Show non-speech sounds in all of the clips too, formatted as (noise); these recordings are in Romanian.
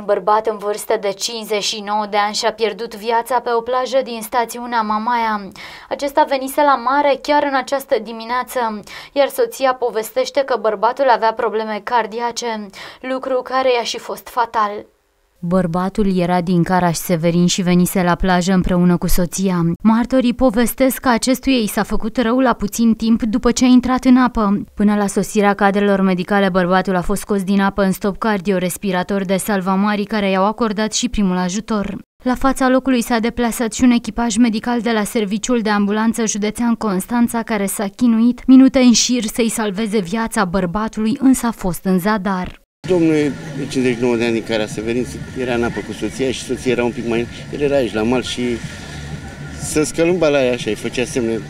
Un bărbat în vârstă de 59 de ani și-a pierdut viața pe o plajă din stațiunea Mamaia. Acesta venise la mare chiar în această dimineață, iar soția povestește că bărbatul avea probleme cardiace, lucru care i-a și fost fatal. Bărbatul era din Caraș Severin și venise la plajă împreună cu soția. Martorii povestesc că acestuia i s-a făcut rău la puțin timp după ce a intrat în apă. Până la sosirea cadrelor medicale, bărbatul a fost scos din apă în stop cardiorespirator de salvamari care i-au acordat și primul ajutor. La fața locului s-a deplasat și un echipaj medical de la Serviciul de Ambulanță Județean Constanța care s-a chinuit minute în șir să-i salveze viața bărbatului, însă a fost în zadar. Domnul de 59 de ani din care a Severin era în apă cu soția și soția era un pic mai... El era aici la mal și să scălumba la ea așa, îi făcea semne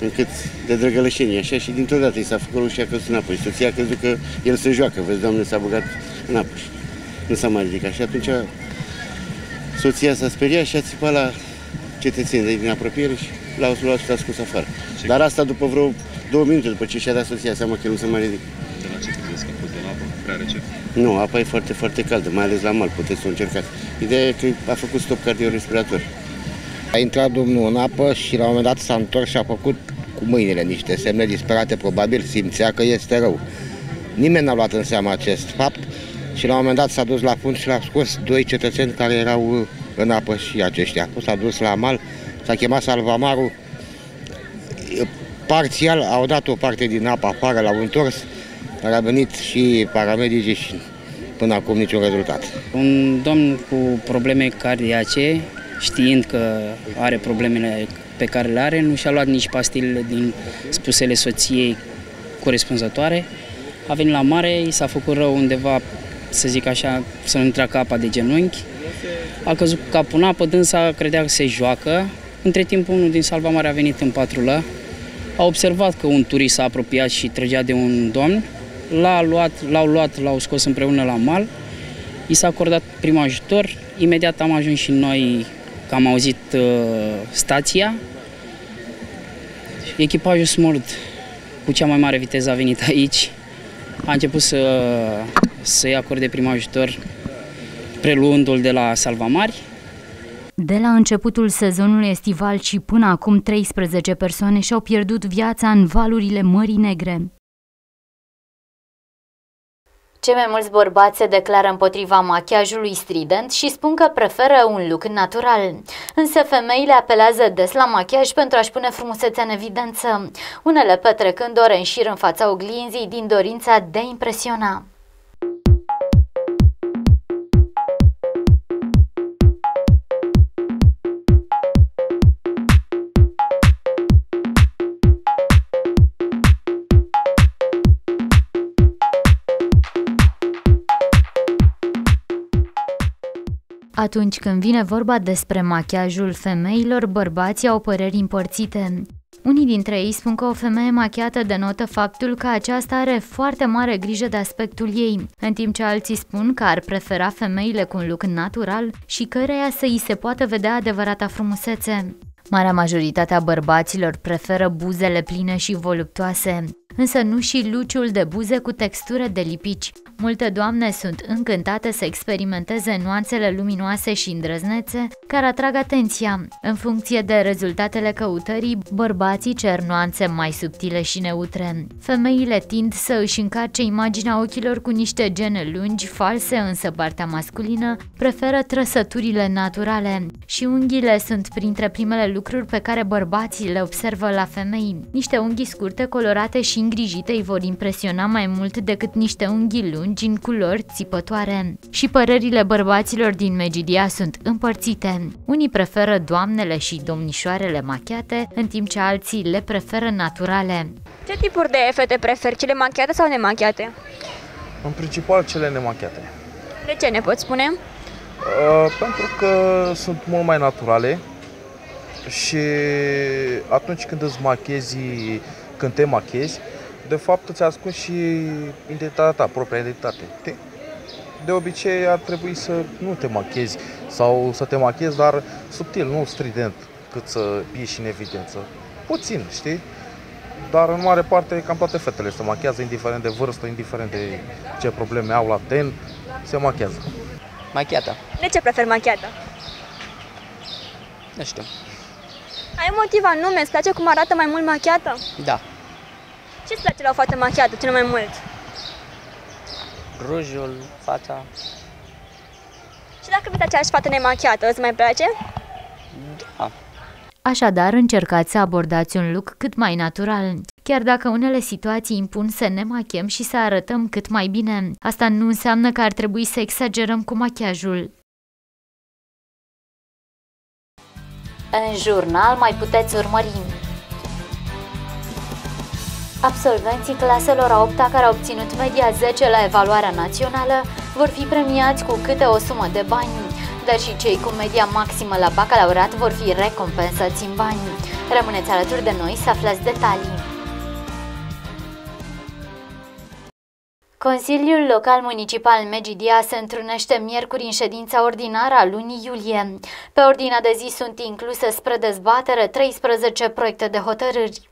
încât de drăgălășenie așa și dintr-o dată i s-a făcut și a căzut în apă și soția a crezut că el se joacă, vezi, doamne, s-a băgat în apă și nu s-a mai ridicat și atunci soția s-a speriat și a țipat la cetățenii din apropiere și l-au luat și l-a scos afară. Dar asta după vreo două minute după ce și-a dat soția seama că nu se mai ridică prea rece? Nu, apa e foarte, foarte caldă, mai ales la mal, puteți să o încercați. Ideea e că a făcut stop cardiorespirator. A intrat domnul în apă și la un moment dat s-a întors și a făcut cu mâinile niște semne disperate, probabil simțea că este rău. Nimeni n-a luat în seamă acest fapt și la un moment dat s-a dus la fund și l-a scos doi cetățeni care erau în apă și aceștia. S-a dus la mal, s-a chemat salvamarul, parțial au dat o parte din apă afară, l-au întors, dar a venit și paramedicii și până acum niciun rezultat. Un domn cu probleme cardiace, știind că are problemele pe care le are, nu și-a luat nici pastilele din spusele soției corespunzătoare. A venit la mare, i s-a făcut rău undeva, să zic așa, să nu treacă apa de genunchi. A căzut capul în apă, dânsa credea că se joacă. Între timp, unul din salvamare a venit în patrulă, a observat că un turist s-a apropiat și trăgea de un domn L-a luat, l-au luat, l-au scos împreună la mal, i s-a acordat primul ajutor, imediat am ajuns și noi, că am auzit uh, stația. Echipajul Smord cu cea mai mare viteză a venit aici, a început să, să-i acorde primul ajutor preluându-l de la Salvamari. De la începutul sezonului estival și până acum 13 persoane și-au pierdut viața în valurile Mării Negre. Cei mai mulți bărbați se declară împotriva machiajului strident și spun că preferă un look natural. Însă femeile apelează des la machiaj pentru a-și pune frumusețea în evidență, unele petrecând ore în șir în fața oglinzii din dorința de a impresiona. Atunci când vine vorba despre machiajul femeilor, bărbații au păreri împărțite. Unii dintre ei spun că o femeie machiată denotă faptul că aceasta are foarte mare grijă de aspectul ei, în timp ce alții spun că ar prefera femeile cu un look natural și căreia să îi se poată vedea adevărata frumusețe. Marea majoritate a bărbaților preferă buzele pline și voluptoase, însă nu și luciul de buze cu textură de lipici. Multe doamne sunt încântate să experimenteze nuanțele luminoase și îndrăznețe care atrag atenția. În funcție de rezultatele căutării, bărbații cer nuanțe mai subtile și neutre. Femeile tind să își încarce imaginea ochilor cu niște gene lungi, false, însă partea masculină preferă trăsăturile naturale și unghiile sunt printre primele lucruri pe care bărbații le observă la femei. Niște unghii scurte, colorate și îngrijite îi vor impresiona mai mult decât niște unghii lungi în culori țipătoare. Și părerile bărbaților din Megidia sunt împărțite. Unii preferă doamnele și domnișoarele machiate, în timp ce alții le preferă naturale. Ce tipuri de fete preferi, cele machiate sau nemachiate? În principal cele nemachiate. De ce ne poți spune? Uh, pentru că sunt mult mai naturale și atunci când îți machezi, când te machezi, de fapt îți ascunzi și identitatea ta, propria identitate. De obicei ar trebui să nu te machezi sau să te machezi, dar subtil, nu strident, cât să ieși în evidență. Puțin, știi? Dar în mare parte cam toate fetele se machează, indiferent de vârstă, indiferent de ce probleme au la ten, se machează. Machiata. De ce preferi machiată? Nu știu. Ai un motiv anume? Îți place cum arată mai mult machiată? Da. Ce îți place la o fată machiată cel mai mult? Rujul, fața. Și dacă vezi aceeași fată nemachiată, îți mai place? Da. Așadar, încercați să abordați un look cât mai natural. Chiar dacă unele situații impun să ne machiem și să arătăm cât mai bine, asta nu înseamnă că ar trebui să exagerăm cu machiajul. În jurnal mai puteți urmări Absolvenții claselor a 8 care au obținut media 10 la evaluarea națională vor fi premiați cu câte o sumă de bani, dar și cei cu media maximă la bacalaureat vor fi recompensați în bani. Rămâneți alături de noi să aflați detalii. Consiliul Local Municipal Megidia se întrunește miercuri în ședința ordinară a lunii iulie. Pe ordinea de zi sunt incluse spre dezbatere 13 proiecte de hotărâri.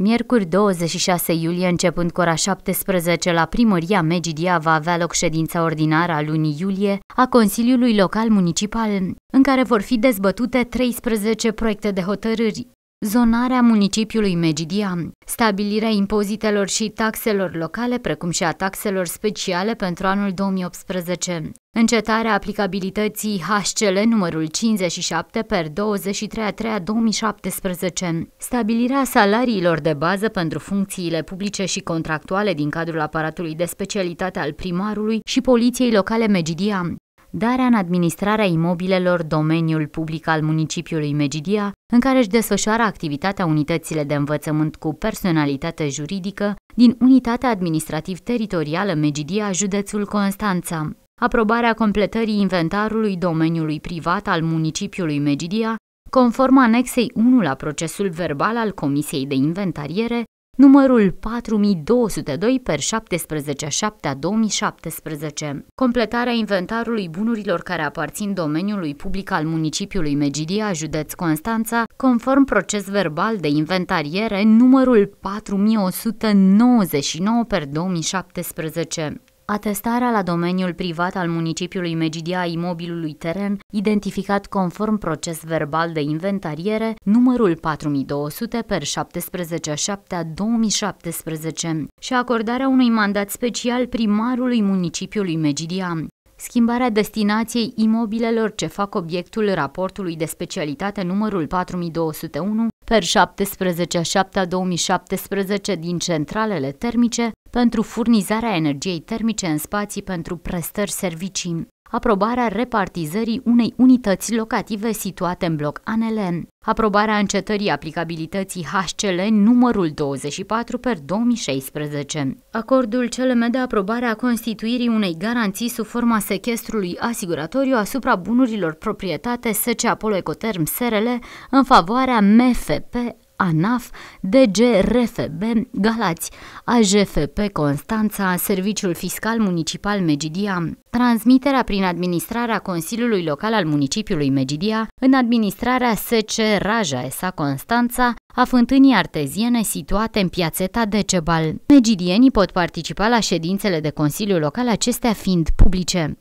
Miercuri 26 iulie, începând cu ora 17 la primăria Megidia, va avea loc ședința ordinară a lunii iulie a Consiliului Local Municipal, în care vor fi dezbătute 13 proiecte de hotărâri. Zonarea municipiului Megidia, stabilirea impozitelor și taxelor locale, precum și a taxelor speciale pentru anul 2018, încetarea aplicabilității HCL numărul 57 per 23 a 3 2017, stabilirea salariilor de bază pentru funcțiile publice și contractuale din cadrul aparatului de specialitate al primarului și poliției locale Megidia, darea în administrarea imobilelor domeniul public al municipiului Megidia, în care își desfășoară activitatea unitățile de învățământ cu personalitate juridică din Unitatea Administrativ-Teritorială Megidia, județul Constanța. Aprobarea completării inventarului domeniului privat al municipiului Megidia, conform anexei 1 la procesul verbal al Comisiei de Inventariere, numărul 4202 per 17 7 2017. Completarea inventarului bunurilor care aparțin domeniului public al municipiului Megidia, județ Constanța, conform proces verbal de inventariere numărul 4199 per 2017 atestarea la domeniul privat al municipiului Megidia a imobilului teren, identificat conform proces verbal de inventariere, numărul 4200 per 17 7 2017 și acordarea unui mandat special primarului municipiului Megidia. Schimbarea destinației imobilelor ce fac obiectul raportului de specialitate numărul 4201 per 17 7 2017 din centralele termice pentru furnizarea energiei termice în spații pentru prestări servicii, aprobarea repartizării unei unități locative situate în bloc ANL, aprobarea încetării aplicabilității HCL numărul 24 per 2016, acordul CLM de aprobare a constituirii unei garanții sub forma sechestrului asiguratoriu asupra bunurilor proprietate SC Apollo Ecoterm SRL în favoarea MFP ANAF, DG RFB, Galați, AJFP Constanța, Serviciul Fiscal Municipal Megidia, transmiterea prin administrarea Consiliului Local al municipiului Megidia în administrarea SC Raja ESA Constanța a fântânii arteziene situate în piațeta Decebal. Megidienii pot participa la ședințele de Consiliu Local, acestea fiind publice.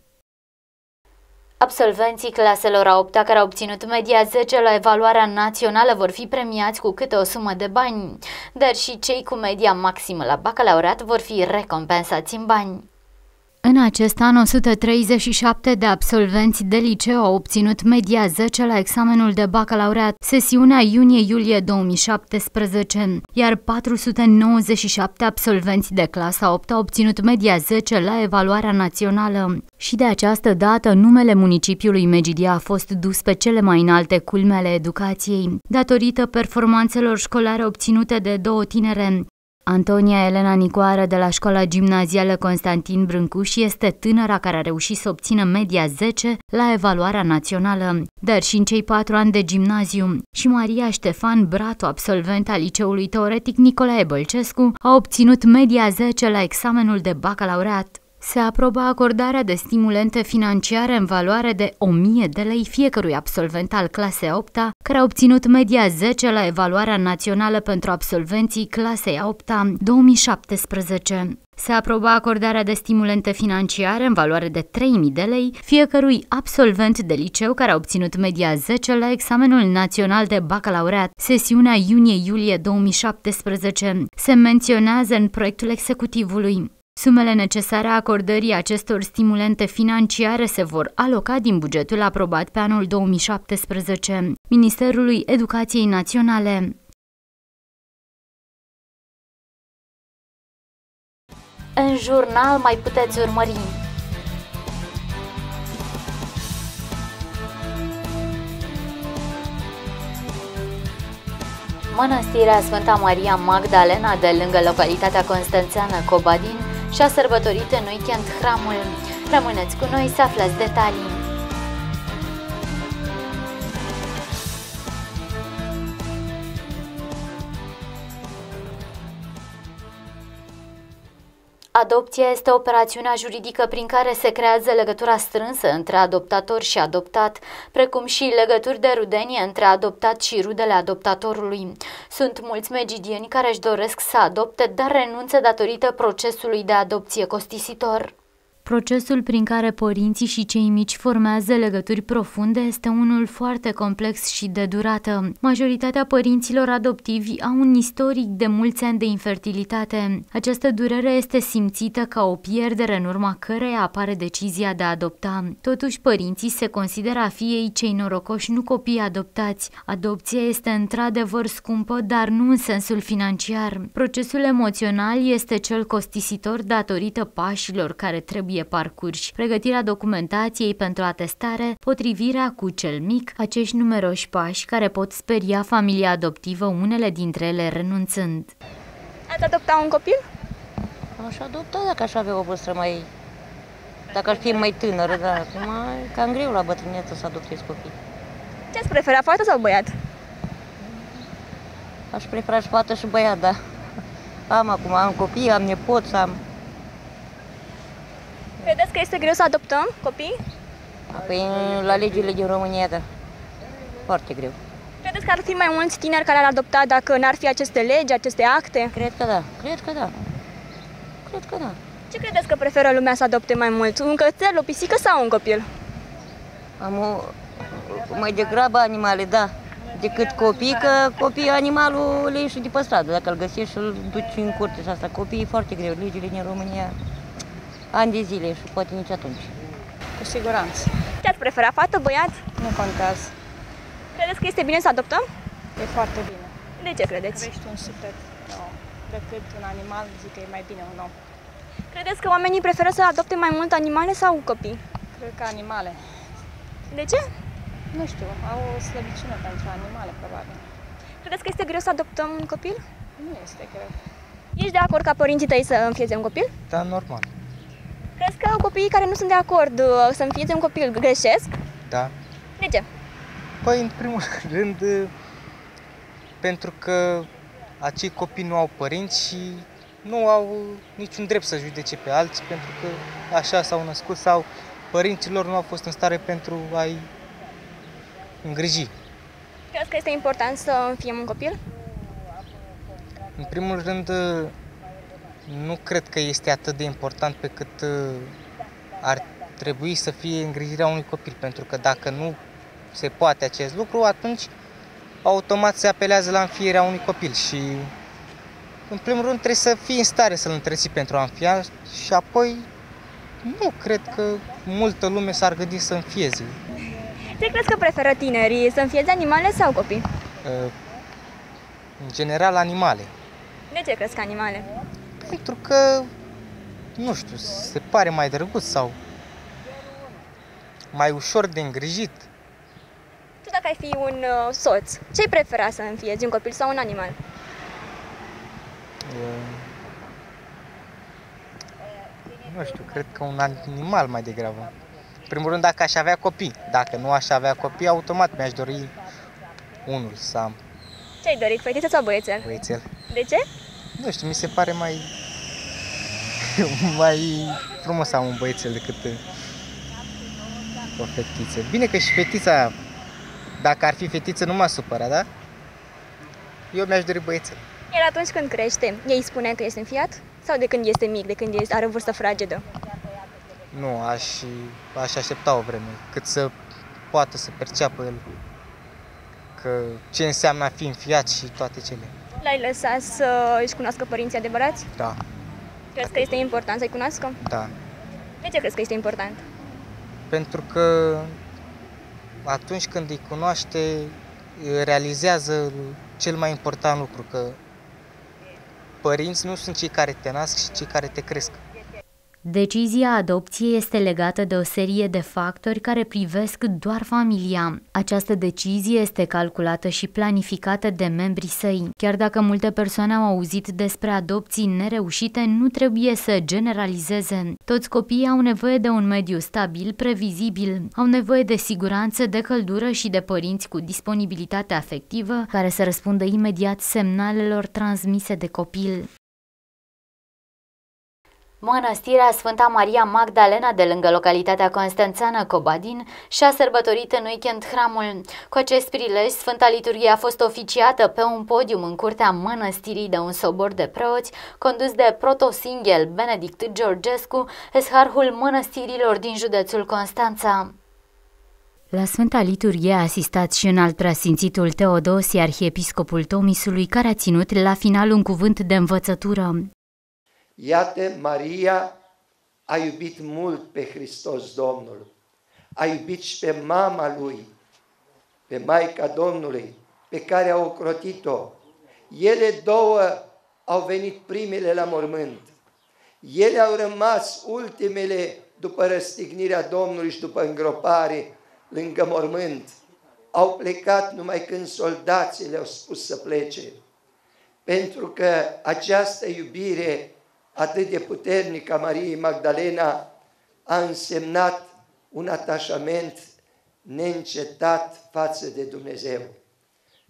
Absolvenții claselor a 8 care au obținut media 10 la evaluarea națională vor fi premiați cu câte o sumă de bani, dar și cei cu media maximă la bacalaureat vor fi recompensați în bani. În acest an, 137 de absolvenți de liceu au obținut media 10 la examenul de bacalaureat, sesiunea iunie-iulie 2017, iar 497 absolvenți de clasa 8 au obținut media 10 la evaluarea națională. Și de această dată, numele municipiului Megidia a fost dus pe cele mai înalte culme ale educației, datorită performanțelor școlare obținute de două tinere, Antonia Elena Nicoară de la școala gimnazială Constantin Brâncuș este tânăra care a reușit să obțină media 10 la evaluarea națională, dar și în cei patru ani de gimnaziu. Și Maria Ștefan Bratu, absolvent al liceului teoretic Nicolae Bălcescu, a obținut media 10 la examenul de bacalaureat. Se aprobă acordarea de stimulente financiare în valoare de 1000 de lei fiecărui absolvent al clasei 8 care a obținut media 10 la evaluarea națională pentru absolvenții clasei 8 2017. Se aproba acordarea de stimulente financiare în valoare de 3.000 de lei fiecărui absolvent de liceu care a obținut media 10 la examenul național de bacalaureat, sesiunea iunie-iulie 2017. Se menționează în proiectul executivului. Sumele necesare acordării acestor stimulente financiare se vor aloca din bugetul aprobat pe anul 2017. Ministerului Educației Naționale În jurnal mai puteți urmări Mănăstirea Sfânta Maria Magdalena de lângă localitatea constanțeană Cobadin și-a sărbătorit în weekend hramul. Rămâneți cu noi să aflați detalii. Adopția este operațiunea juridică prin care se creează legătura strânsă între adoptator și adoptat, precum și legături de rudenie între adoptat și rudele adoptatorului. Sunt mulți megidieni care își doresc să adopte, dar renunță datorită procesului de adopție costisitor. Procesul prin care părinții și cei mici formează legături profunde este unul foarte complex și de durată. Majoritatea părinților adoptivi au un istoric de mulți ani de infertilitate. Această durere este simțită ca o pierdere în urma căreia apare decizia de a adopta. Totuși, părinții se consideră a fi ei cei norocoși, nu copii adoptați. Adopția este într-adevăr scumpă, dar nu în sensul financiar. Procesul emoțional este cel costisitor datorită pașilor care trebuie trebuie parcurși, pregătirea documentației pentru atestare, potrivirea cu cel mic, acești numeroși pași care pot speria familia adoptivă, unele dintre ele renunțând. Ați adopta un copil? Aș adopta dacă aș avea o vârstă mai... Dacă aș fi mai tânără, dar mai cam greu la bătrâneță să adoptezi copii. Ce ați prefera, fată sau băiat? Aș prefera și fată și băiat, da. Am acum, am copii, am nepoți, am Credeți că este greu să adoptăm copii? Păi la legile din România, da. Foarte greu. Credeți că ar fi mai mulți tineri care ar adopta dacă n-ar fi aceste legi, aceste acte? Cred că da, cred că da. Cred că da. Ce credeți că preferă lumea să adopte mai mult? Un cățel, o pisică sau un copil? Am o... mai degrabă animale, da, decât copii, că copiii animalul le ieși de pe stradă. Dacă îl găsești și îl duci în curte și asta. Copiii e foarte greu, legile din România ani de zile și poate nici atunci. Cu siguranță. Ce ați prefera, fată, băiat? Nu contează. Credeți că este bine să adoptăm? E foarte bine. De ce credeți? Crești un suflet no. decât un animal, zic că e mai bine un om. Credeți că oamenii preferă să adopte mai mult animale sau copii? Cred că animale. De ce? Nu știu, au o slăbiciune pentru animale, probabil. Credeți că este greu să adoptăm un copil? Nu este greu. Ești de acord ca părinții tăi să înfieze un copil? Da, normal. Crezi că copiii care nu sunt de acord uh, să înfieze un copil greșesc? Da. De ce? Păi, în primul (laughs) rând, uh, pentru că acei copii nu au părinți și nu au niciun drept să judece pe alții pentru că așa s-au născut sau părinților nu au fost în stare pentru a-i îngriji. Crezi că este important să înfiem un copil? În primul rând, uh, nu cred că este atât de important pe cât uh, ar trebui să fie îngrijirea unui copil, pentru că dacă nu se poate acest lucru, atunci automat se apelează la înfierea unui copil și în primul rând trebuie să fii în stare să-l întreții pentru a înfia și apoi nu cred că multă lume s-ar gândi să înfieze. Ce crezi că preferă tinerii, să înfieze animale sau copii? Uh, în general animale. De ce crezi că animale? Pentru că, nu știu, se pare mai drăguț sau mai ușor de îngrijit. Tu dacă ai fi un uh, soț, ce ai prefera să înfiezi, un copil sau un animal? Uh, nu știu, cred că un animal mai degrabă. În primul rând, dacă aș avea copii. Dacă nu aș avea copii, automat mi-aș dori unul să am. Ce ai dorit, fetiță sau băiețel? Băiețel. De ce? Nu știu, mi se pare mai mai frumos să am un băiețel decât o fetiță. Bine că și fetița, dacă ar fi fetiță, nu m-a supărat, da? Eu mi-aș dori băiețel. Iar atunci când crește, ei spune că este înfiat Sau de când este mic, de când este, are o vârstă fragedă? Nu, aș, aș aștepta o vreme, cât să poată să perceapă el că ce înseamnă a fi înfiat și toate cele. L-ai lăsat să își cunoască părinții adevărați? Da, Crezi că este important să-i cunoască? da. De ce crezi că este important? Pentru că atunci când îi cunoaște, realizează cel mai important lucru, că părinți nu sunt cei care te nasc și cei care te cresc. Decizia adopției este legată de o serie de factori care privesc doar familia. Această decizie este calculată și planificată de membrii săi. Chiar dacă multe persoane au auzit despre adopții nereușite, nu trebuie să generalizeze. Toți copiii au nevoie de un mediu stabil, previzibil, au nevoie de siguranță, de căldură și de părinți cu disponibilitate afectivă care să răspundă imediat semnalelor transmise de copil. Mănăstirea Sfânta Maria Magdalena de lângă localitatea constanțeană Cobadin și-a sărbătorit în weekend hramul. Cu acest prilej, Sfânta Liturghie a fost oficiată pe un podium în curtea mănăstirii de un sobor de preoți condus de protosinghel Benedict Georgescu, esharhul mănăstirilor din județul Constanța. La Sfânta Liturghie a asistat și în alt preasfințitul Teodosie, arhiepiscopul Tomisului, care a ținut la final un cuvânt de învățătură. Iată, Maria a iubit mult pe Hristos Domnul, a iubit și pe mama lui, pe Maica Domnului, pe care a ocrotit-o. Ele două au venit primele la mormânt. Ele au rămas ultimele după răstignirea Domnului și după îngropare lângă mormânt. Au plecat numai când soldații le-au spus să plece. Pentru că această iubire atât de puternic a Mariei Magdalena a însemnat un atașament neîncetat față de Dumnezeu.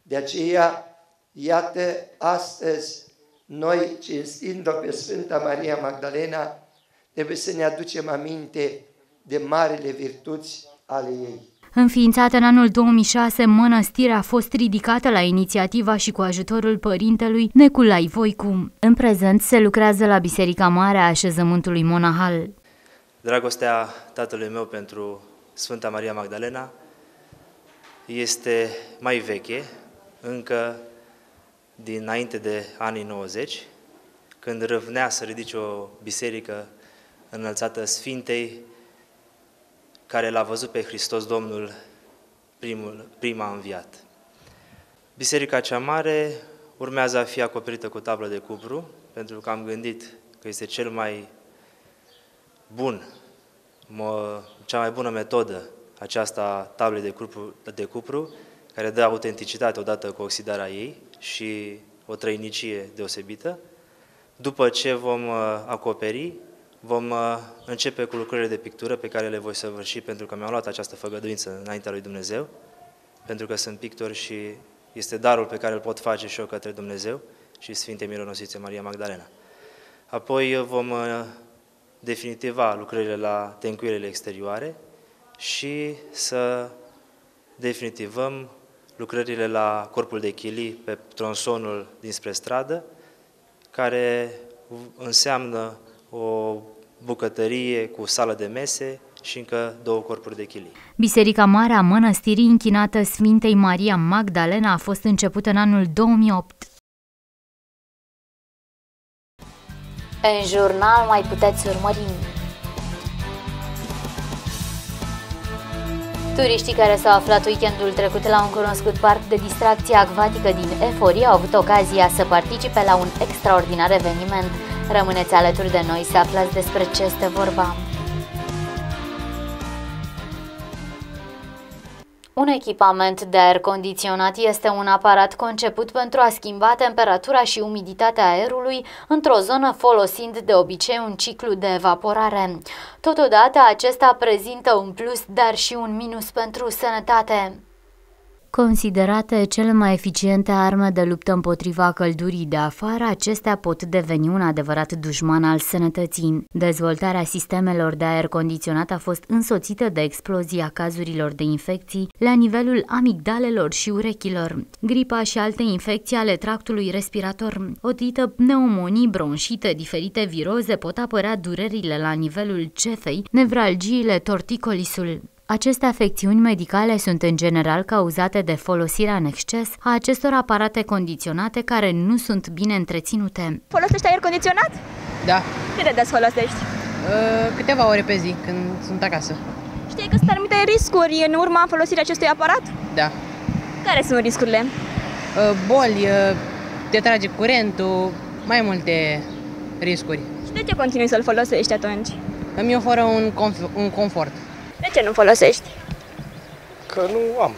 De aceea, iată, astăzi, noi, cinstind-o pe Sfânta Maria Magdalena, trebuie să ne aducem aminte de marile virtuți ale ei. Înființată în anul 2006, mănăstirea a fost ridicată la inițiativa și cu ajutorul părintelui Neculai Voicu. În prezent se lucrează la Biserica Mare a așezământului monahal. Dragostea tatălui meu pentru Sfânta Maria Magdalena este mai veche, încă dinainte de anii 90, când râvnea să ridice o biserică înălțată Sfintei care l-a văzut pe Hristos Domnul primul, prima înviat. Biserica cea mare urmează a fi acoperită cu tablă de cupru, pentru că am gândit că este cel mai bun, cea mai bună metodă aceasta tablă de cupru, de cupru, care dă autenticitate odată cu oxidarea ei și o trăinicie deosebită. După ce vom uh, acoperi, Vom uh, începe cu lucrările de pictură pe care le voi săvârși pentru că mi-am luat această făgăduință înaintea lui Dumnezeu, pentru că sunt pictor și este darul pe care îl pot face și eu către Dumnezeu și Sfinte Mironosițe Maria Magdalena. Apoi uh, vom uh, definitiva lucrările la tencuielile exterioare și să definitivăm lucrările la corpul de chilii pe tronsonul dinspre stradă, care înseamnă o bucătărie cu sală de mese și încă două corpuri de chilii. Biserica Mare a Mănăstirii închinată Sfintei Maria Magdalena a fost începută în anul 2008. În jurnal mai puteți urmări Turiștii care s-au aflat weekendul trecut la un cunoscut parc de distracție acvatică din Eforie au avut ocazia să participe la un extraordinar eveniment. Rămâneți alături de noi să aflați despre ce este vorba. Un echipament de aer condiționat este un aparat conceput pentru a schimba temperatura și umiditatea aerului într-o zonă folosind de obicei un ciclu de evaporare. Totodată, acesta prezintă un plus, dar și un minus pentru sănătate. Considerate cele mai eficiente arme de luptă împotriva căldurii de afară, acestea pot deveni un adevărat dușman al sănătății. Dezvoltarea sistemelor de aer condiționat a fost însoțită de explozia cazurilor de infecții la nivelul amigdalelor și urechilor. Gripa și alte infecții ale tractului respirator, otită, pneumonii, bronșite, diferite viroze pot apărea durerile la nivelul cefei, nevralgiile, torticolisul. Aceste afecțiuni medicale sunt în general cauzate de folosirea în exces a acestor aparate condiționate care nu sunt bine întreținute. Folosești aer condiționat? Da. Cât de des folosești? Uh, câteva ore pe zi, când sunt acasă. Știi că sunt anumite riscuri în urma folosirii acestui aparat? Da. Care sunt riscurile? Uh, boli, uh, te trage curentul, mai multe riscuri. Și de ce continui să-l folosești atunci? Îmi oferă un, conf- un confort. De ce nu folosești? Că nu am.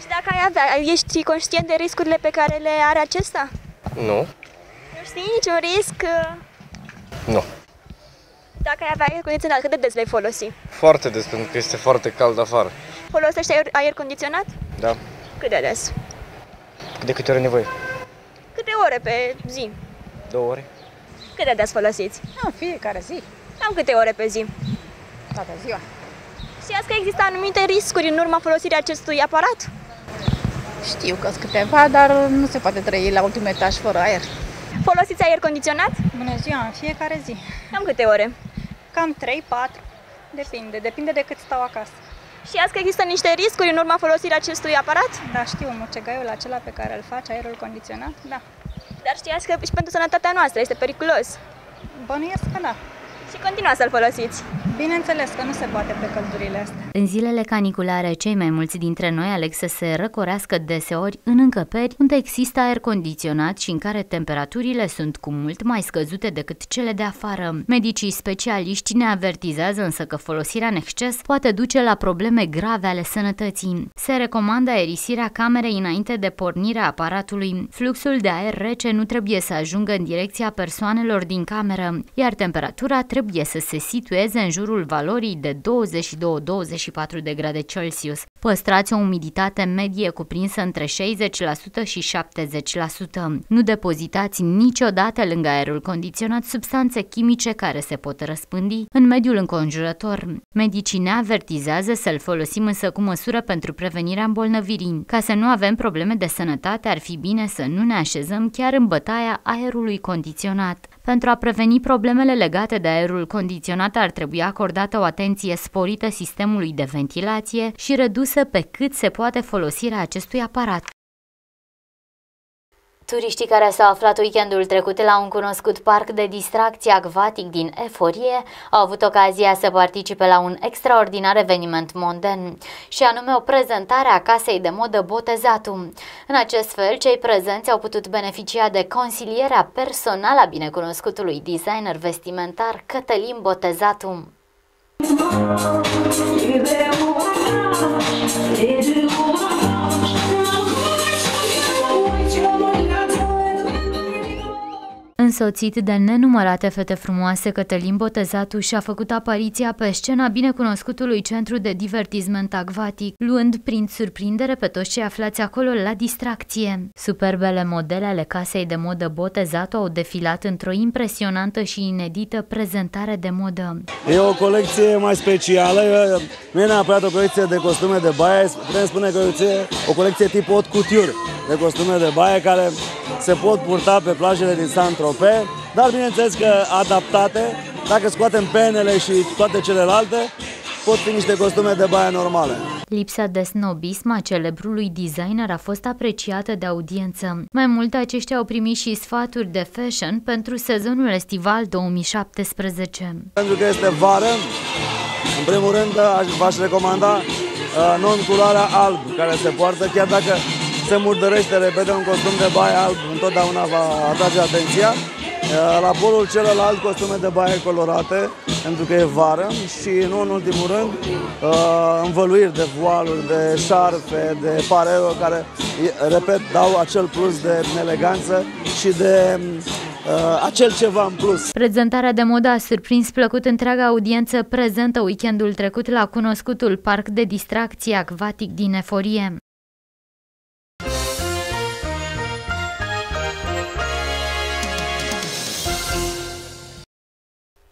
Și dacă ai avea, ești conștient de riscurile pe care le are acesta? Nu. Nu știi niciun risc? Nu. Dacă ai avea aer condiționat, cât de des le folosi? Foarte des, pentru că este foarte cald afară. Folosești aer, aer condiționat? Da. Cât de des? De câte ori nevoie? Câte ore pe zi? Două ore. Cât de des folosiți? Nu, fiecare zi. Cam câte ore pe zi? Toată ziua. Știați că există anumite riscuri în urma folosirii acestui aparat? Știu că sunt câteva, dar nu se poate trăi la ultimul etaj fără aer. Folosiți aer condiționat? Bună ziua, în fiecare zi. Cam câte ore? Cam 3-4. Depinde, depinde de cât stau acasă. Știați că există niște riscuri în urma folosirii acestui aparat? Da, știu, mucegaiul acela pe care îl faci, aerul condiționat, da. Dar știați că și pentru sănătatea noastră este periculos? Bănuiesc că da. Și continuați să-l folosiți. Bineînțeles că nu se poate pe căldurile astea. În zilele caniculare, cei mai mulți dintre noi aleg să se răcorească deseori în încăperi unde există aer condiționat și în care temperaturile sunt cu mult mai scăzute decât cele de afară. Medicii specialiști ne avertizează însă că folosirea în exces poate duce la probleme grave ale sănătății. Se recomandă aerisirea camerei înainte de pornirea aparatului. Fluxul de aer rece nu trebuie să ajungă în direcția persoanelor din cameră, iar temperatura trebuie să se situeze în jurul valorii de 22-24 de grade Celsius. Păstrați o umiditate medie cuprinsă între 60% și 70%. Nu depozitați niciodată lângă aerul condiționat substanțe chimice care se pot răspândi în mediul înconjurător. Medicii ne avertizează să-l folosim însă cu măsură pentru prevenirea îmbolnăvirii. Ca să nu avem probleme de sănătate, ar fi bine să nu ne așezăm chiar în bătaia aerului condiționat. Pentru a preveni problemele legate de aerul condiționat ar trebui acordată o atenție sporită sistemului de ventilație și redusă pe cât se poate folosirea acestui aparat. Turiștii care s-au aflat weekendul trecut la un cunoscut parc de distracție acvatic din Eforie au avut ocazia să participe la un extraordinar eveniment monden, și anume o prezentare a casei de modă Botezatu. În acest fel, cei prezenți au putut beneficia de consilierea personală a binecunoscutului designer vestimentar Cătălin Botezatu. Însoțit de nenumărate fete frumoase, Cătălin Botezatu și-a făcut apariția pe scena binecunoscutului centru de divertisment acvatic, luând prin surprindere pe toți cei aflați acolo la distracție. Superbele modele ale casei de modă Botezatu au defilat într-o impresionantă și inedită prezentare de modă. E o colecție mai specială, nu e neapărat o colecție de costume de baie, putem spune că e o colecție tip haute couture de costume de baie care se pot purta pe plajele din Saint-Tropez, dar bineînțeles că adaptate, dacă scoatem penele și toate celelalte, pot fi niște costume de baie normale. Lipsa de snobism a celebrului designer a fost apreciată de audiență. Mai mult, aceștia au primit și sfaturi de fashion pentru sezonul estival 2017. Pentru că este vară, în primul rând v-aș recomanda uh, non-culoarea alb, care se poartă chiar dacă se murdărește repede un costum de baie alb, întotdeauna va atrage atenția. La polul celălalt, costume de baie colorate, pentru că e vară și nu în ultimul rând, învăluiri de voaluri, de șarfe, de pareo, care, repet, dau acel plus de eleganță și de uh, acel ceva în plus. Prezentarea de modă a surprins plăcut întreaga audiență prezentă weekendul trecut la cunoscutul parc de distracție acvatic din Eforie.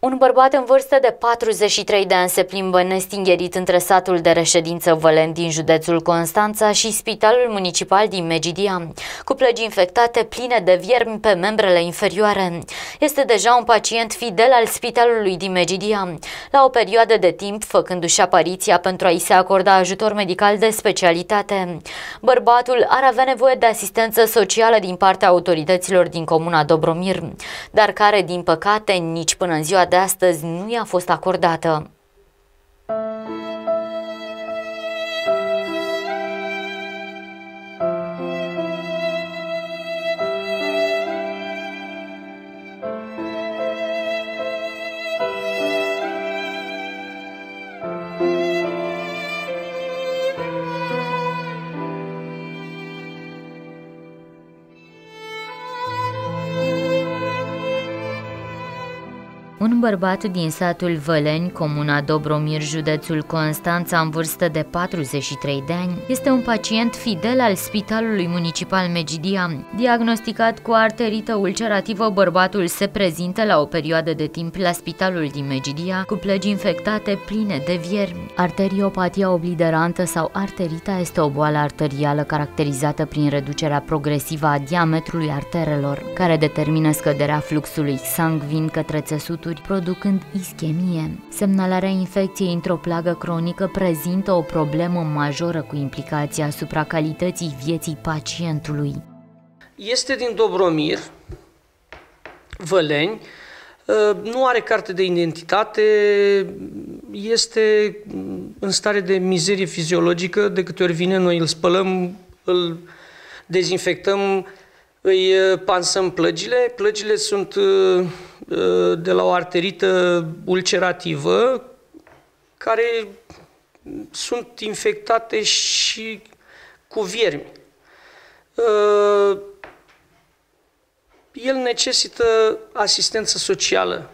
Un bărbat în vârstă de 43 de ani se plimbă nestingherit între satul de reședință Vălen din județul Constanța și spitalul municipal din Megidia, cu plăgi infectate pline de viermi pe membrele inferioare. Este deja un pacient fidel al spitalului din Megidia, la o perioadă de timp făcându-și apariția pentru a-i se acorda ajutor medical de specialitate. Bărbatul ar avea nevoie de asistență socială din partea autorităților din comuna Dobromir, dar care, din păcate, nici până în ziua de astăzi nu i-a fost acordată. Bărbat din satul Văleni, comuna Dobromir, județul Constanța, în vârstă de 43 de ani, este un pacient fidel al Spitalului Municipal Megidia. Diagnosticat cu arterită ulcerativă, bărbatul se prezintă la o perioadă de timp la Spitalul din Megidia cu plăgi infectate pline de viermi. Arteriopatia obliderantă sau arterita este o boală arterială caracterizată prin reducerea progresivă a diametrului arterelor, care determină scăderea fluxului sangvin către țesuturi producând ischemie. Semnalarea infecției într-o plagă cronică prezintă o problemă majoră cu implicația asupra calității vieții pacientului. Este din Dobromir, Văleni, ă, nu are carte de identitate, este în stare de mizerie fiziologică, de câte ori vine noi îl spălăm, îl dezinfectăm, îi uh, pansăm plăgile. Plăgile sunt uh, uh, de la o arterită ulcerativă care sunt infectate și cu viermi. El necesită asistență socială.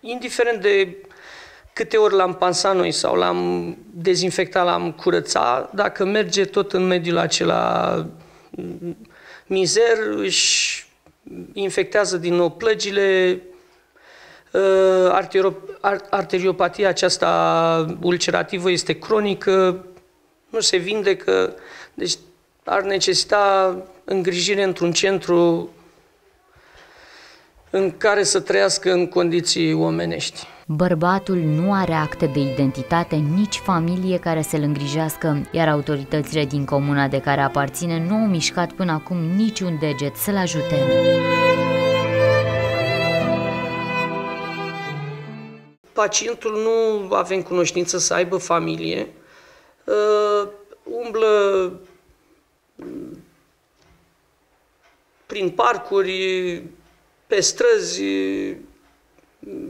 Indiferent de câte ori l-am pansat noi sau l-am dezinfectat, l-am curățat, dacă merge tot în mediul acela mizer, își infectează din nou plăgile, uh, arteriopatia aceasta ulcerativă este cronică, nu se vindecă, deci ar necesita îngrijire într-un centru în care să trăiască în condiții omenești. Bărbatul nu are acte de identitate, nici familie care să-l îngrijească, iar autoritățile din comuna de care aparține nu au mișcat până acum niciun deget să-l ajute. Pacientul nu avem cunoștință să aibă familie, uh, umblă prin parcuri, pe străzi,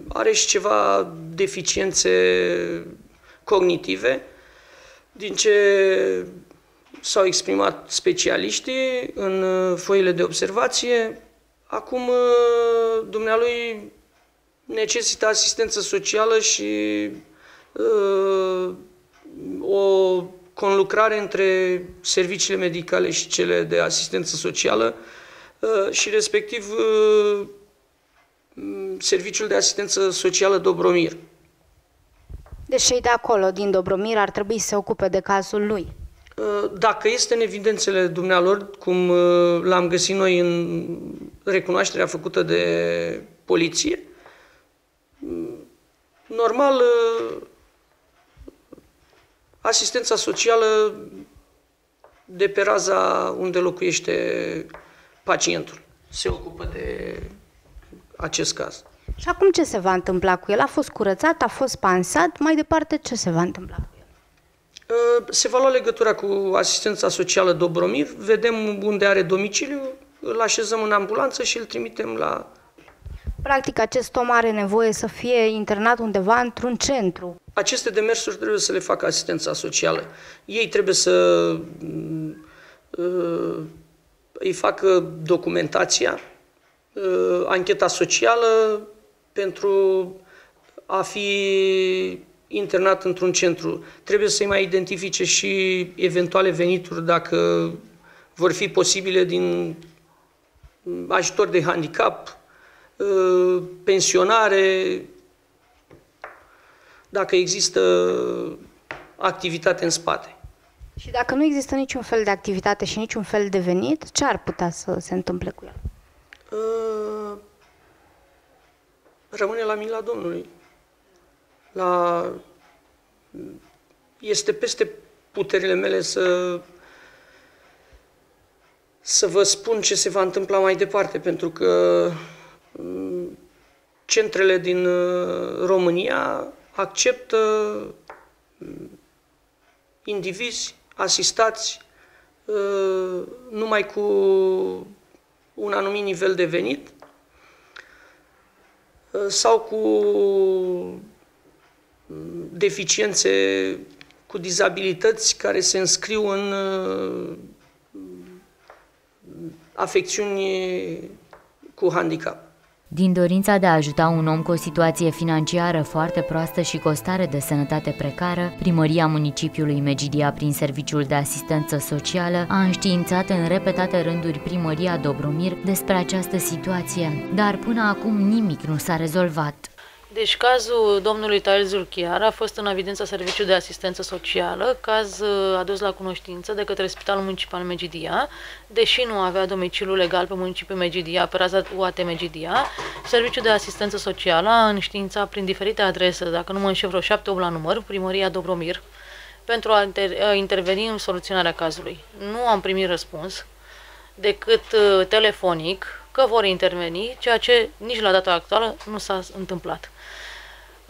are și ceva deficiențe cognitive, din ce s-au exprimat specialiștii în foile de observație. Acum, dumnealui necesită asistență socială și uh, o conlucrare între serviciile medicale și cele de asistență socială uh, și respectiv uh, Serviciul de Asistență Socială Dobromir. Deci cei de acolo, din Dobromir, ar trebui să se ocupe de cazul lui. Uh, dacă este în evidențele dumnealor, cum uh, l-am găsit noi în recunoașterea făcută de poliție, mm, normal, uh, asistența socială de pe raza unde locuiește pacientul se ocupă de acest caz. Și acum ce se va întâmpla cu el? A fost curățat, a fost pansat, mai departe ce se va întâmpla cu el? Uh, se va lua legătura cu asistența socială Dobromir, vedem unde are domiciliu, îl așezăm în ambulanță și îl trimitem la... Practic, acest om are nevoie să fie internat undeva într-un centru. Aceste demersuri trebuie să le facă asistența socială. Ei trebuie să uh, îi facă documentația, uh, ancheta socială pentru a fi internat într-un centru. Trebuie să-i mai identifice și eventuale venituri dacă vor fi posibile din ajutor de handicap, uh, pensionare, dacă există activitate în spate. Și dacă nu există niciun fel de activitate și niciun fel de venit, ce ar putea să se întâmple cu el? Uh, rămâne la mila Domnului. La... Este peste puterile mele să să vă spun ce se va întâmpla mai departe, pentru că mm, centrele din uh, România acceptă mm, indivizi asistați uh, numai cu un anumit nivel de venit uh, sau cu mm, deficiențe, cu dizabilități care se înscriu în afecțiuni cu handicap. Din dorința de a ajuta un om cu o situație financiară foarte proastă și cu o stare de sănătate precară, primăria municipiului Megidia, prin serviciul de asistență socială, a înștiințat în repetate rânduri primăria Dobromir despre această situație, dar până acum nimic nu s-a rezolvat. Deci cazul domnului Tail Zulchiar a fost în evidență serviciu de asistență socială, caz uh, adus la cunoștință de către Spitalul Municipal Megidia, deși nu avea domiciliu legal pe municipiul Megidia, pe raza UAT Megidia, serviciul de asistență socială a înștiințat prin diferite adrese, dacă nu mă înșel vreo 7-8 la număr, primăria Dobromir, pentru a, inter- a interveni în soluționarea cazului. Nu am primit răspuns decât uh, telefonic că vor interveni, ceea ce nici la data actuală nu s-a întâmplat.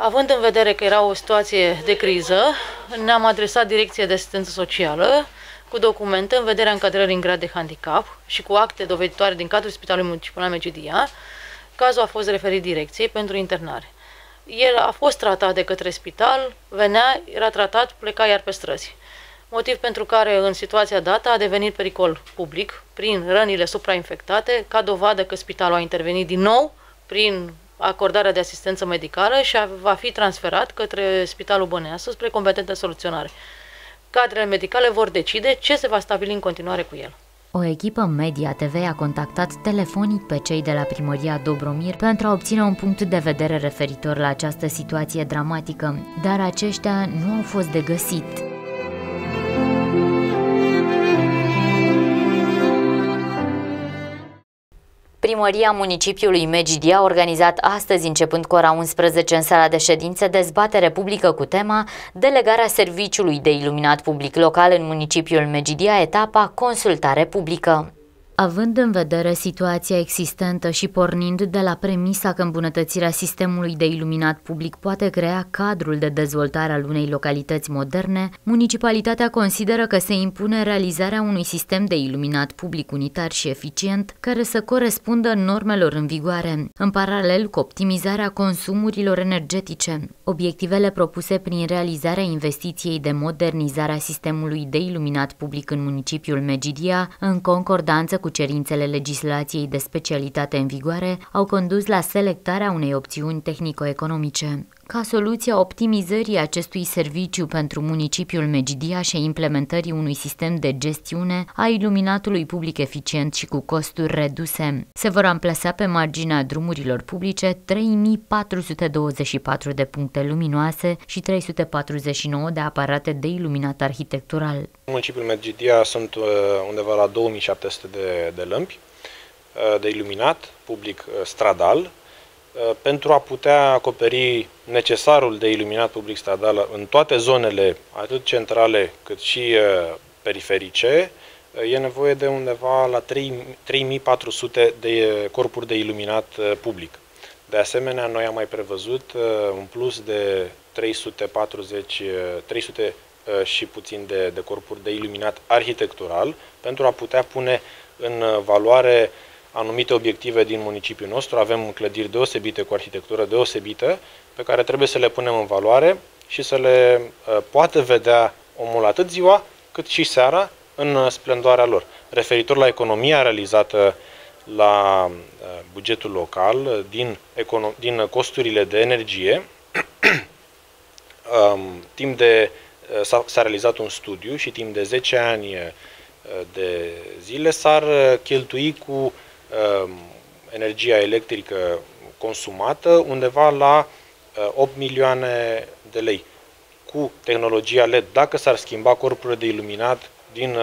Având în vedere că era o situație de criză, ne-am adresat Direcției de Asistență Socială cu documente în vederea încadrării în grad de handicap și cu acte doveditoare din cadrul Spitalului Municipal Megidia. Cazul a fost referit direcției pentru internare. El a fost tratat de către spital, venea, era tratat, pleca iar pe străzi. Motiv pentru care în situația dată a devenit pericol public prin rănile suprainfectate, ca dovadă că spitalul a intervenit din nou prin acordarea de asistență medicală și va fi transferat către Spitalul Băneasă spre competentă soluționare. Cadrele medicale vor decide ce se va stabili în continuare cu el. O echipă Media TV a contactat telefonic pe cei de la primăria Dobromir pentru a obține un punct de vedere referitor la această situație dramatică, dar aceștia nu au fost de găsit. Primăria municipiului Megidia a organizat astăzi, începând cu ora 11 în sala de ședințe, dezbatere publică cu tema Delegarea serviciului de iluminat public local în municipiul Megidia, etapa Consultare publică. Având în vedere situația existentă și pornind de la premisa că îmbunătățirea sistemului de iluminat public poate crea cadrul de dezvoltare al unei localități moderne, municipalitatea consideră că se impune realizarea unui sistem de iluminat public unitar și eficient care să corespundă normelor în vigoare, în paralel cu optimizarea consumurilor energetice. Obiectivele propuse prin realizarea investiției de modernizare a sistemului de iluminat public în municipiul Megidia, în concordanță cu cu cerințele legislației de specialitate în vigoare, au condus la selectarea unei opțiuni tehnico-economice. Ca soluție a optimizării acestui serviciu pentru municipiul Megidia și a implementării unui sistem de gestiune a iluminatului public eficient și cu costuri reduse, se vor amplasa pe marginea drumurilor publice 3424 de puncte luminoase și 349 de aparate de iluminat arhitectural. În municipiul Megidia sunt uh, undeva la 2700 de, de lămpi uh, de iluminat public uh, stradal, Uh, pentru a putea acoperi necesarul de iluminat public stradal în toate zonele, atât centrale cât și uh, periferice, uh, e nevoie de undeva la 3400 de corpuri de iluminat public. De asemenea, noi am mai prevăzut un plus de 340, 300 și puțin de, de corpuri de iluminat arhitectural pentru a putea pune în valoare anumite obiective din municipiul nostru, avem clădiri deosebite cu arhitectură deosebită pe care trebuie să le punem în valoare și să le uh, poată vedea omul atât ziua cât și seara în uh, splendoarea lor. Referitor la economia realizată la uh, bugetul local din, din costurile de energie, (clears throat) um, timp de s-a realizat un studiu și timp de 10 ani de zile s-ar cheltui cu Ehm, energia electrică consumată undeva la 8 milioane de lei. Cu tehnologia LED, dacă s-ar schimba corpurile de iluminat din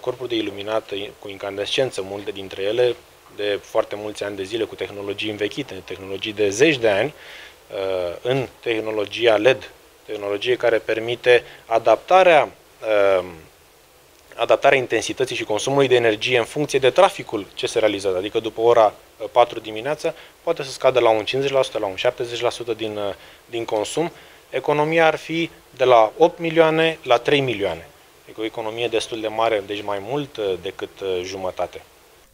corpuri de iluminat cu incandescență, multe dintre ele de foarte mulți ani de zile cu tehnologii învechite, tehnologii de zeci de ani, în tehnologia LED, tehnologie care permite adaptarea adaptarea intensității și consumului de energie în funcție de traficul ce se realizează. Adică după ora 4 uh, dimineața poate să scadă la un 50%, la un 70% din, uh, din consum. Economia ar fi de la 8 milioane la 3 milioane. Adică o economie destul de mare, deci mai mult uh, decât jumătate.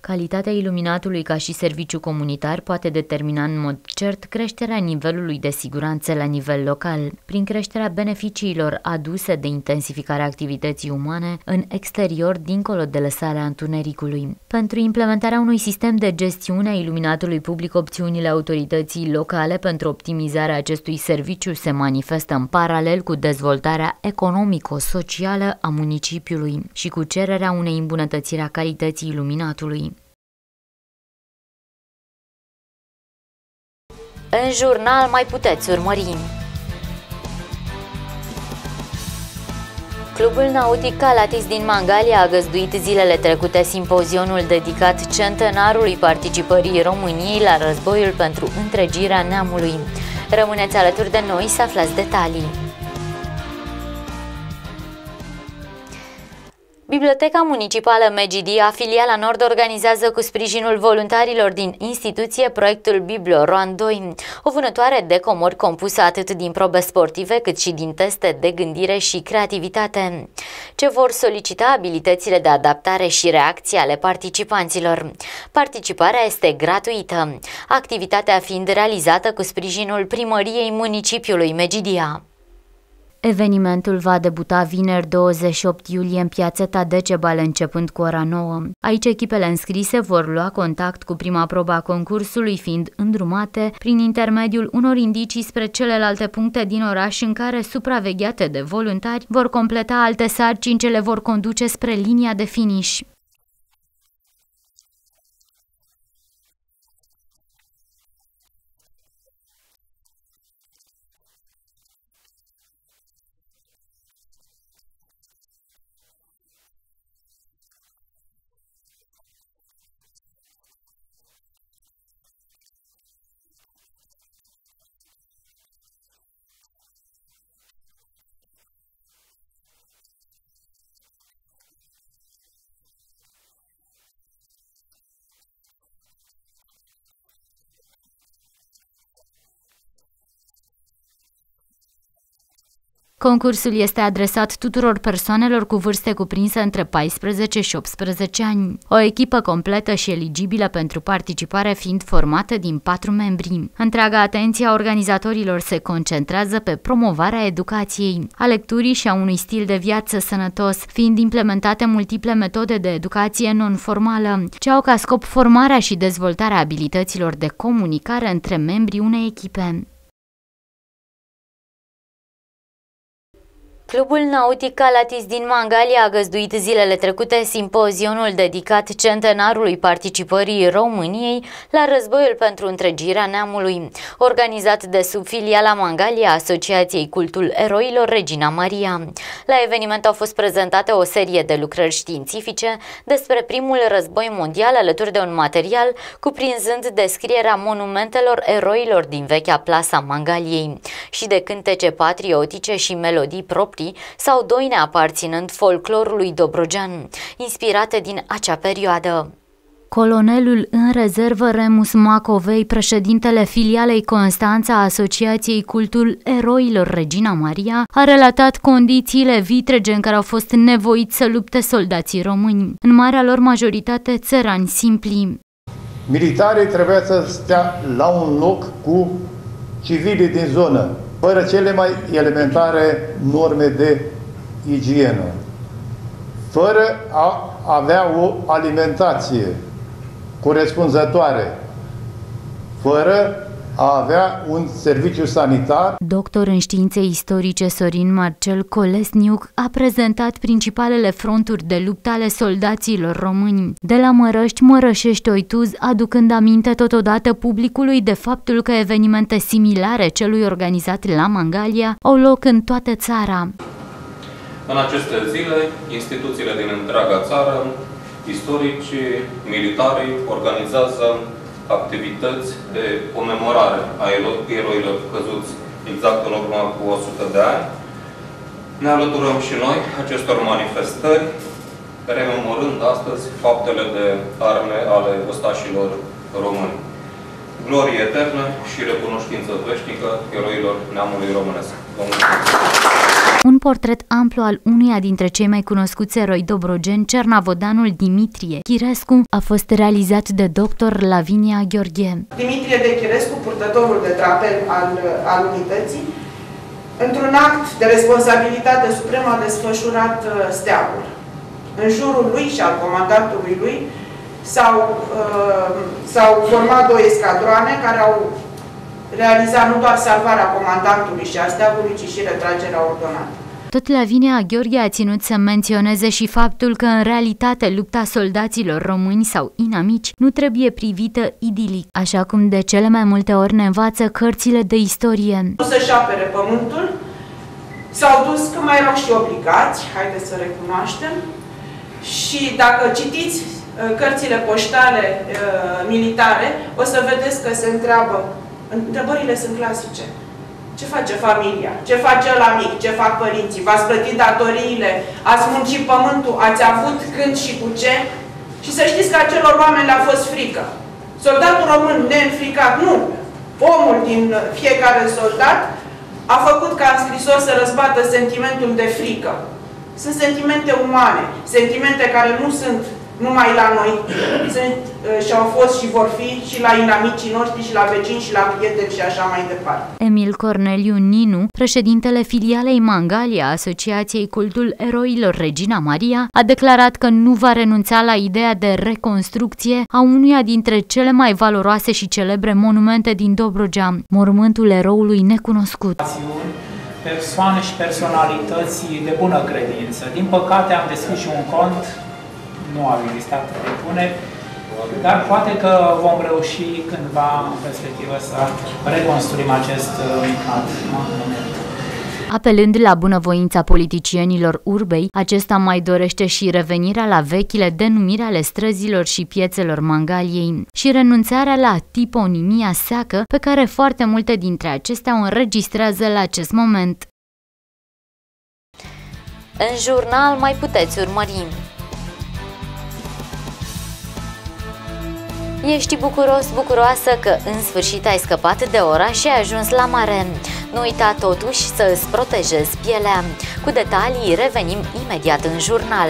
Calitatea iluminatului ca și serviciu comunitar poate determina în mod cert creșterea nivelului de siguranță la nivel local, prin creșterea beneficiilor aduse de intensificarea activității umane în exterior dincolo de lăsarea întunericului. Pentru implementarea unui sistem de gestiune a iluminatului public, opțiunile autorității locale pentru optimizarea acestui serviciu se manifestă în paralel cu dezvoltarea economico-socială a municipiului și cu cererea unei îmbunătățiri a calității iluminatului. În jurnal mai puteți urmări. Clubul Nautic Calatis din Mangalia a găzduit zilele trecute simpozionul dedicat centenarului participării României la războiul pentru întregirea neamului. Rămâneți alături de noi să aflați detalii. Biblioteca Municipală Megidia, filiala Nord, organizează cu sprijinul voluntarilor din instituție proiectul Biblo Roan 2, o vânătoare de comori compusă atât din probe sportive cât și din teste de gândire și creativitate, ce vor solicita abilitățile de adaptare și reacție ale participanților. Participarea este gratuită, activitatea fiind realizată cu sprijinul primăriei municipiului Megidia. Evenimentul va debuta vineri 28 iulie în piața Tadecebal începând cu ora 9. Aici echipele înscrise vor lua contact cu prima probă a concursului fiind îndrumate prin intermediul unor indicii spre celelalte puncte din oraș în care supravegheate de voluntari vor completa alte sarcini ce le vor conduce spre linia de finish. Concursul este adresat tuturor persoanelor cu vârste cuprinse între 14 și 18 ani. O echipă completă și eligibilă pentru participare fiind formată din patru membri. Întreaga atenție a organizatorilor se concentrează pe promovarea educației, a lecturii și a unui stil de viață sănătos, fiind implementate multiple metode de educație non-formală, ce au ca scop formarea și dezvoltarea abilităților de comunicare între membrii unei echipe. Clubul Nautic Calatis din Mangalia a găzduit zilele trecute simpozionul dedicat centenarului participării României la războiul pentru întregirea neamului, organizat de sub filiala Mangalia Asociației Cultul Eroilor Regina Maria. La eveniment au fost prezentate o serie de lucrări științifice despre primul război mondial alături de un material cuprinzând descrierea monumentelor eroilor din vechea plasa Mangaliei și de cântece patriotice și melodii proprii proprii sau doine aparținând folclorului dobrogean, inspirate din acea perioadă. Colonelul în rezervă Remus Macovei, președintele filialei Constanța a Asociației Cultul Eroilor Regina Maria, a relatat condițiile vitrege în care au fost nevoiți să lupte soldații români, în marea lor majoritate țărani simpli. Militarii trebuia să stea la un loc cu civilii din zonă, fără cele mai elementare norme de igienă, fără a avea o alimentație corespunzătoare, fără a avea un serviciu sanitar. Doctor în științe istorice Sorin Marcel Colesniuc a prezentat principalele fronturi de luptă ale soldaților români. De la Mărăști, Mărășești Oituz, aducând aminte totodată publicului de faptul că evenimente similare celui organizat la Mangalia au loc în toată țara. În aceste zile, instituțiile din întreaga țară, istorici, militari, organizează activități de comemorare a eroilor căzuți exact în urmă cu 100 de ani. Ne alăturăm și noi acestor manifestări, rememorând astăzi faptele de arme ale ostașilor români. Glorie eternă și recunoștință veșnică eroilor neamului românesc. Vă mulțumesc! Un portret amplu al unuia dintre cei mai cunoscuți eroi dobrogeni, cernavodanul Dimitrie Chirescu, a fost realizat de dr. Lavinia Gheorghe. Dimitrie de Chirescu, purtătorul de drapel al, al unității, într-un act de responsabilitate supremă a desfășurat uh, steagul. În jurul lui și al comandantului lui s-au, uh, format două escadroane care au realiza nu doar salvarea comandantului și a steagului, ci și retragerea ordonată. Tot Lavinia Gheorghe a ținut să menționeze și faptul că în realitate lupta soldaților români sau inamici nu trebuie privită idilic, așa cum de cele mai multe ori ne învață cărțile de istorie. Nu să-și apere pământul, s-au dus că mai erau și obligați, haideți să recunoaștem, și dacă citiți uh, cărțile poștale uh, militare, o să vedeți că se întreabă Întrebările sunt clasice. Ce face familia? Ce face la mic? Ce fac părinții? V-ați plătit datoriile? Ați muncit pământul? Ați avut când și cu ce? Și să știți că acelor oameni le-a fost frică. Soldatul român neînfricat, nu. Omul din fiecare soldat a făcut ca în scrisor să răzbată sentimentul de frică. Sunt sentimente umane, sentimente care nu sunt numai la noi sunt uh, și au fost și vor fi și la inamicii noștri și la vecini și la prieteni și așa mai departe. Emil Corneliu Ninu, președintele filialei Mangalia Asociației Cultul Eroilor Regina Maria, a declarat că nu va renunța la ideea de reconstrucție a unuia dintre cele mai valoroase și celebre monumente din Dobrogea, mormântul eroului necunoscut persoane și personalități de bună credință. Din păcate am deschis și un cont nu au existat depuneri, dar poate că vom reuși cândva în perspectivă să reconstruim acest uh, monument. Apelând la bunăvoința politicienilor urbei, acesta mai dorește și revenirea la vechile denumiri ale străzilor și piețelor Mangaliei și renunțarea la tiponimia seacă pe care foarte multe dintre acestea o înregistrează la acest moment. În jurnal mai puteți urmări Ești bucuros, bucuroasă că în sfârșit ai scăpat de ora și ai ajuns la mare. Nu uita totuși să îți protejezi pielea. Cu detalii revenim imediat în jurnal.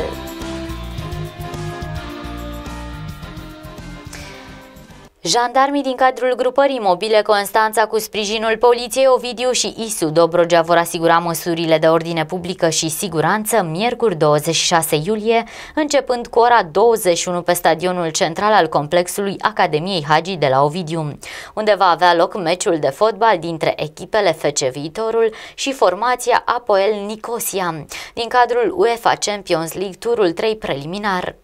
Jandarmii din cadrul grupării mobile Constanța cu sprijinul poliției Ovidiu și Isu Dobrogea vor asigura măsurile de ordine publică și siguranță miercuri 26 iulie, începând cu ora 21 pe stadionul central al complexului Academiei Hagi de la Ovidiu, unde va avea loc meciul de fotbal dintre echipele FC Viitorul și formația Apoel Nicosia, din cadrul UEFA Champions League turul 3 preliminar.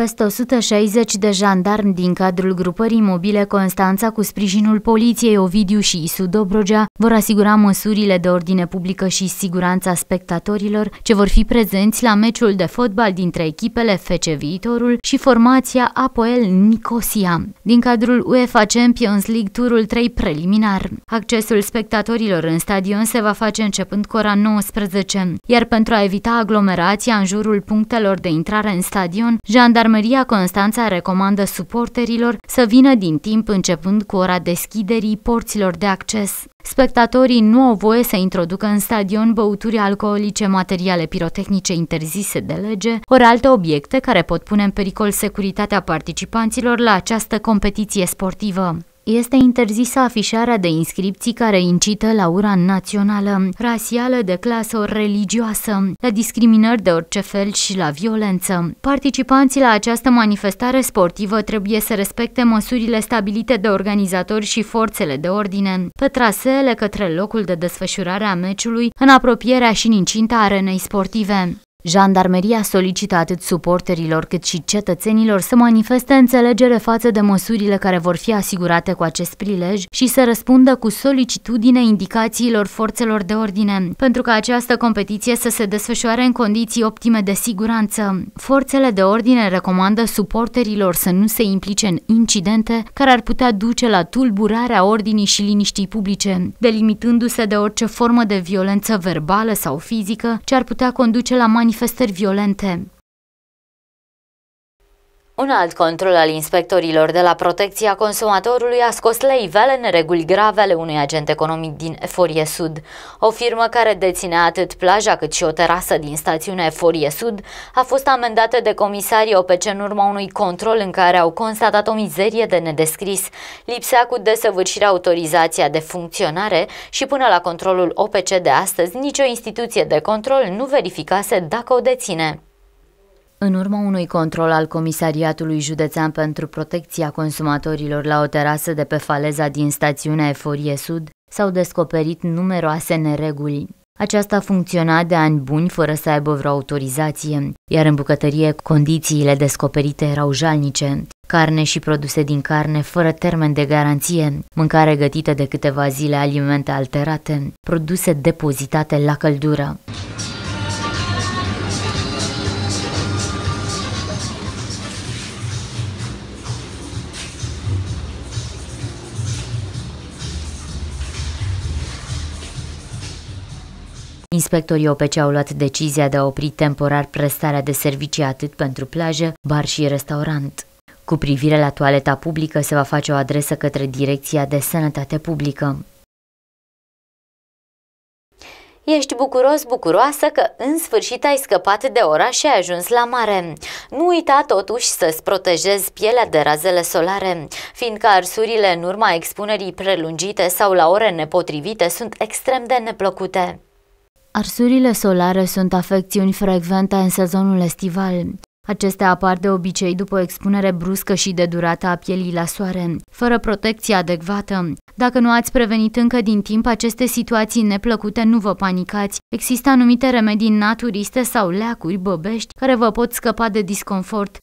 Peste 160 de jandarmi din cadrul grupării mobile Constanța cu sprijinul poliției Ovidiu și Isu Dobrogea vor asigura măsurile de ordine publică și siguranța spectatorilor ce vor fi prezenți la meciul de fotbal dintre echipele FC Viitorul și formația Apoel Nicosia din cadrul UEFA Champions League turul 3 preliminar. Accesul spectatorilor în stadion se va face începând cu ora 19, iar pentru a evita aglomerația în jurul punctelor de intrare în stadion, jandarmi Jandarmeria Constanța recomandă suporterilor să vină din timp începând cu ora deschiderii porților de acces. Spectatorii nu au voie să introducă în stadion băuturi alcoolice, materiale pirotehnice interzise de lege, ori alte obiecte care pot pune în pericol securitatea participanților la această competiție sportivă. Este interzisă afișarea de inscripții care incită la ura națională, rasială, de clasă ori religioasă, la discriminări de orice fel și la violență. Participanții la această manifestare sportivă trebuie să respecte măsurile stabilite de organizatori și forțele de ordine pe traseele către locul de desfășurare a meciului în apropierea și în incinta arenei sportive. Jandarmeria solicită atât suporterilor cât și cetățenilor să manifeste înțelegere față de măsurile care vor fi asigurate cu acest prilej și să răspundă cu solicitudine indicațiilor forțelor de ordine, pentru ca această competiție să se desfășoare în condiții optime de siguranță. Forțele de ordine recomandă suporterilor să nu se implice în incidente care ar putea duce la tulburarea ordinii și liniștii publice, delimitându-se de orice formă de violență verbală sau fizică ce ar putea conduce la manifestare manifestări violente. Un alt control al inspectorilor de la protecția consumatorului a scos la iveală nereguli grave ale unui agent economic din Eforie Sud. O firmă care deținea atât plaja cât și o terasă din stațiunea Eforie Sud a fost amendată de comisarii OPC în urma unui control în care au constatat o mizerie de nedescris. Lipsea cu desăvârșirea autorizația de funcționare și până la controlul OPC de astăzi nicio instituție de control nu verificase dacă o deține. În urma unui control al Comisariatului Județean pentru Protecția Consumatorilor la o terasă de pe faleza din stațiunea Eforie Sud, s-au descoperit numeroase nereguli. Aceasta funcționa de ani buni fără să aibă vreo autorizație, iar în bucătărie condițiile descoperite erau jalnice. Carne și produse din carne fără termen de garanție, mâncare gătită de câteva zile, alimente alterate, produse depozitate la căldură. Inspectorii OPC au luat decizia de a opri temporar prestarea de servicii atât pentru plajă, bar și restaurant. Cu privire la toaleta publică se va face o adresă către Direcția de Sănătate Publică. Ești bucuros, bucuroasă că în sfârșit ai scăpat de oraș și ai ajuns la mare. Nu uita totuși să-ți protejezi pielea de razele solare, fiindcă arsurile în urma expunerii prelungite sau la ore nepotrivite sunt extrem de neplăcute. Arsurile solare sunt afecțiuni frecvente în sezonul estival. Acestea apar de obicei după o expunere bruscă și de durată a pielii la soare, fără protecție adecvată. Dacă nu ați prevenit încă din timp aceste situații neplăcute, nu vă panicați. Există anumite remedii naturiste sau leacuri băbești care vă pot scăpa de disconfort.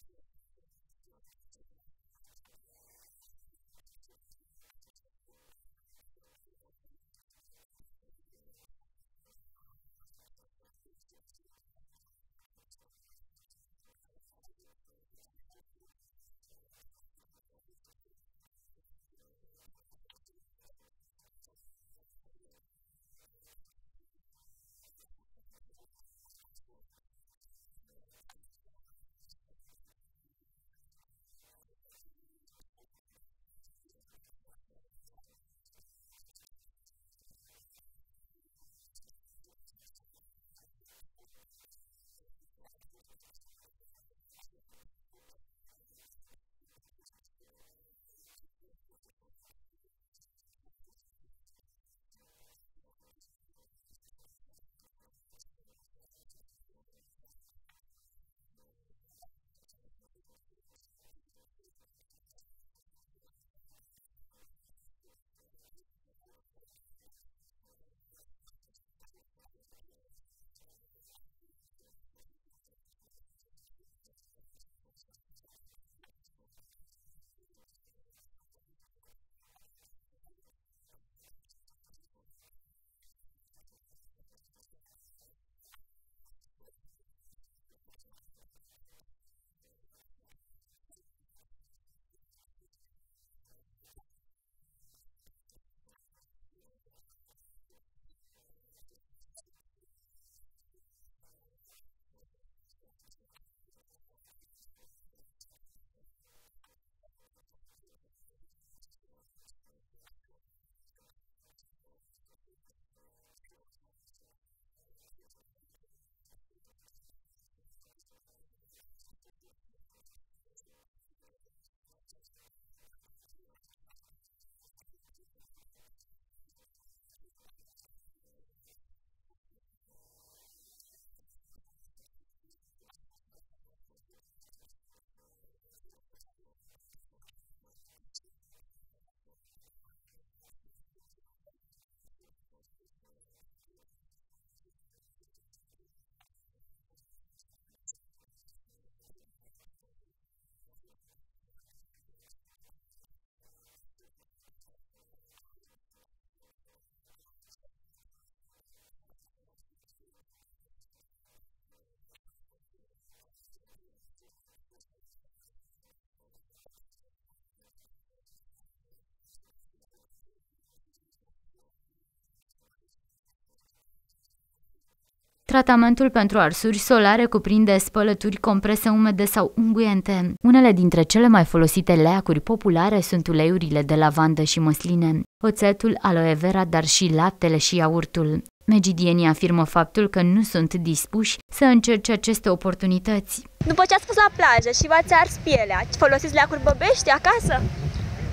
Tratamentul pentru arsuri solare cuprinde spălături comprese umede sau unguente. Unele dintre cele mai folosite leacuri populare sunt uleiurile de lavandă și măsline, oțetul, aloe vera, dar și laptele și iaurtul. Megidienii afirmă faptul că nu sunt dispuși să încerce aceste oportunități. După ce ați fost la plajă și v-ați ars pielea, folosiți leacuri băbești acasă?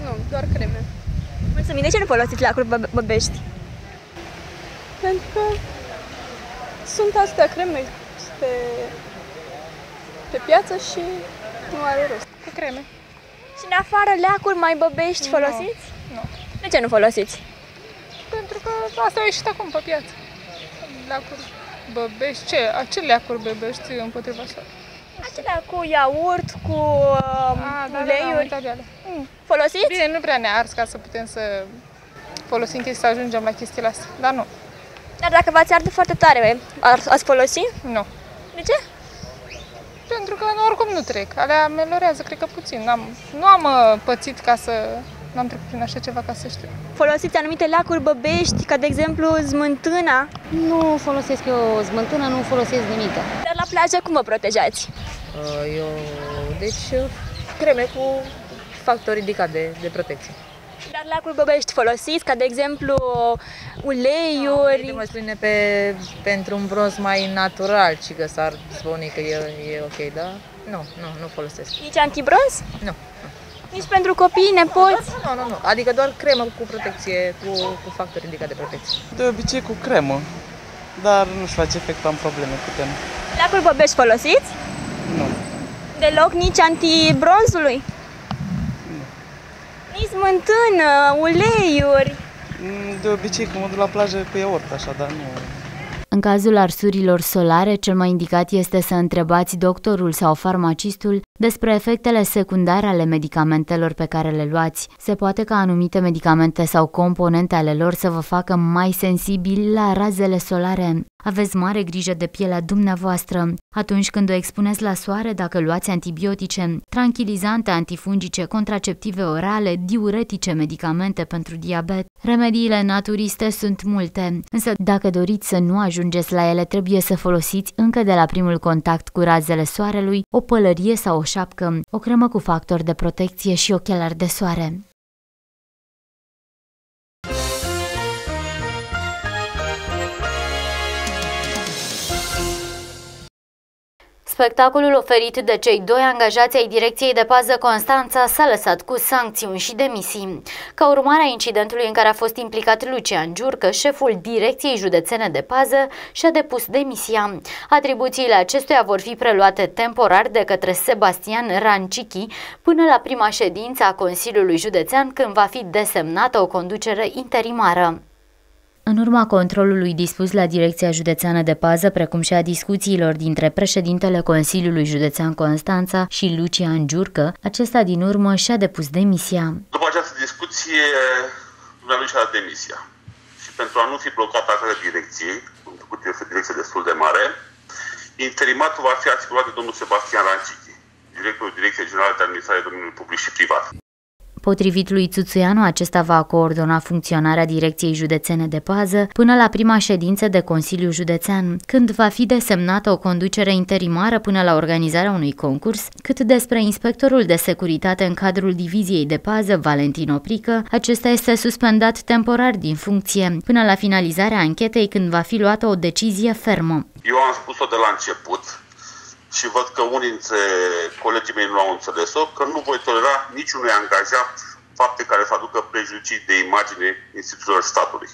Nu, doar creme. Mulțumim. De ce nu folosiți leacuri bă- băbești? Pentru că sunt astea creme pe, pe piață și nu are rost. Cu creme. Și în afară leacuri mai băbești folosiți? Nu. De ce nu folosiți? Pentru că asta au ieșit acum pe piață. Leacuri băbești. Ce? Ce leacuri băbești împotriva asta? Acelea cu iaurt, cu uh, A, da, uleiuri. Da, da, am uitat de alea. Mm. Folosiți? Bine, nu prea ne ars ca să putem să folosim chestii, să ajungem la chestiile astea. Dar nu. Dar dacă v-ați arde foarte tare, ar, ați folosi? Nu. De ce? Pentru că oricum nu trec. Alea ameliorează, cred că puțin. N-am, nu am uh, pățit ca să... N-am trecut prin așa ceva ca să știu. Folosiți anumite lacuri băbești, ca de exemplu zmântâna. Nu folosesc eu smântână, nu folosesc nimic. Dar la plajă cum vă protejați? Eu, deci, creme cu factor ridicat de, de protecție. Dar lacuri băbești folosiți, ca de exemplu uleiuri. De măsline pe, pentru un bronz mai natural, ci că s-ar spune că e, e ok, da? Nu, nu, nu folosesc. Nici antibronz? Nu. Nici pentru copii, nepoți? Nu, nu, nu. Adică doar cremă cu protecție, cu, cu factor ridicat de protecție. De obicei cu cremă, dar nu-și face efect, am probleme cu cremă. Lacuri băbești folosiți? Nu. Deloc nici antibronzului? Nici smântână, uleiuri. De obicei când mă duc la plajă pe iaurt, așa, dar nu... În cazul arsurilor solare, cel mai indicat este să întrebați doctorul sau farmacistul despre efectele secundare ale medicamentelor pe care le luați. Se poate ca anumite medicamente sau componente ale lor să vă facă mai sensibili la razele solare. Aveți mare grijă de pielea dumneavoastră. Atunci când o expuneți la soare, dacă luați antibiotice, tranquilizante, antifungice, contraceptive orale, diuretice, medicamente pentru diabet, remediile naturiste sunt multe. Însă, dacă doriți să nu ajungeți la ele, trebuie să folosiți încă de la primul contact cu razele soarelui o pălărie sau o șapcă, o cremă cu factor de protecție și ochelari de soare. Spectacolul oferit de cei doi angajați ai Direcției de Pază Constanța s-a lăsat cu sancțiuni și demisii. Ca urmare a incidentului în care a fost implicat Lucian Giurcă, șeful Direcției Județene de Pază și-a depus demisia. Atribuțiile acestuia vor fi preluate temporar de către Sebastian Rancichi până la prima ședință a Consiliului Județean când va fi desemnată o conducere interimară. În urma controlului dispus la Direcția Județeană de Pază, precum și a discuțiilor dintre președintele Consiliului Județean Constanța și Lucian Giurcă, acesta din urmă și-a depus demisia. După această discuție, dumnealui și-a dat demisia. Și pentru a nu fi blocat actele direcției, pentru că este o direcție destul de mare, interimatul va fi asigurat de domnul Sebastian Rancichi, directorul Direcției Generale de Administrare Domeniului Public și Privat. Potrivit lui Țuțuianu, acesta va coordona funcționarea Direcției Județene de Pază până la prima ședință de Consiliu Județean, când va fi desemnată o conducere interimară până la organizarea unui concurs, cât despre inspectorul de securitate în cadrul Diviziei de Pază, Valentin Oprică, acesta este suspendat temporar din funcție, până la finalizarea anchetei când va fi luată o decizie fermă. Eu am spus-o de la început și văd că unii dintre colegii mei nu au înțeles-o, că nu voi tolera niciunui angajat fapte care să aducă prejudicii de imagine instituțiilor statului.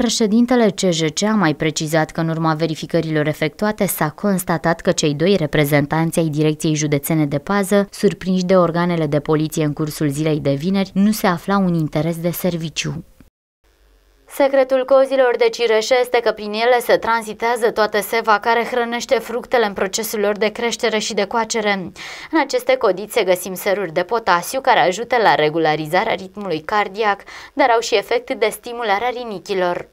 Președintele CJC a mai precizat că în urma verificărilor efectuate s-a constatat că cei doi reprezentanți ai Direcției Județene de Pază, surprinși de organele de poliție în cursul zilei de vineri, nu se aflau în interes de serviciu. Secretul cozilor de cireș este că prin ele se tranzitează toată seva care hrănește fructele în procesul lor de creștere și de coacere. În aceste codițe găsim seruri de potasiu care ajută la regularizarea ritmului cardiac, dar au și efect de stimulare a rinichilor.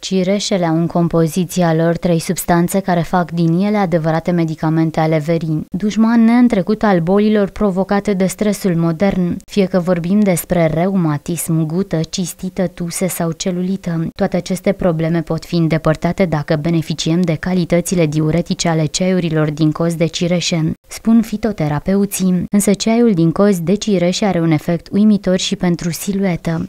Cireșele au în compoziția lor trei substanțe care fac din ele adevărate medicamente ale verii, dușman neîntrecut al bolilor provocate de stresul modern, fie că vorbim despre reumatism, gută, cistită, tuse sau celulită. Toate aceste probleme pot fi îndepărtate dacă beneficiem de calitățile diuretice ale ceaiurilor din coz de cireșe, spun fitoterapeuții, însă ceaiul din coz de cireșe are un efect uimitor și pentru siluetă.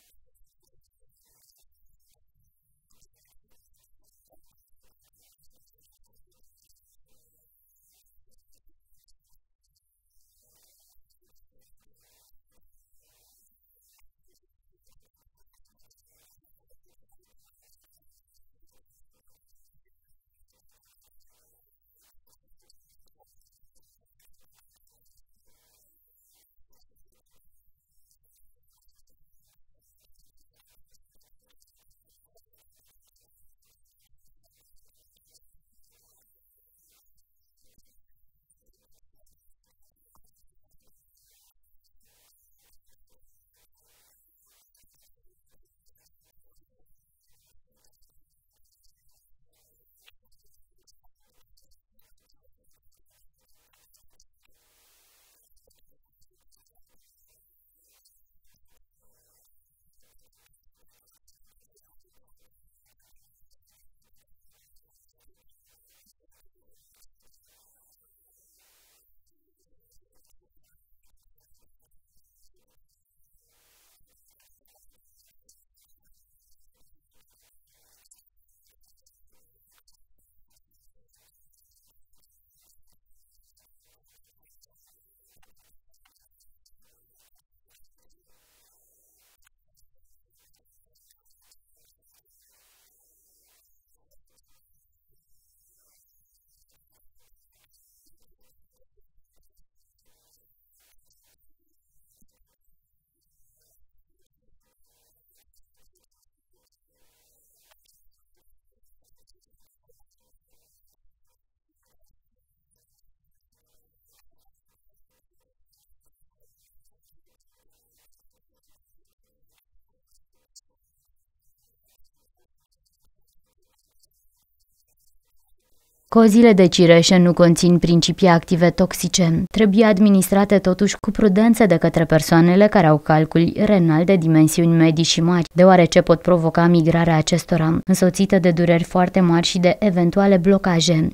Cozile de cireșe nu conțin principii active toxice. Trebuie administrate totuși cu prudență de către persoanele care au calculi renal de dimensiuni medii și mari, deoarece pot provoca migrarea acestora, însoțită de dureri foarte mari și de eventuale blocaje.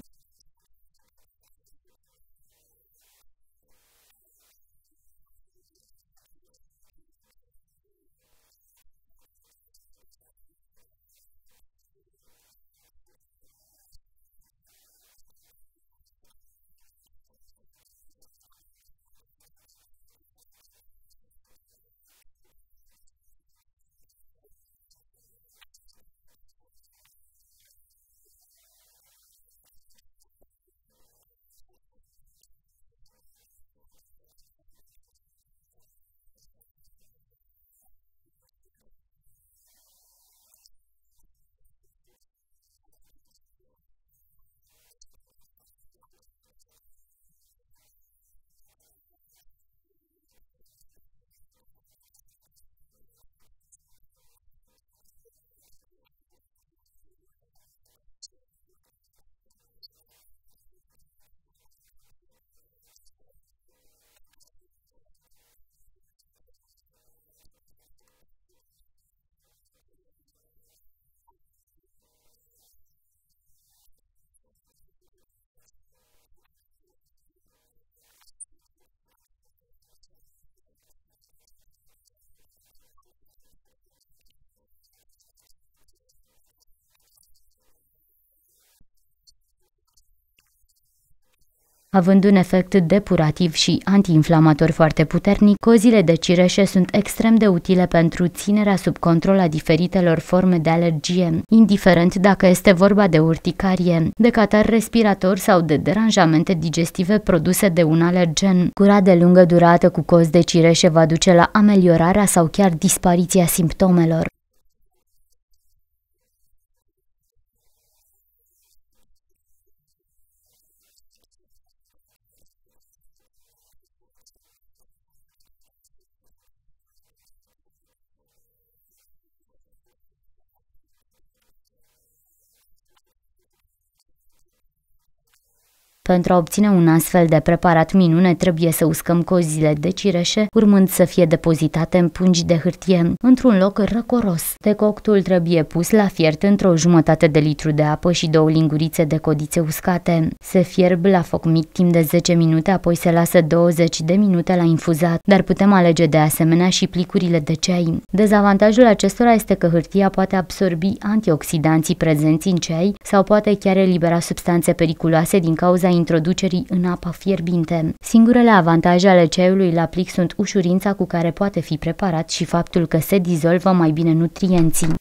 Având un efect depurativ și antiinflamator foarte puternic, cozile de cireșe sunt extrem de utile pentru ținerea sub control a diferitelor forme de alergie, indiferent dacă este vorba de urticarie, de catar respirator sau de deranjamente digestive produse de un alergen. Cura de lungă durată cu coz de cireșe va duce la ameliorarea sau chiar dispariția simptomelor. Pentru a obține un astfel de preparat minune, trebuie să uscăm cozile de cireșe, urmând să fie depozitate în pungi de hârtie, într-un loc răcoros. Decoctul trebuie pus la fiert într-o jumătate de litru de apă și două lingurițe de codițe uscate. Se fierb la foc mic timp de 10 minute, apoi se lasă 20 de minute la infuzat, dar putem alege de asemenea și plicurile de ceai. Dezavantajul acestora este că hârtia poate absorbi antioxidanții prezenți în ceai sau poate chiar elibera substanțe periculoase din cauza introducerii în apă fierbinte. Singurele avantaje ale ceaiului la plic sunt ușurința cu care poate fi preparat și faptul că se dizolvă mai bine nutrienții.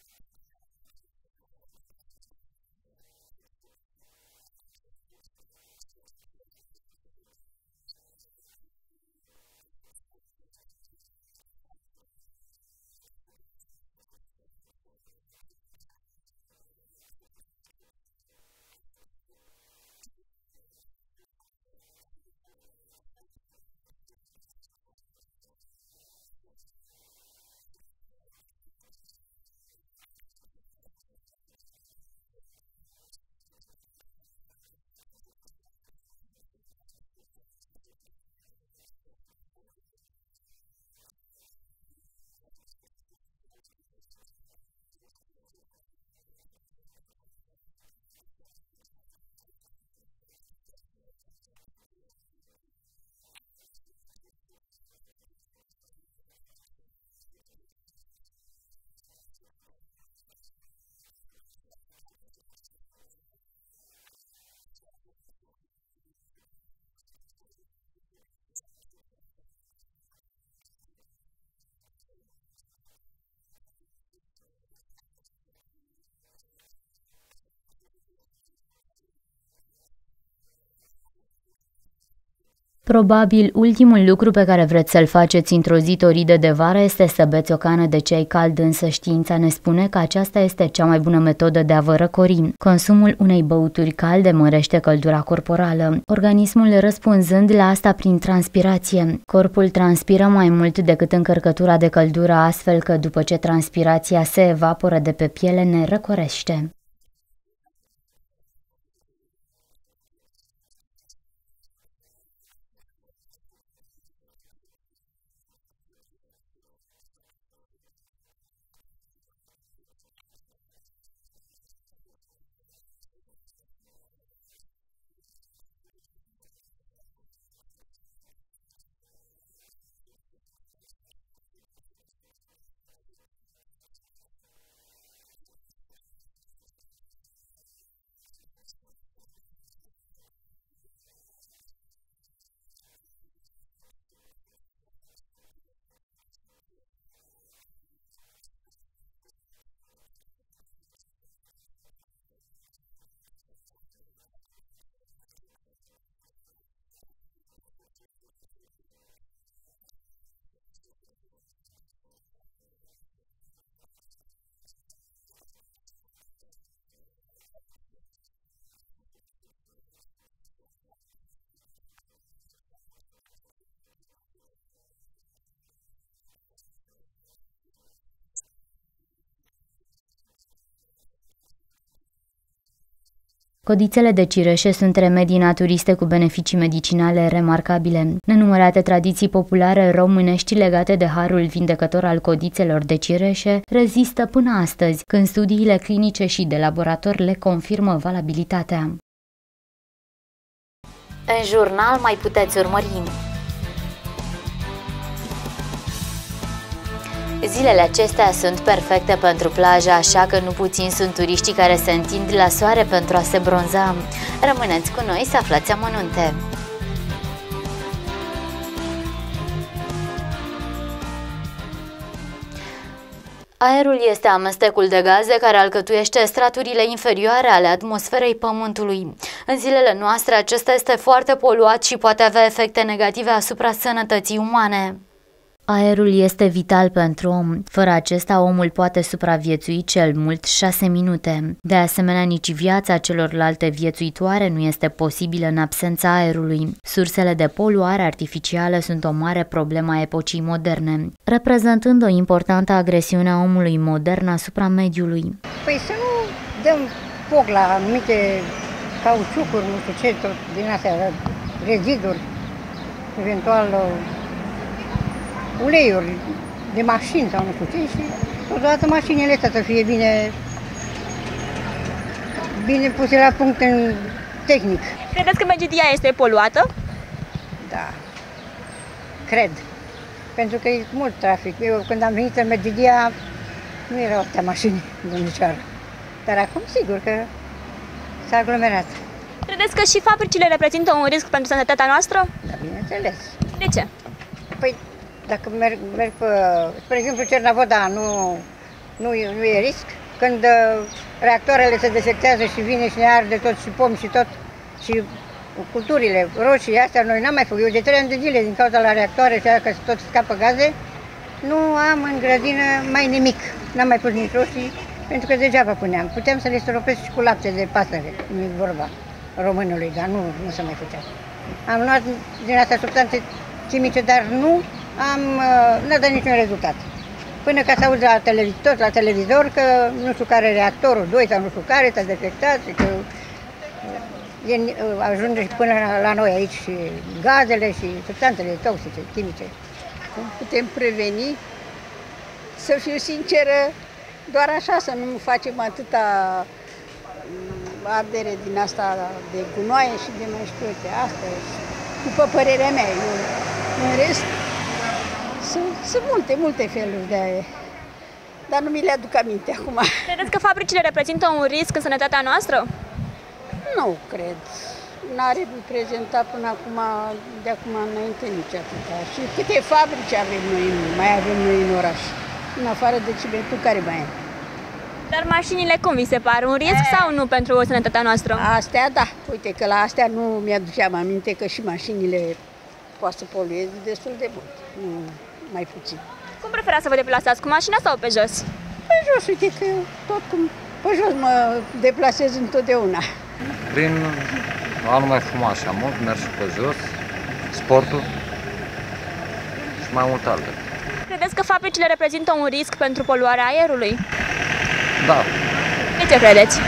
Probabil ultimul lucru pe care vreți să-l faceți într-o zi toridă de vară este să beți o cană de ceai cald, însă știința ne spune că aceasta este cea mai bună metodă de a vă răcori. Consumul unei băuturi calde mărește căldura corporală, organismul răspunzând la asta prin transpirație. Corpul transpiră mai mult decât încărcătura de căldură, astfel că după ce transpirația se evaporă de pe piele, ne răcorește. Codițele de cireșe sunt remedii naturiste cu beneficii medicinale remarcabile. Nenumărate tradiții populare românești legate de harul vindecător al codițelor de cireșe rezistă până astăzi, când studiile clinice și de laborator le confirmă valabilitatea. În jurnal mai puteți urmări Zilele acestea sunt perfecte pentru plajă, așa că nu puțin sunt turiștii care se întind la soare pentru a se bronza. Rămâneți cu noi să aflați amănunte! Aerul este amestecul de gaze care alcătuiește straturile inferioare ale atmosferei Pământului. În zilele noastre acesta este foarte poluat și poate avea efecte negative asupra sănătății umane. Aerul este vital pentru om. Fără acesta, omul poate supraviețui cel mult șase minute. De asemenea, nici viața celorlalte viețuitoare nu este posibilă în absența aerului. Sursele de poluare artificială sunt o mare problemă a epocii moderne, reprezentând o importantă agresiune a omului modern asupra mediului. Păi să nu dăm foc la anumite cauciucuri, nu știu ce, tot din astea, reziduri, eventual uh, uleiuri de mașini sau nu știu ce și totodată mașinile astea să fie bine, bine puse la punct în tehnic. Credeți că Megidia este poluată? Da, cred. Pentru că e mult trafic. Eu când am venit în Medgidia nu erau atâtea mașini, domnișoară. Dar acum sigur că s-a aglomerat. Credeți că și fabricile reprezintă un risc pentru sănătatea noastră? Da, bineînțeles. De ce? Păi, dacă merg, merg pe, spre exemplu, Cernavoda nu, nu, e, nu e risc, când uh, reactoarele se defectează și vine și ne arde tot și pom și tot, și culturile roșii astea, noi n-am mai făcut. Eu de trei ani de zile, din cauza la reactoare și că tot scapă gaze, nu am în grădină mai nimic. N-am mai pus nici roșii, pentru că degeaba puneam. Puteam să le stropesc și cu lapte de pasăre, nu e vorba românului, dar nu, nu se mai făcea. Am luat din astea substanțe chimice, dar nu am, uh, n-a dat niciun rezultat. Până ca să auzi la televizor, tot la televizor că nu știu care reactorul 2 sau nu știu care s-a defectat și că uh, e, uh, ajunge și până la noi aici și gazele și substanțele toxice, chimice. Cum putem preveni? Să fiu sinceră, doar așa să nu facem atâta mm, ardere din asta de gunoaie și de mai știu uite, asta e, după părerea mea. Eu, în rest, sunt, sunt multe, multe feluri de aia. Dar nu mi le aduc aminte acum. Credeți că fabricile reprezintă un risc în sănătatea noastră? Nu cred. N-are reprezentat până acum, de acum înainte nici atâta. Și câte fabrici avem noi, mai avem noi în oraș. În afară de cimentul care mai e. Dar mașinile cum vi se par? Un risc e... sau nu pentru sănătatea noastră? Astea da. Uite că la astea nu mi-aduceam aminte că și mașinile poate să polueze destul de mult. Nu mai puțin. Cum preferați să vă deplasați, cu mașina sau pe jos? Pe jos, uite că eu tot cum pe jos mă deplasez întotdeauna. Prin a nu mai fuma așa mult, merg și pe jos, sportul și mai multe alte. Credeți că fabricile reprezintă un risc pentru poluarea aerului? Da. De ce credeți?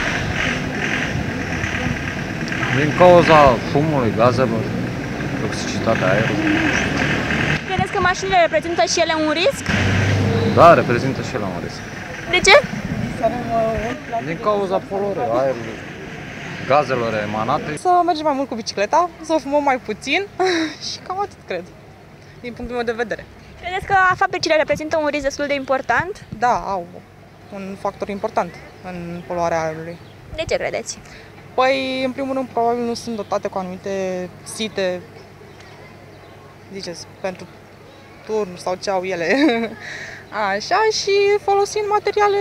Din cauza fumului, gazelor, toxicitatea aerului. Credeți că mașinile reprezintă și ele un risc? Da, reprezintă și ele un risc. De ce? Din cauza poluării aerului, gazelor emanate. Să mergem mai mult cu bicicleta, să fumăm mai puțin (laughs) și cam atât, cred, din punctul meu de vedere. Credeți că fabricile reprezintă un risc destul de important? Da, au un factor important în poluarea aerului. De ce credeți? Păi, în primul rând, probabil nu sunt dotate cu anumite site, ziceți, pentru turn sau ce au ele. (laughs) Așa, și folosind materiale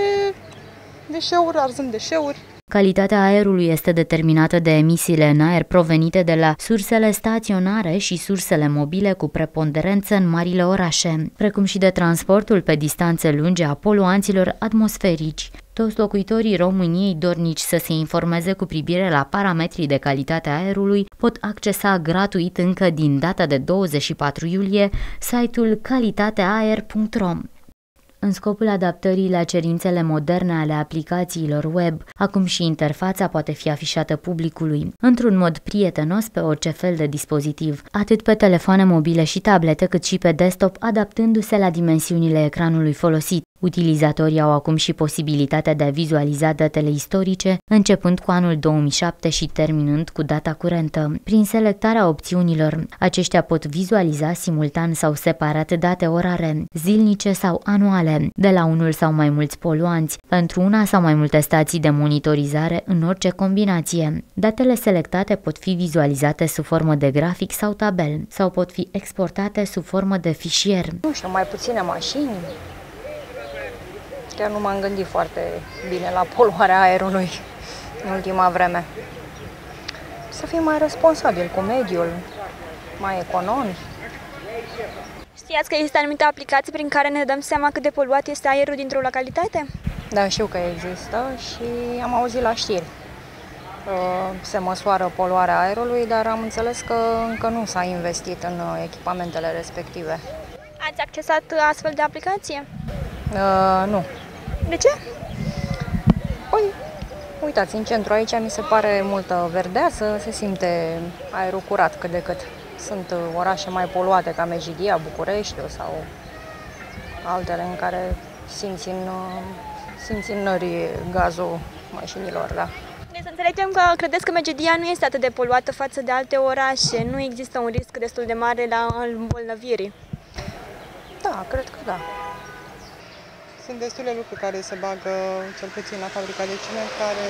deșeuri, arzând deșeuri. Calitatea aerului este determinată de emisiile în aer provenite de la sursele staționare și sursele mobile cu preponderență în marile orașe, precum și de transportul pe distanțe lungi a poluanților atmosferici. Toți locuitorii României dornici să se informeze cu privire la parametrii de calitate a aerului pot accesa gratuit încă din data de 24 iulie site-ul calitateaer.ro în scopul adaptării la cerințele moderne ale aplicațiilor web. Acum și interfața poate fi afișată publicului, într-un mod prietenos pe orice fel de dispozitiv, atât pe telefoane mobile și tablete, cât și pe desktop, adaptându-se la dimensiunile ecranului folosit. Utilizatorii au acum și posibilitatea de a vizualiza datele istorice, începând cu anul 2007 și terminând cu data curentă. Prin selectarea opțiunilor, aceștia pot vizualiza simultan sau separat date orare, zilnice sau anuale, de la unul sau mai mulți poluanți, pentru una sau mai multe stații de monitorizare în orice combinație. Datele selectate pot fi vizualizate sub formă de grafic sau tabel, sau pot fi exportate sub formă de fișier. Nu știu, mai puține mașini, chiar nu m-am gândit foarte bine la poluarea aerului în ultima vreme. Să fim mai responsabili cu mediul, mai economi. Știați că există anumite aplicații prin care ne dăm seama cât de poluat este aerul dintr-o localitate? Da, știu că există și am auzit la știri. Se măsoară poluarea aerului, dar am înțeles că încă nu s-a investit în echipamentele respective. Ați accesat astfel de aplicație? Uh, nu. De ce? Păi, Uitați, în centru aici mi se pare multă verdeață, se simte aerul curat cât de cât. Sunt uh, orașe mai poluate ca Megidia, București sau altele în care simți în, uh, simți în nări gazul mașinilor, da. Deci să înțelegem că credeți că Megedia nu este atât de poluată față de alte orașe, nu există un risc destul de mare la îmbolnăvirii. Da, cred că da. Sunt destule lucruri care se bagă, cel puțin la fabrica de ciment, care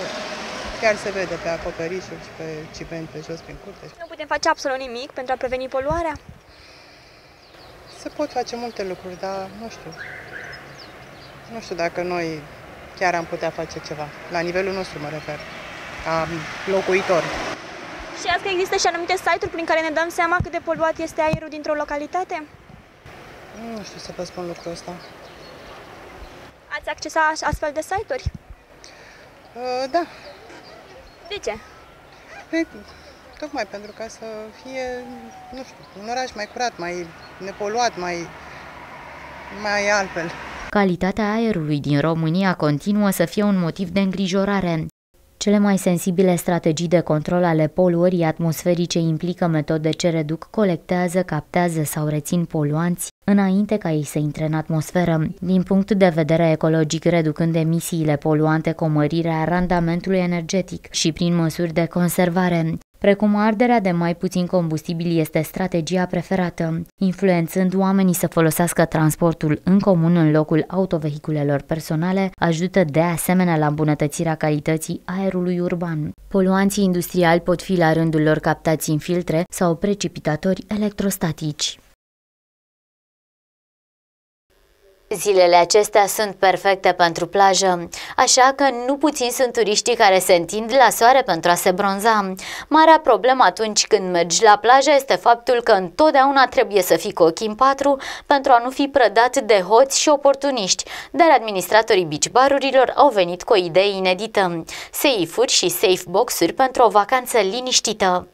chiar se vede pe acoperișuri și pe ciment pe jos prin curte. Nu putem face absolut nimic pentru a preveni poluarea? Se pot face multe lucruri, dar nu știu. Nu știu dacă noi chiar am putea face ceva. La nivelul nostru mă refer, ca locuitor. Și azi că există și anumite site-uri prin care ne dăm seama cât de poluat este aerul dintr-o localitate? Nu știu să vă spun lucrul ăsta. Ați accesat astfel de site-uri? Uh, da. De ce? Păi, tocmai pentru ca să fie, nu știu, un oraș mai curat, mai nepoluat, mai, mai altfel. Calitatea aerului din România continuă să fie un motiv de îngrijorare. Cele mai sensibile strategii de control ale poluării atmosferice implică metode ce reduc, colectează, captează sau rețin poluanți înainte ca ei să intre în atmosferă. Din punct de vedere ecologic, reducând emisiile poluante cu mărirea randamentului energetic și prin măsuri de conservare. Precum arderea de mai puțin combustibil este strategia preferată, influențând oamenii să folosească transportul în comun în locul autovehiculelor personale, ajută de asemenea la îmbunătățirea calității aerului urban. Poluanții industriali pot fi la rândul lor captați în filtre sau precipitatori electrostatici. Zilele acestea sunt perfecte pentru plajă, așa că nu puțin sunt turiștii care se întind la soare pentru a se bronza. Marea problemă atunci când mergi la plajă este faptul că întotdeauna trebuie să fii cu ochii în patru pentru a nu fi prădat de hoți și oportuniști, dar administratorii beach barurilor au venit cu o idee inedită, safe-uri și safe box-uri pentru o vacanță liniștită.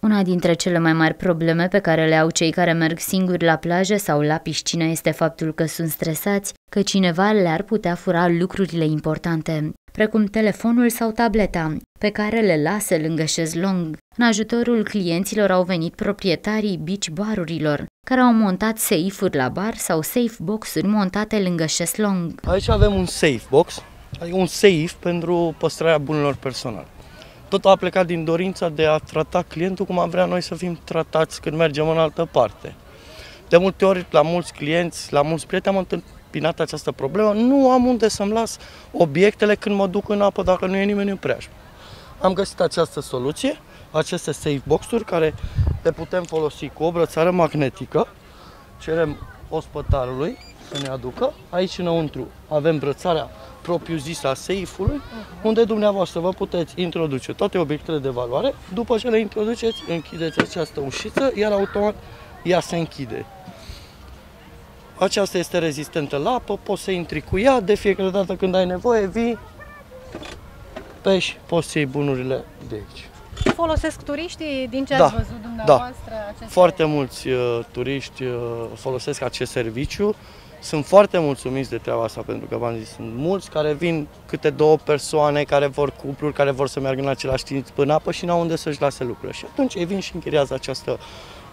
Una dintre cele mai mari probleme pe care le au cei care merg singuri la plajă sau la piscină este faptul că sunt stresați, că cineva le-ar putea fura lucrurile importante, precum telefonul sau tableta, pe care le lasă lângă șezlong. În ajutorul clienților au venit proprietarii beach barurilor, care au montat safe-uri la bar sau safe box-uri montate lângă șezlong. Aici avem un safe box, adică un safe pentru păstrarea bunurilor personale. Tot a plecat din dorința de a trata clientul cum am vrea noi să fim tratați când mergem în altă parte. De multe ori, la mulți clienți, la mulți prieteni am întâmpinat această problemă. Nu am unde să-mi las obiectele când mă duc în apă dacă nu e nimeni în preajmă. Am găsit această soluție, aceste safe box-uri care le putem folosi cu o brățară magnetică. Cerem ospătarului să ne aducă. Aici înăuntru avem brățarea propriu-zis a safe-ului, unde dumneavoastră vă puteți introduce toate obiectele de valoare. După ce le introduceți, închideți această ușiță, iar automat ea se închide. Aceasta este rezistentă la apă, poți să intri cu ea, de fiecare dată când ai nevoie, vii, pești, poți să iei bunurile de aici. Folosesc turiștii din ce Da, ați văzut dumneavoastră? Da. aceste- Foarte mulți uh, turiști uh, folosesc acest serviciu. Sunt foarte mulțumiți de treaba asta, pentru că v-am zis, sunt mulți care vin câte două persoane, care vor cupluri, care vor să meargă în același timp în apă și n-au unde să-și lase lucrurile. Și atunci ei vin și închiriază această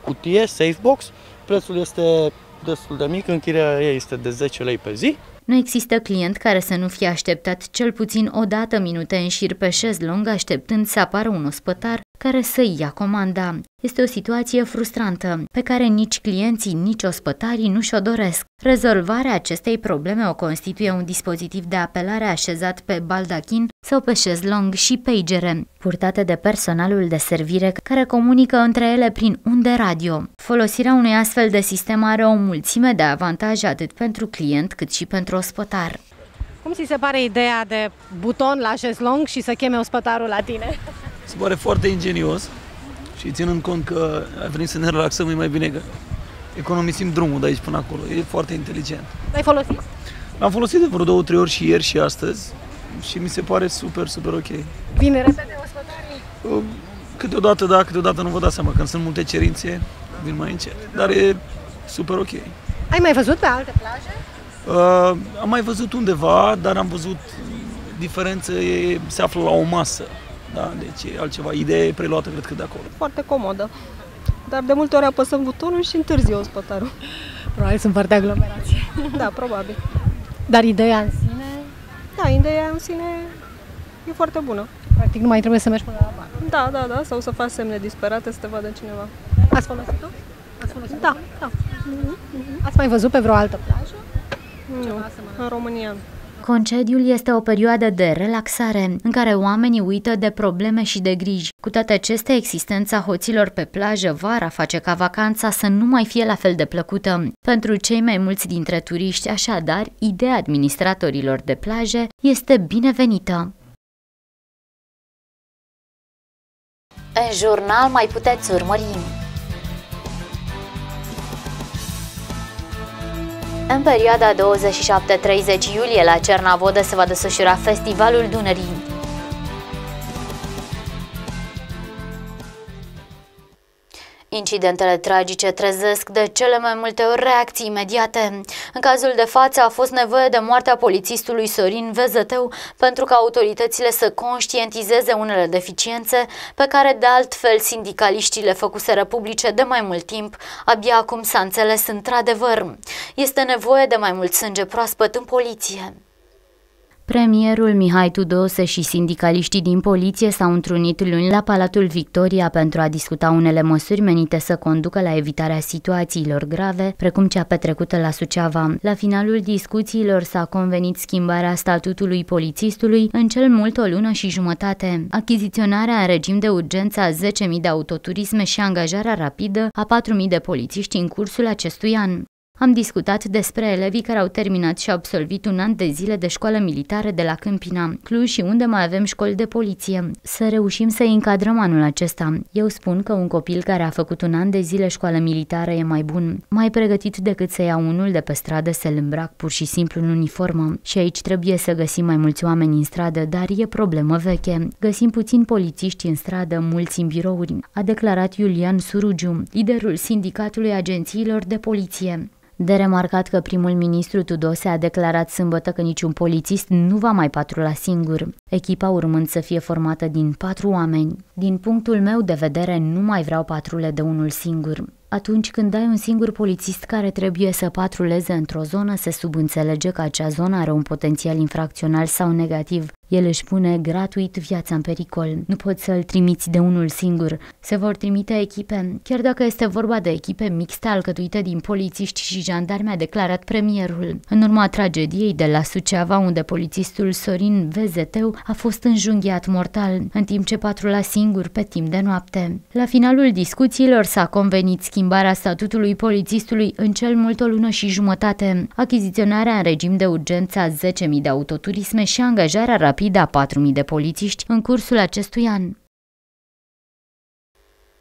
cutie, safe box. Prețul este destul de mic, închirierea ei este de 10 lei pe zi. Nu există client care să nu fie așteptat cel puțin o dată minute în șir pe șezlong așteptând să apară un ospătar care să ia comanda. Este o situație frustrantă, pe care nici clienții, nici ospătarii nu și-o doresc. Rezolvarea acestei probleme o constituie un dispozitiv de apelare așezat pe baldachin sau pe șezlong și pagere, purtate de personalul de servire care comunică între ele prin unde radio. Folosirea unui astfel de sistem are o mulțime de avantaje atât pentru client cât și pentru ospătar. Cum ți se pare ideea de buton la șezlong și să cheme ospătarul la tine? Se pare foarte ingenios și ținând cont că ai venit să ne relaxăm, e mai bine că economisim drumul de aici până acolo. E foarte inteligent. L-ai folosit? L-am folosit de vreo două, trei ori și ieri și astăzi și mi se pare super, super ok. Vine repede ospătarii? Câteodată da, câteodată nu vă dați seama. Când sunt multe cerințe, vin mai încet. Dar e super ok. Ai mai văzut pe alte plaje? Uh, am mai văzut undeva, dar am văzut diferență e, se află la o masă. Da, deci e altceva. Ideea e preluată, cred că, de acolo. Foarte comodă. Dar de multe ori apăsăm butonul și întârzi ospătarul. Probabil sunt foarte aglomerați. Da, probabil. Dar ideea în sine, Da, ideea în sine e foarte bună. practic, nu mai trebuie să mergi până la bar. Da, da, da, sau să faci semne disperate să te vadă cineva. Ați folosit-o? Ați folosit Da, da. Ați mai văzut pe vreo altă plajă? Nu, în România. Nu. Concediul este o perioadă de relaxare în care oamenii uită de probleme și de griji. Cu toate acestea, existența hoților pe plajă vara face ca vacanța să nu mai fie la fel de plăcută. Pentru cei mai mulți dintre turiști, așadar, ideea administratorilor de plaje este binevenită. În jurnal mai puteți urmări În perioada 27-30 iulie la Cernavodă se va desfășura Festivalul Dunării. Incidentele tragice trezesc de cele mai multe ori reacții imediate. În cazul de față a fost nevoie de moartea polițistului Sorin Vezăteu pentru ca autoritățile să conștientizeze unele deficiențe pe care de altfel sindicaliștii le făcuseră publice de mai mult timp, abia acum s-a înțeles într-adevăr. Este nevoie de mai mult sânge proaspăt în poliție. Premierul Mihai Tudose și sindicaliștii din poliție s-au întrunit luni la Palatul Victoria pentru a discuta unele măsuri menite să conducă la evitarea situațiilor grave, precum cea petrecută la Suceava. La finalul discuțiilor s-a convenit schimbarea statutului polițistului în cel mult o lună și jumătate, achiziționarea în regim de urgență a 10.000 de autoturisme și angajarea rapidă a 4.000 de polițiști în cursul acestui an. Am discutat despre elevii care au terminat și absolvit un an de zile de școală militară de la Câmpina, Cluj și unde mai avem școli de poliție. Să reușim să încadrăm anul acesta. Eu spun că un copil care a făcut un an de zile școală militară e mai bun, mai pregătit decât să ia unul de pe stradă să-l îmbrac pur și simplu în uniformă. Și aici trebuie să găsim mai mulți oameni în stradă, dar e problemă veche. Găsim puțin polițiști în stradă, mulți în birouri, a declarat Iulian Surugiu, liderul sindicatului agențiilor de poliție. De remarcat că primul ministru Tudose a declarat sâmbătă că niciun polițist nu va mai patrula singur, echipa urmând să fie formată din patru oameni. Din punctul meu de vedere, nu mai vreau patrule de unul singur. Atunci când ai un singur polițist care trebuie să patruleze într-o zonă, se subînțelege că acea zonă are un potențial infracțional sau negativ. El își pune gratuit viața în pericol. Nu poți să-l trimiți de unul singur. Se vor trimite echipe, chiar dacă este vorba de echipe mixte alcătuite din polițiști și jandarmi, a declarat premierul. În urma tragediei de la Suceava, unde polițistul Sorin Vezeteu a fost înjunghiat mortal, în timp ce patrula singur pe timp de noapte. La finalul discuțiilor s-a convenit schimbarea statutului polițistului în cel mult o lună și jumătate, achiziționarea în regim de urgență a 10.000 de autoturisme și angajarea rapidă a 4.000 de polițiști în cursul acestui an.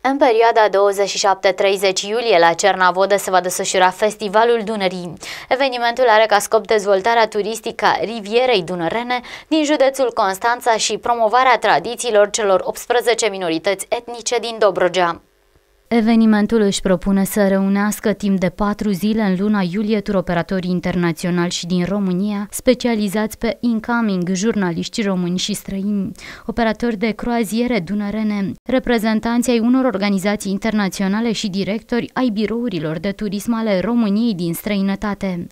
În perioada 27-30 iulie la Cernavodă se va desfășura Festivalul Dunării. Evenimentul are ca scop dezvoltarea turistică a Rivierei Dunărene din județul Constanța și promovarea tradițiilor celor 18 minorități etnice din Dobrogea. Evenimentul își propune să reunească timp de patru zile în luna iulie turoperatorii internaționali și din România, specializați pe incoming, jurnaliști români și străini, operatori de croaziere dunărene, reprezentanții ai unor organizații internaționale și directori ai birourilor de turism ale României din străinătate.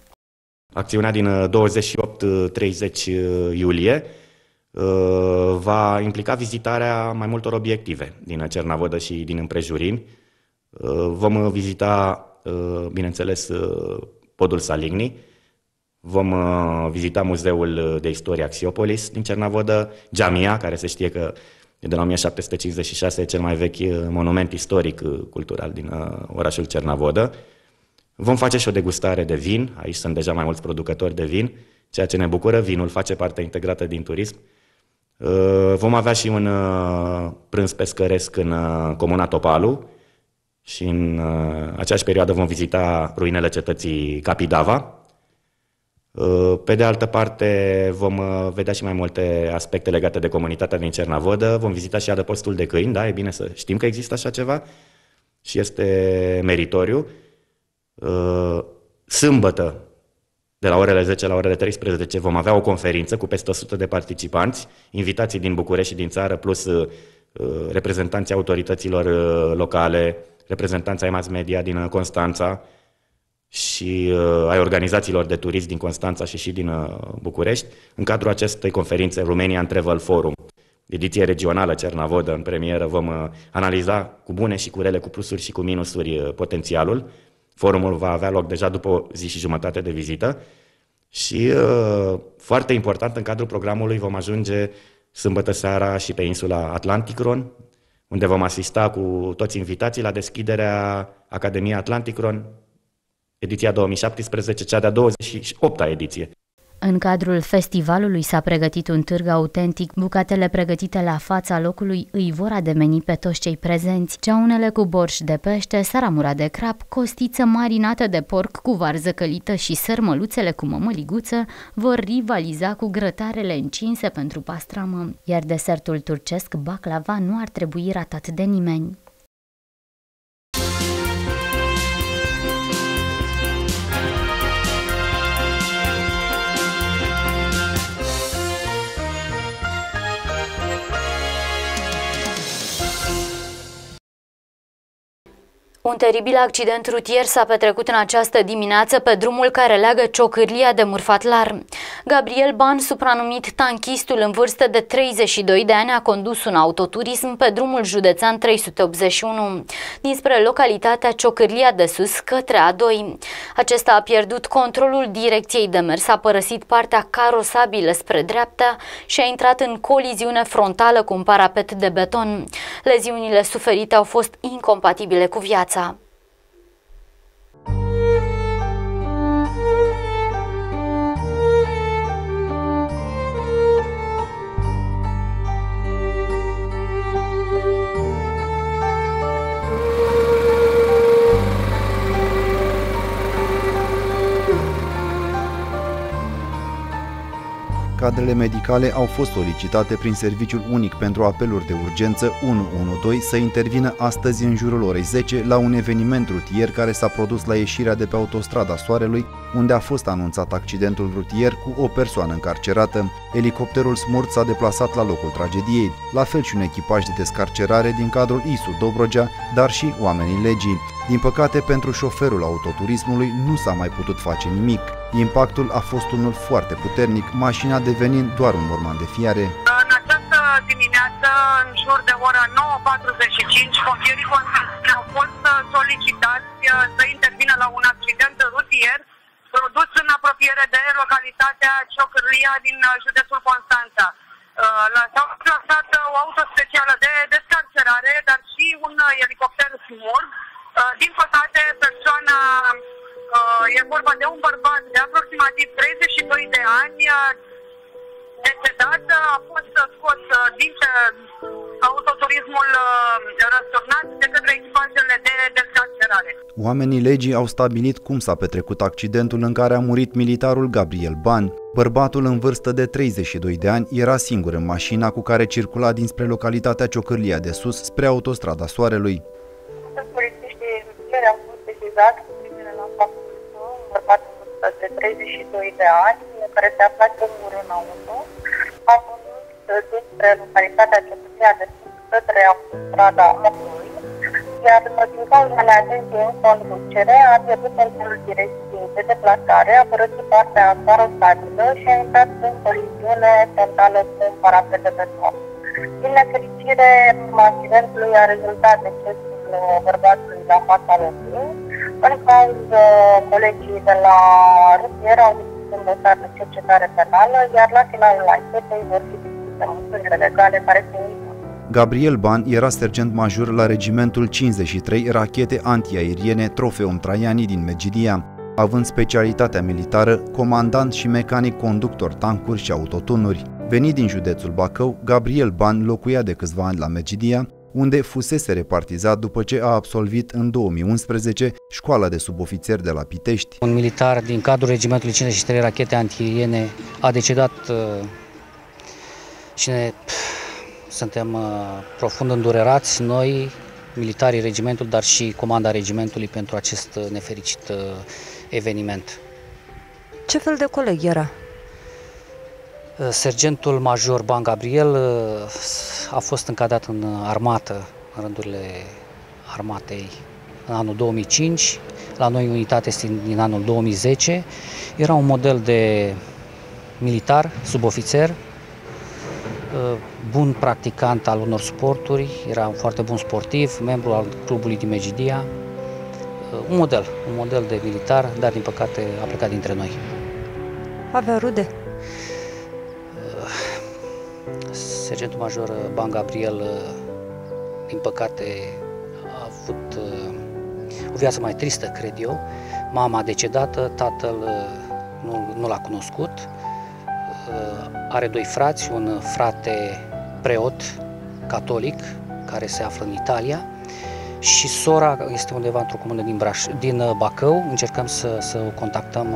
Acțiunea din 28-30 iulie uh, va implica vizitarea mai multor obiective din Cernavodă și din împrejurini, Uh, vom vizita, uh, bineînțeles, uh, podul Saligny, vom vizita Muzeul de Istorie Axiopolis din Cernavodă, Jamia, care se știe că e de la 1756, e cel mai vechi monument istoric cultural din orașul Cernavodă. Vom face și o degustare de vin, aici sunt deja mai mulți producători de vin, ceea ce ne bucură, vinul face parte integrată din turism. Vom avea și un prânz pescăresc în comuna Topalu, și în uh, aceeași perioadă vom vizita ruinele cetății Capidava. Uh, pe de altă parte, vom uh, vedea și mai multe aspecte legate de comunitatea din Cernavodă. Vom vizita și adăpostul de câini, da, e bine să știm că există așa ceva și este meritoriu. Uh, sâmbătă, de la orele 10 la orele 13 vom avea o conferință cu peste 100 de participanți, invitații din București și din țară, plus uh, reprezentanții autorităților uh, locale, reprezentanții ai mass media din uh, Constanța și uh, ai organizațiilor de turism din Constanța și și din uh, București. În cadrul acestei conferințe Romanian Travel Forum, ediție regională Cernavodă în premieră, vom uh, analiza cu bune și cu rele, cu plusuri și cu minusuri uh, potențialul Forumul va avea loc deja după o zi și jumătate de vizită și uh, foarte important, în cadrul programului vom ajunge sâmbătă seara și pe insula Atlanticron, unde vom asista cu toți invitații la deschiderea Academiei Atlanticron, ediția 2017, cea de-a 28-a ediție. În cadrul festivalului s-a pregătit un târg autentic. Bucatele pregătite la fața locului îi vor ademeni pe toți cei prezenți. Ceaunele cu borș de pește, saramura de crap, costiță marinată de porc cu varză călită și sărmăluțele cu mămăliguță vor rivaliza cu grătarele încinse pentru pastramă. Iar desertul turcesc baclava nu ar trebui ratat de nimeni. Un teribil accident rutier s-a petrecut în această dimineață pe drumul care leagă Ciocârlia de Murfatlar. Gabriel Ban, supranumit tanchistul în vârstă de 32 de ani, a condus un autoturism pe drumul județean 381 dinspre localitatea Ciocârlia de Sus către A2. Acesta a pierdut controlul direcției de mers, a părăsit partea carosabilă spre dreapta și a intrat în coliziune frontală cu un parapet de beton. Leziunile suferite au fost incompatibile cu viața viața. Cadrele medicale au fost solicitate prin Serviciul Unic pentru Apeluri de Urgență 112 să intervină astăzi în jurul orei 10 la un eveniment rutier care s-a produs la ieșirea de pe autostrada Soarelui, unde a fost anunțat accidentul rutier cu o persoană încarcerată. Elicopterul Smurt s-a deplasat la locul tragediei, la fel și un echipaj de descarcerare din cadrul ISU Dobrogea, dar și oamenii legii. Din păcate, pentru șoferul autoturismului nu s-a mai putut face nimic. Impactul a fost unul foarte puternic, mașina devenind doar un morman de fiare. În această dimineață, în jur de ora 9.45, pompierii au fost solicitați uh, să intervină la un accident rutier produs în apropiere de localitatea Ciocârlia din uh, județul Constanța. Uh, la s-au plasat o auto specială de descarcerare, dar și un elicopter smurg. Din păcate, persoana Uh, e vorba de un bărbat de aproximativ 32 de ani, uh, decedat, a fost scos uh, din autoturismul răsturnat de către echipajele de descarcerare. Oamenii legii au stabilit cum s-a petrecut accidentul în care a murit militarul Gabriel Ban. Bărbatul în vârstă de 32 de ani era singur în mașina cu care circula dinspre localitatea Ciocârlia de Sus spre autostrada Soarelui. Polițiștii au fost sesizați bărbat în vârstă de 32 de ani, care se afla singur în auto, a condus dinspre localitatea Cetăția de Sud către autostrada A2, iar din cauzele atenției în conducere a pierdut controlul direcției de deplasare, a părăsit partea carosabilă și a intrat în coliziune frontală cu un parapet de beton. Din nefericire, accidentului a rezultat decesul bărbatului la fața locului, în caz, colegii de la rutier au deschis un dosar de cercetare penală, iar la finalul anchetei vor fi deschise măsurile legale care se Gabriel Ban era sergent major la regimentul 53 rachete antiaeriene Trofeum Traiani din Megidia, având specialitatea militară, comandant și mecanic conductor tancuri și autotunuri. Venit din județul Bacău, Gabriel Ban locuia de câțiva ani la Megidia unde fusese repartizat după ce a absolvit în 2011 școala de subofițeri de la Pitești. Un militar din cadrul regimentului 53 rachete antiaeriene a decedat uh, și ne, suntem uh, profund îndurerați noi, militarii regimentului, dar și comanda regimentului pentru acest uh, nefericit eveniment. Ce fel de coleg era? Sergentul major Ban Gabriel a fost încadrat în armată, în rândurile armatei, în anul 2005. La noi unitate este din anul 2010. Era un model de militar, subofițer, bun practicant al unor sporturi, era un foarte bun sportiv, membru al clubului din Megidia, un model, un model de militar, dar din păcate a plecat dintre noi. Avea rude? Sergentul major Ban Gabriel, din păcate, a avut o viață mai tristă, cred eu. Mama decedată, tatăl nu, nu l-a cunoscut, are doi frați, un frate preot catolic care se află în Italia și sora este undeva într-o comună din, Braș, din Bacău. Încercăm să, să o contactăm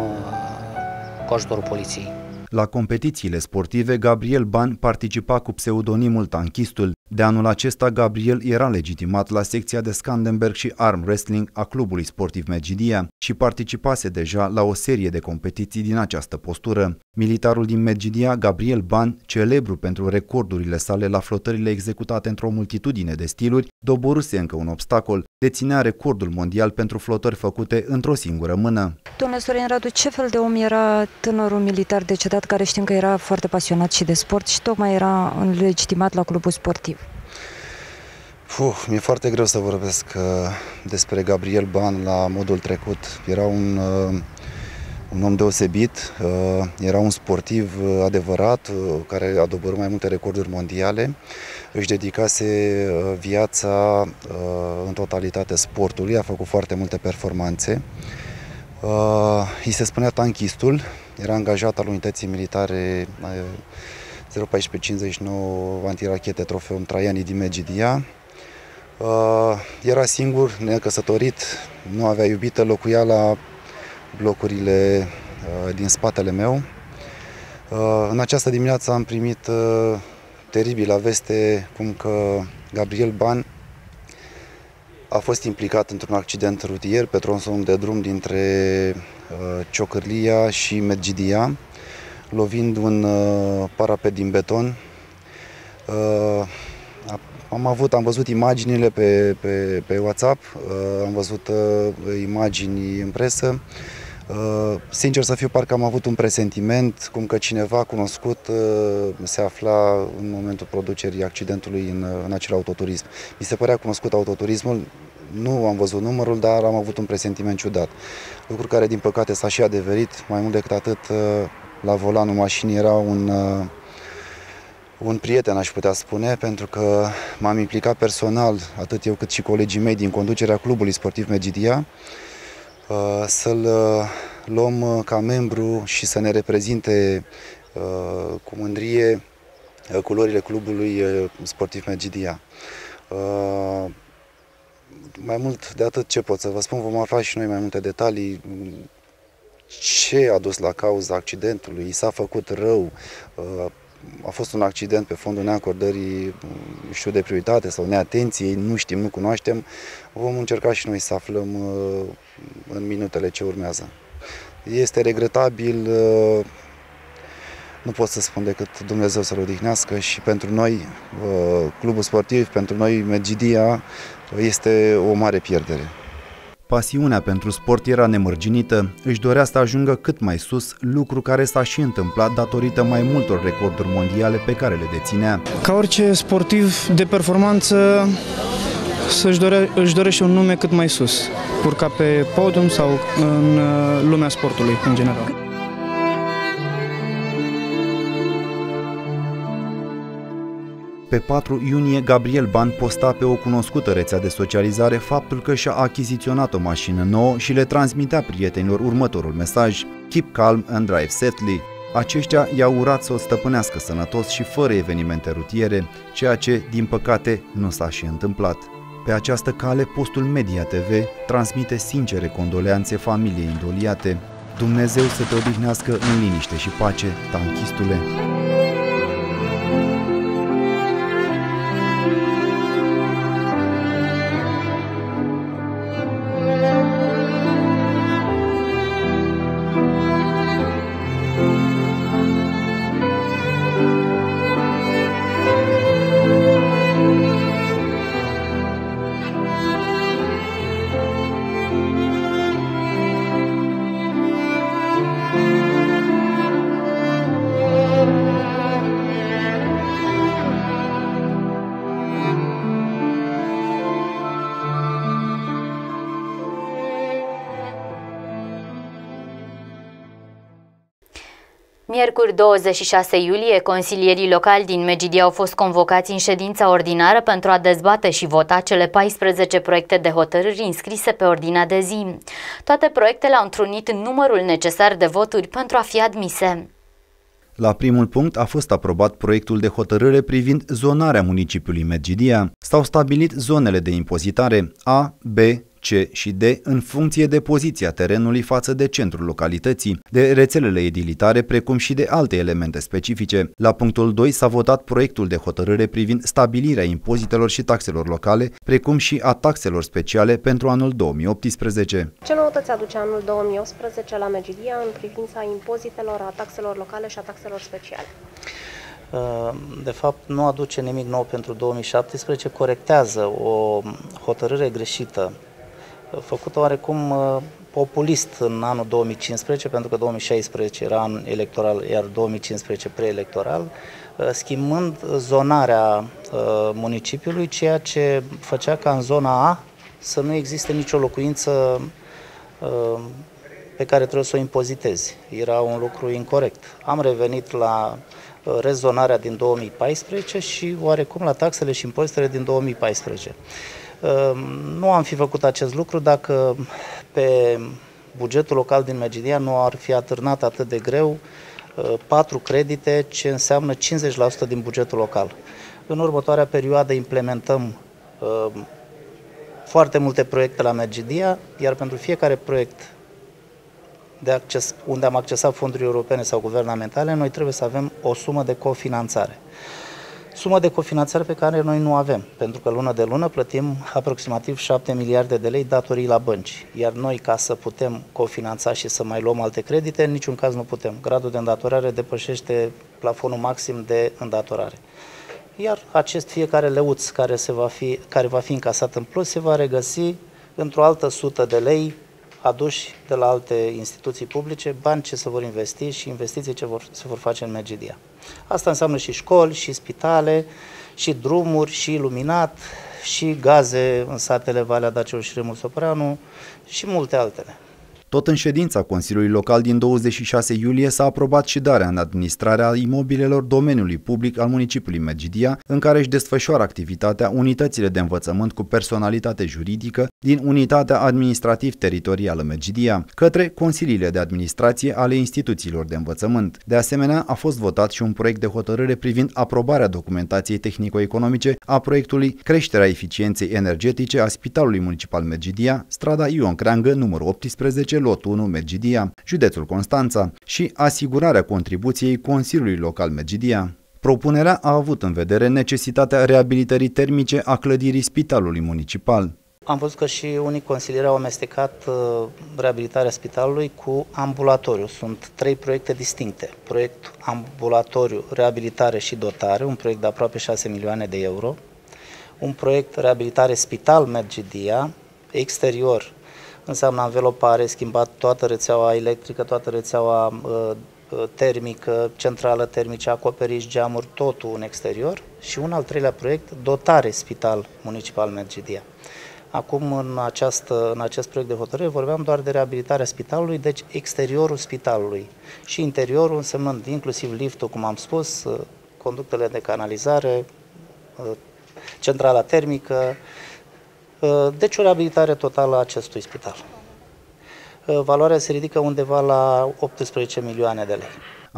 cu ajutorul poliției. La competițiile sportive, Gabriel Ban participa cu pseudonimul Tanchistul. De anul acesta, Gabriel era legitimat la secția de Scandenberg și Arm Wrestling a clubului sportiv Medgidia și participase deja la o serie de competiții din această postură. Militarul din Medgidia, Gabriel Ban, celebru pentru recordurile sale la flotările executate într-o multitudine de stiluri, doboruse încă un obstacol, deținea recordul mondial pentru flotări făcute într-o singură mână. Domnule Sorin Radu, ce fel de om era tânărul militar decedat, care știm că era foarte pasionat și de sport și tocmai era legitimat la clubul sportiv? Uf, mi-e foarte greu să vorbesc uh, despre Gabriel Ban la modul trecut. Era un, uh, un om deosebit, uh, era un sportiv uh, adevărat, uh, care a dobărât mai multe recorduri mondiale. Își dedicase uh, viața uh, în totalitate sportului, a făcut foarte multe performanțe. Uh, îi se spunea tanchistul, era angajat al unității militare uh, 0459 antirachete Trofeum Traiani din Megidia. Uh, era singur, necăsătorit, nu avea iubită, locuia la blocurile uh, din spatele meu. Uh, în această dimineață am primit uh, teribilă veste cum că Gabriel Ban a fost implicat într-un accident rutier pe tronson de drum dintre uh, Ciocârlia și Medgidia, lovind un uh, parapet din beton. Uh, am avut, am văzut imaginile pe, pe, pe WhatsApp, uh, am văzut uh, imagini în presă. Uh, sincer să fiu, parcă am avut un presentiment cum că cineva cunoscut uh, se afla în momentul producerii accidentului în, uh, în acel autoturism. Mi se părea cunoscut autoturismul, nu am văzut numărul, dar am avut un presentiment ciudat. Lucru care, din păcate, s-a și adeverit. Mai mult decât atât, uh, la volanul mașinii era un, uh, un prieten, aș putea spune, pentru că m-am implicat personal, atât eu cât și colegii mei din conducerea clubului sportiv Megidia, uh, să-l luăm ca membru și să ne reprezinte cu mândrie culorile clubului sportiv Megidia. Mai mult de atât ce pot să vă spun, vom afla și noi mai multe detalii. Ce a dus la cauza accidentului, i s-a făcut rău, a fost un accident pe fondul neacordării, știu, de prioritate sau neatenției, nu știm, nu cunoaștem, vom încerca și noi să aflăm în minutele ce urmează. Este regretabil, nu pot să spun decât Dumnezeu să-l odihnească și pentru noi, clubul sportiv, pentru noi, Medgidia, este o mare pierdere. Pasiunea pentru sport era nemărginită, își dorea să ajungă cât mai sus, lucru care s-a și întâmplat datorită mai multor recorduri mondiale pe care le deținea. Ca orice sportiv de performanță, să-și dore, își dorește un nume cât mai sus, urca pe podium sau în lumea sportului în general. Pe 4 iunie, Gabriel Ban posta pe o cunoscută rețea de socializare faptul că și-a achiziționat o mașină nouă și le transmitea prietenilor următorul mesaj Keep calm and drive safely. Aceștia i-au urat să o stăpânească sănătos și fără evenimente rutiere, ceea ce, din păcate, nu s-a și întâmplat. Pe această cale, postul Media TV transmite sincere condoleanțe familiei indoliate. Dumnezeu să te odihnească în liniște și pace, tanchistule! 26 iulie, consilierii locali din Megidia au fost convocați în ședința ordinară pentru a dezbate și vota cele 14 proiecte de hotărâri înscrise pe ordinea de zi. Toate proiectele au întrunit numărul necesar de voturi pentru a fi admise. La primul punct a fost aprobat proiectul de hotărâre privind zonarea municipiului Medgidia. S-au stabilit zonele de impozitare A, B, C și D în funcție de poziția terenului față de centrul localității, de rețelele edilitare, precum și de alte elemente specifice. La punctul 2 s-a votat proiectul de hotărâre privind stabilirea impozitelor și taxelor locale, precum și a taxelor speciale pentru anul 2018. Ce noutăți aduce anul 2018 la Megidia în privința impozitelor, a taxelor locale și a taxelor speciale? De fapt, nu aduce nimic nou pentru 2017, corectează o hotărâre greșită făcută oarecum uh, populist în anul 2015, pentru că 2016 era an electoral, iar 2015 preelectoral, uh, schimbând zonarea uh, municipiului, ceea ce făcea ca în zona A să nu existe nicio locuință pe care trebuie să o impozitezi. Era un lucru incorrect. Am revenit la rezonarea din 2014 și oarecum la taxele și impozitele din 2014. Ehm, nu am fi făcut acest lucru dacă pe bugetul local din Megidia nu ar fi atârnat atât de greu eh, patru credite, ce înseamnă 50% din bugetul local. În următoarea perioadă implementăm ehm, foarte multe proiecte la Megidia, iar pentru fiecare proiect de acces, unde am accesat fonduri europene sau guvernamentale, noi trebuie să avem o sumă de cofinanțare sumă de cofinanțare pe care noi nu avem, pentru că lună de lună plătim aproximativ 7 miliarde de lei datorii la bănci, iar noi ca să putem cofinanța și să mai luăm alte credite, în niciun caz nu putem. Gradul de îndatorare depășește plafonul maxim de îndatorare. Iar acest fiecare leuț care, se va fi, care va fi încasat în plus se va regăsi într-o altă sută de lei aduși de la alte instituții publice, bani ce se vor investi și investiții ce vor, se vor face în Megidia. Asta înseamnă și școli, și spitale, și drumuri, și iluminat, și gaze în satele Valea Daciu și Remul Sopranu și multe altele. Tot în ședința Consiliului Local din 26 iulie s-a aprobat și darea în administrarea imobilelor domeniului public al municipiului Megidia, în care își desfășoară activitatea unitățile de învățământ cu personalitate juridică din Unitatea Administrativ-Teritorială Megidia, către consiliile de administrație ale instituțiilor de învățământ. De asemenea, a fost votat și un proiect de hotărâre privind aprobarea documentației tehnico-economice a proiectului Creșterea eficienței energetice a Spitalului Municipal Megidia, strada Ion Creangă, numărul 18, lot 1 Mergidia, județul Constanța și asigurarea contribuției Consiliului Local Mergidia. Propunerea a avut în vedere necesitatea reabilitării termice a clădirii spitalului municipal. Am văzut că și unii consilieri au amestecat uh, reabilitarea spitalului cu ambulatoriu. Sunt trei proiecte distincte. Proiect ambulatoriu, reabilitare și dotare, un proiect de aproape 6 milioane de euro. Un proiect reabilitare spital Mergidia, exterior înseamnă anvelopare, schimbat toată rețeaua electrică, toată rețeaua uh, uh, termică, centrală termică, acoperiș, geamuri, totul în exterior și un al treilea proiect, dotare Spital Municipal Mergidia. Acum, în, această, în acest proiect de hotărâre, vorbeam doar de reabilitarea spitalului, deci exteriorul spitalului și interiorul, însemnând inclusiv liftul, cum am spus, uh, conductele de canalizare, centrala termică, Uh, deci o reabilitare totală a acestui spital. Uh, valoarea se ridică undeva la 18 milioane de lei.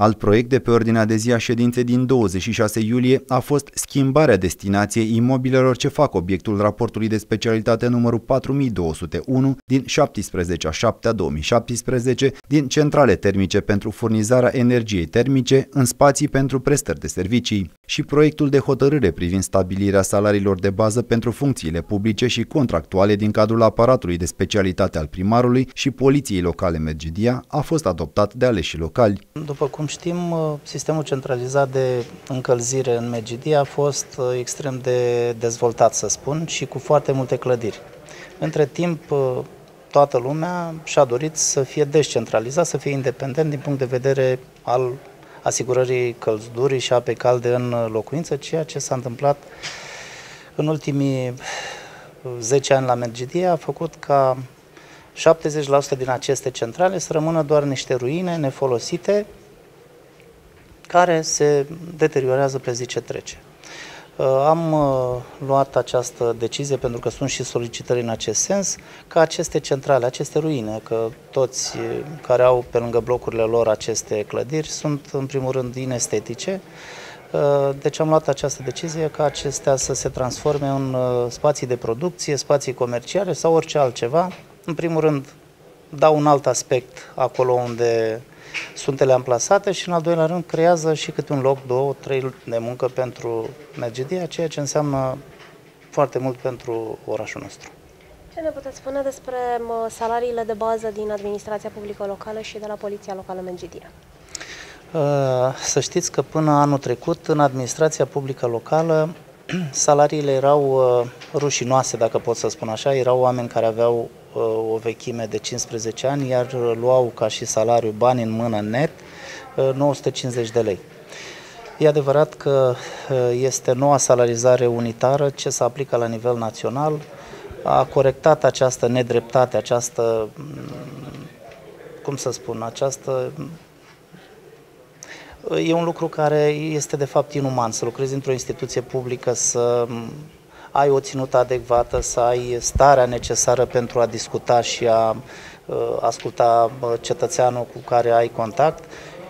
Alt proiect de pe ordinea de zi a ședinței din 26 iulie a fost schimbarea destinației imobilelor ce fac obiectul raportului de specialitate numărul 4201 din 17 a 7 a 2017 din centrale termice pentru furnizarea energiei termice în spații pentru prestări de servicii și proiectul de hotărâre privind stabilirea salariilor de bază pentru funcțiile publice și contractuale din cadrul aparatului de specialitate al primarului și poliției locale Mergidia a fost adoptat de aleșii locali. După cum știm, uh, sistemul centralizat de încălzire în Megidia a fost uh, extrem de dezvoltat, să spun, și cu foarte multe clădiri. Între timp, uh, toată lumea și-a dorit să fie descentralizat, să fie independent din punct de vedere al asigurării căldurii și apei calde în locuință, ceea ce s-a întâmplat în ultimii 10 ani la Mergidia a făcut ca 70% din aceste centrale să rămână doar niște ruine nefolosite care se deteriorează pe zi ce trece. Uh, am uh, luat această decizie pentru că sunt și solicitări în acest sens ca aceste centrale, aceste ruine, că toți care au pe lângă blocurile lor aceste clădiri sunt în primul rând inestetice, deci am luat această decizie ca acestea să se transforme în spații de producție, spații comerciale sau orice altceva. În primul rând dau un alt aspect acolo unde sunt ele amplasate și în al doilea rând creează și câte un loc, două, trei de muncă pentru Mergedia, ceea ce înseamnă foarte mult pentru orașul nostru. Ce ne puteți spune despre salariile de bază din administrația publică locală și de la Poliția Locală Medgidia? Uh, să știți că până anul trecut, în administrația publică locală, (clears throat) salariile erau uh, rușinoase, dacă pot să spun așa, erau oameni care aveau uh, o vechime de 15 ani, iar luau ca și salariu bani în mână net 950 uh, de lei. E adevărat că este noua salarizare unitară ce se aplică la nivel național, a corectat această nedreptate, această, mm, cum să spun, această E un lucru care este de fapt inuman, să lucrezi într-o instituție publică, să ai o ținută adecvată, să ai starea necesară pentru a discuta și a uh, asculta cetățeanul cu care ai contact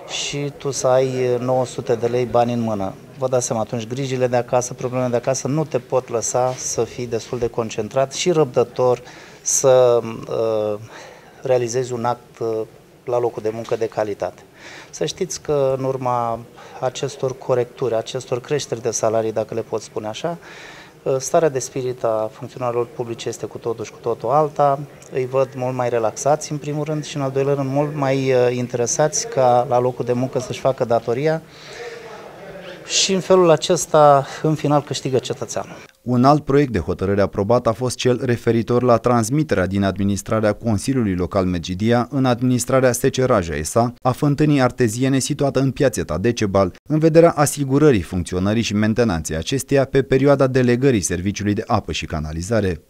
și tu să ai 900 de lei bani în mână. Vă dați seama, atunci grijile de acasă, problemele de acasă nu te pot lăsa să fii destul de concentrat și răbdător să uh, realizezi un act uh, la locul de muncă de calitate. Să știți că în urma acestor corecturi, acestor creșteri de salarii, dacă le pot spune așa, ă, starea de spirit a funcționarilor publice este cu totul și cu totul alta. Îi văd mult mai relaxați, în primul rând, și în al doilea rând, mult mai ă, interesați ca la locul de muncă să-și facă datoria și în felul acesta, în final, câștigă cetățeanul. Un alt proiect de hotărâre aprobat a fost cel referitor la transmiterea din administrarea Consiliului Local Megidia în administrarea Seceraja ESA a fântânii arteziene situată în piațeta Decebal, în vederea asigurării funcționării și mentenanței acesteia pe perioada delegării Serviciului de Apă și Canalizare.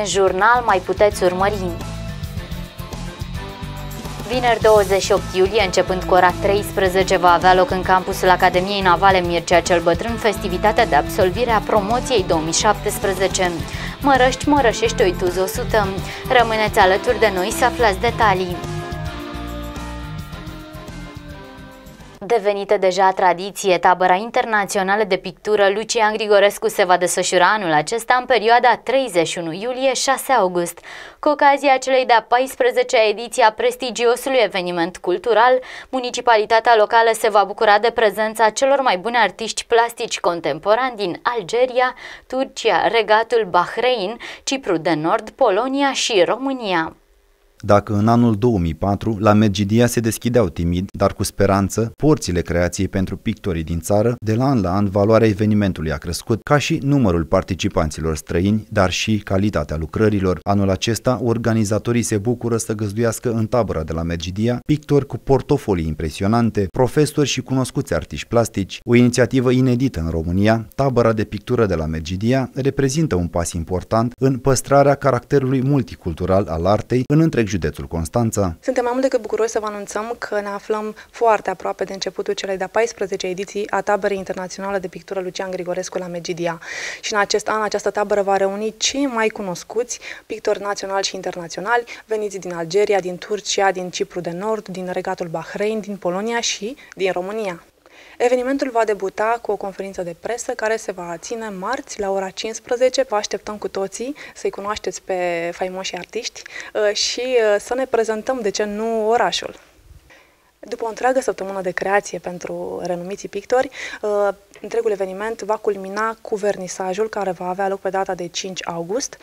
În jurnal mai puteți urmări Vineri 28 iulie, începând cu ora 13, va avea loc în campusul Academiei Navale Mircea cel Bătrân festivitatea de absolvire a promoției 2017. Mărăști, Mărășești, Oituz 100. Rămâneți alături de noi să aflați detalii. Devenită deja tradiție, tabăra internațională de pictură Lucian Grigorescu se va desfășura anul acesta în perioada 31 iulie-6 august. Cu ocazia celei de-a 14-a ediție a prestigiosului eveniment cultural, municipalitatea locală se va bucura de prezența celor mai buni artiști plastici contemporani din Algeria, Turcia, Regatul Bahrein, Cipru de Nord, Polonia și România. Dacă în anul 2004 la Medgidia se deschideau timid, dar cu speranță, porțile creației pentru pictorii din țară, de la an la an valoarea evenimentului a crescut, ca și numărul participanților străini, dar și calitatea lucrărilor. Anul acesta, organizatorii se bucură să găzduiască în tabăra de la Medgidia pictori cu portofolii impresionante, profesori și cunoscuți artiști plastici. O inițiativă inedită în România, tabăra de pictură de la Medgidia reprezintă un pas important în păstrarea caracterului multicultural al artei în întreg județul Constanța. Suntem mai mult decât bucuroși să vă anunțăm că ne aflăm foarte aproape de începutul celei de-a 14 ediții a taberei internaționale de pictură Lucian Grigorescu la Megidia. Și în acest an această tabără va reuni cei mai cunoscuți pictori naționali și internaționali veniți din Algeria, din Turcia, din Cipru de Nord, din Regatul Bahrain, din Polonia și din România. Evenimentul va debuta cu o conferință de presă care se va ține marți la ora 15. Vă așteptăm cu toții să-i cunoașteți pe faimoși artiști uh, și uh, să ne prezentăm, de ce nu, orașul. După o întreagă săptămână de creație pentru renumiții pictori, uh, întregul eveniment va culmina cu vernisajul care va avea loc pe data de 5 august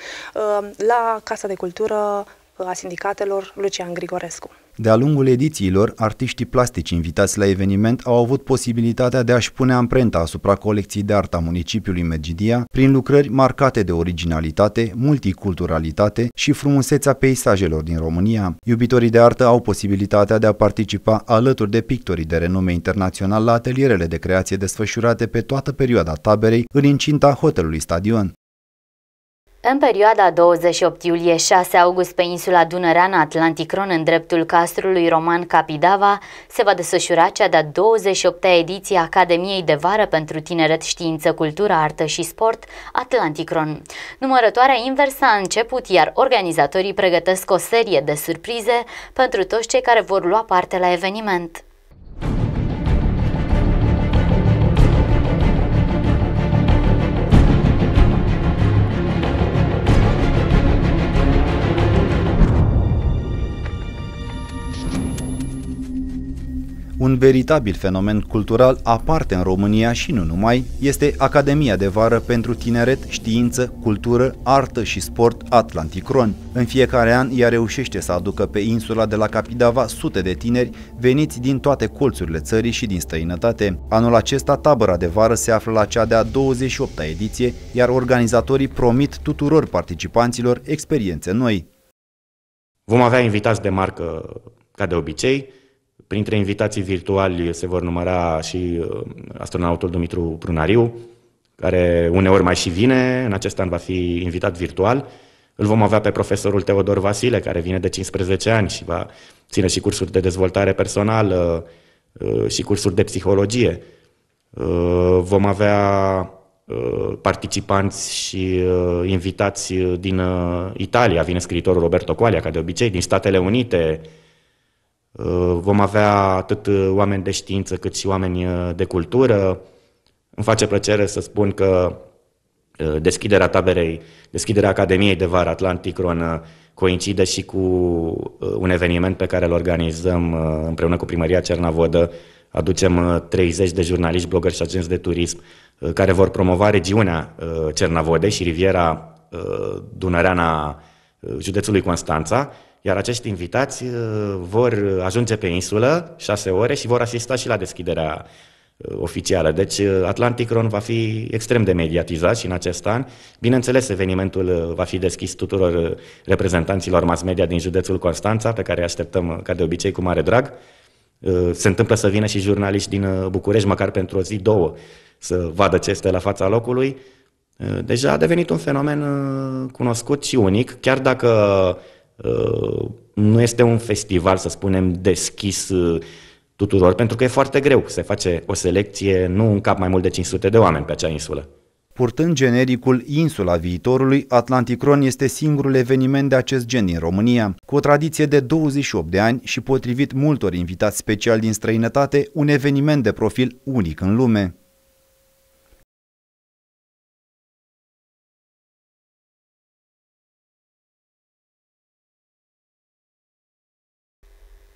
la Casa de Cultură a Sindicatelor Lucian Grigorescu. De-a lungul edițiilor, artiștii plastici invitați la eveniment au avut posibilitatea de a-și pune amprenta asupra colecției de artă a municipiului Medgidia prin lucrări marcate de originalitate, multiculturalitate și frumusețea peisajelor din România. Iubitorii de artă au posibilitatea de a participa alături de pictorii de renume internațional la atelierele de creație desfășurate pe toată perioada taberei în incinta hotelului Stadion. În perioada 28 iulie-6 august pe insula Dunăreană Atlanticron, în dreptul castrului roman Capidava, se va desfășura cea de-a 28-a ediție a Academiei de Vară pentru Tineret, Știință, Cultură, Artă și Sport Atlanticron. Numărătoarea inversă a început, iar organizatorii pregătesc o serie de surprize pentru toți cei care vor lua parte la eveniment. Un veritabil fenomen cultural aparte în România și nu numai, este Academia de Vară pentru Tineret, Știință, Cultură, Artă și Sport Atlanticron. În fiecare an ea reușește să aducă pe insula de la Capidava sute de tineri veniți din toate colțurile țării și din străinătate. Anul acesta tabăra de vară se află la cea de-a 28-a ediție, iar organizatorii promit tuturor participanților experiențe noi. Vom avea invitați de marcă ca de obicei, Printre invitații virtuali se vor număra și uh, astronautul Dumitru Prunariu, care uneori mai și vine, în acest an va fi invitat virtual. Îl vom avea pe profesorul Teodor Vasile, care vine de 15 ani și va ține și cursuri de dezvoltare personală uh, și cursuri de psihologie. Uh, vom avea participanți și invitați din Italia. Vine scriitorul Roberto Qualia, ca de obicei, din Statele Unite, Uh, vom avea atât uh, oameni de știință cât și oameni uh, de cultură. Îmi face plăcere să spun că deschiderea taberei, deschiderea Academiei de Vară Atlanticron coincide și cu un eveniment pe care îl organizăm împreună cu Primăria Cernavodă. Aducem 30 de jurnaliști, blogări și agenți de turism care vor promova regiunea Cernavodei și riviera Dunăreana județului Constanța iar acești invitați uh, vor ajunge pe insulă șase ore și vor asista și la deschiderea uh, oficială. Deci uh, Atlantic Ron va fi extrem de mediatizat și în acest an. Bineînțeles, evenimentul va fi deschis tuturor reprezentanților mass media din județul Constanța, pe care îi așteptăm ca de obicei cu mare drag. Se întâmplă să vină și jurnaliști din București, măcar pentru o zi, două, să vadă ce este la fața locului. Deja a devenit un fenomen cunoscut și unic, chiar dacă Uh, nu este un festival, să spunem, deschis uh, tuturor, pentru că e foarte greu. Se face o selecție, nu în cap mai mult de 500 de oameni pe acea insulă. Purtând genericul Insula Viitorului, Atlanticron este singurul eveniment de acest gen din România, cu o tradiție de 28 de ani și potrivit multor invitați speciali din străinătate, un eveniment de profil unic în lume.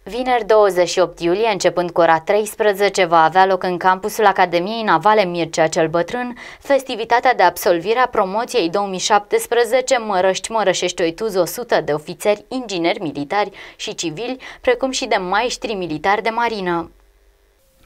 Vineri 28 iulie, începând cu ora 13, va avea loc în campusul Academiei Navale Mircea cel Bătrân festivitatea de absolvire a promoției 2017 Mărăști Mărășești Oituz 100 de ofițeri, ingineri militari și civili, precum și de maestri militari de marină.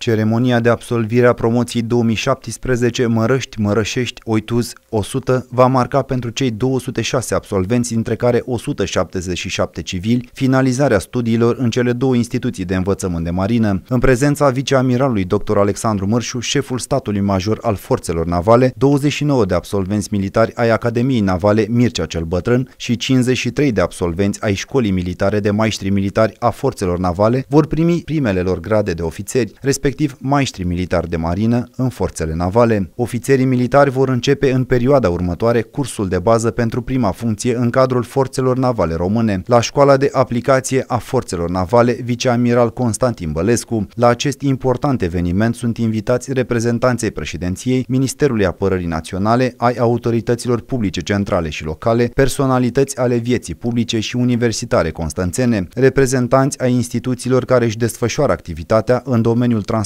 Ceremonia de absolvire a promoției 2017 Mărăști, Mărășești, Oituz 100 va marca pentru cei 206 absolvenți, dintre care 177 civili, finalizarea studiilor în cele două instituții de învățământ de marină. În prezența viceamiralului dr. Alexandru Mărșu, șeful statului major al forțelor navale, 29 de absolvenți militari ai Academiei Navale Mircea cel Bătrân și 53 de absolvenți ai Școlii Militare de Maestri Militari a Forțelor Navale vor primi primele lor grade de ofițeri, respectiv respectiv maestri militari de marină în forțele navale. Ofițerii militari vor începe în perioada următoare cursul de bază pentru prima funcție în cadrul forțelor navale române, la școala de aplicație a forțelor navale viceamiral Constantin Bălescu. La acest important eveniment sunt invitați reprezentanței președinției, Ministerului Apărării Naționale, ai autorităților publice centrale și locale, personalități ale vieții publice și universitare constanțene, reprezentanți ai instituțiilor care își desfășoară activitatea în domeniul transportului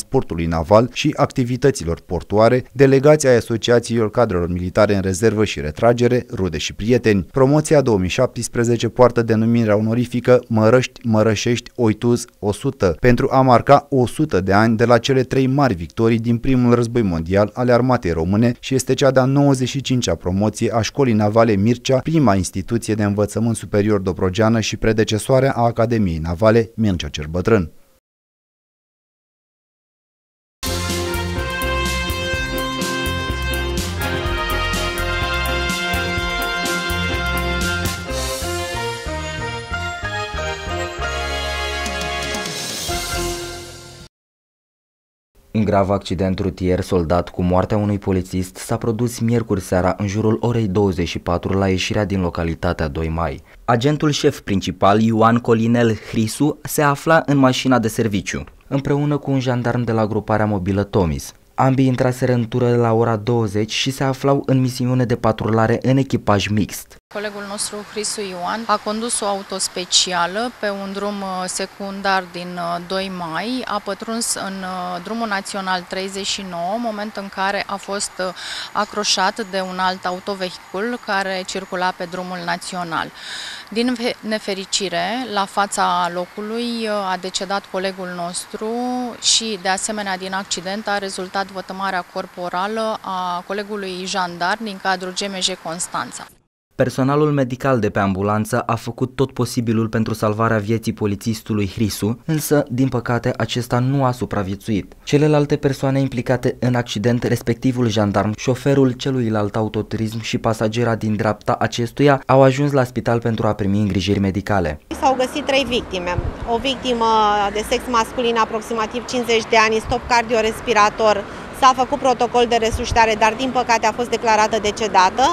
naval și activităților portoare, delegații ai asociațiilor cadrelor militare în rezervă și retragere, rude și prieteni. Promoția 2017 poartă denumirea onorifică Mărăști, Mărășești, Oituz 100 pentru a marca 100 de ani de la cele trei mari victorii din primul război mondial ale armatei române și este cea de-a 95-a promoție a școlii navale Mircea, prima instituție de învățământ superior dobrogeană și predecesoarea a Academiei Navale Mircea cel Bătrân. Un grav accident rutier soldat cu moartea unui polițist s-a produs miercuri seara în jurul orei 24 la ieșirea din localitatea 2 mai. Agentul șef principal, Ioan Colinel Hrisu, se afla în mașina de serviciu, împreună cu un jandarm de la gruparea mobilă Tomis. Ambii intraseră în tură la ora 20 și se aflau în misiune de patrulare în echipaj mixt. Colegul nostru, Crisu Ioan, a condus o auto specială pe un drum uh, secundar din 2 uh, mai, a pătruns în uh, drumul național 39, moment în care a fost acroșat de un alt autovehicul care circula pe drumul național. Din nefericire, la fața locului a decedat colegul nostru și, de asemenea, din accident a rezultat vătămarea corporală a colegului jandar din cadrul GMJ Constanța. Personalul medical de pe ambulanță a făcut tot posibilul pentru salvarea vieții polițistului Hrisu, însă, din păcate, acesta nu a supraviețuit. Celelalte persoane implicate în accident, respectivul jandarm, șoferul celuilalt autoturism și pasagera din dreapta acestuia, au ajuns la spital pentru a primi îngrijiri medicale. S-au găsit trei victime. O victimă de sex masculin, aproximativ 50 de ani, stop cardiorespirator, S-a făcut protocol de resuscitare, dar din păcate a fost declarată decedată.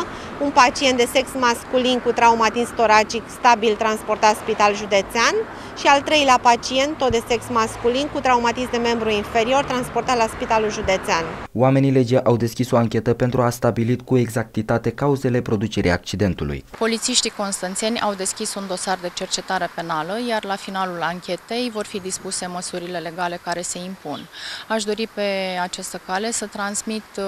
Un pacient de sex masculin cu traumatism toracic stabil transportat spital județean și al treilea pacient, tot de sex masculin, cu traumatism de membru inferior, transportat la spitalul județean. Oamenii legii au deschis o anchetă pentru a stabili cu exactitate cauzele producerii accidentului. Polițiștii constanțeni au deschis un dosar de cercetare penală, iar la finalul anchetei vor fi dispuse măsurile legale care se impun. Aș dori pe această cale să transmit uh,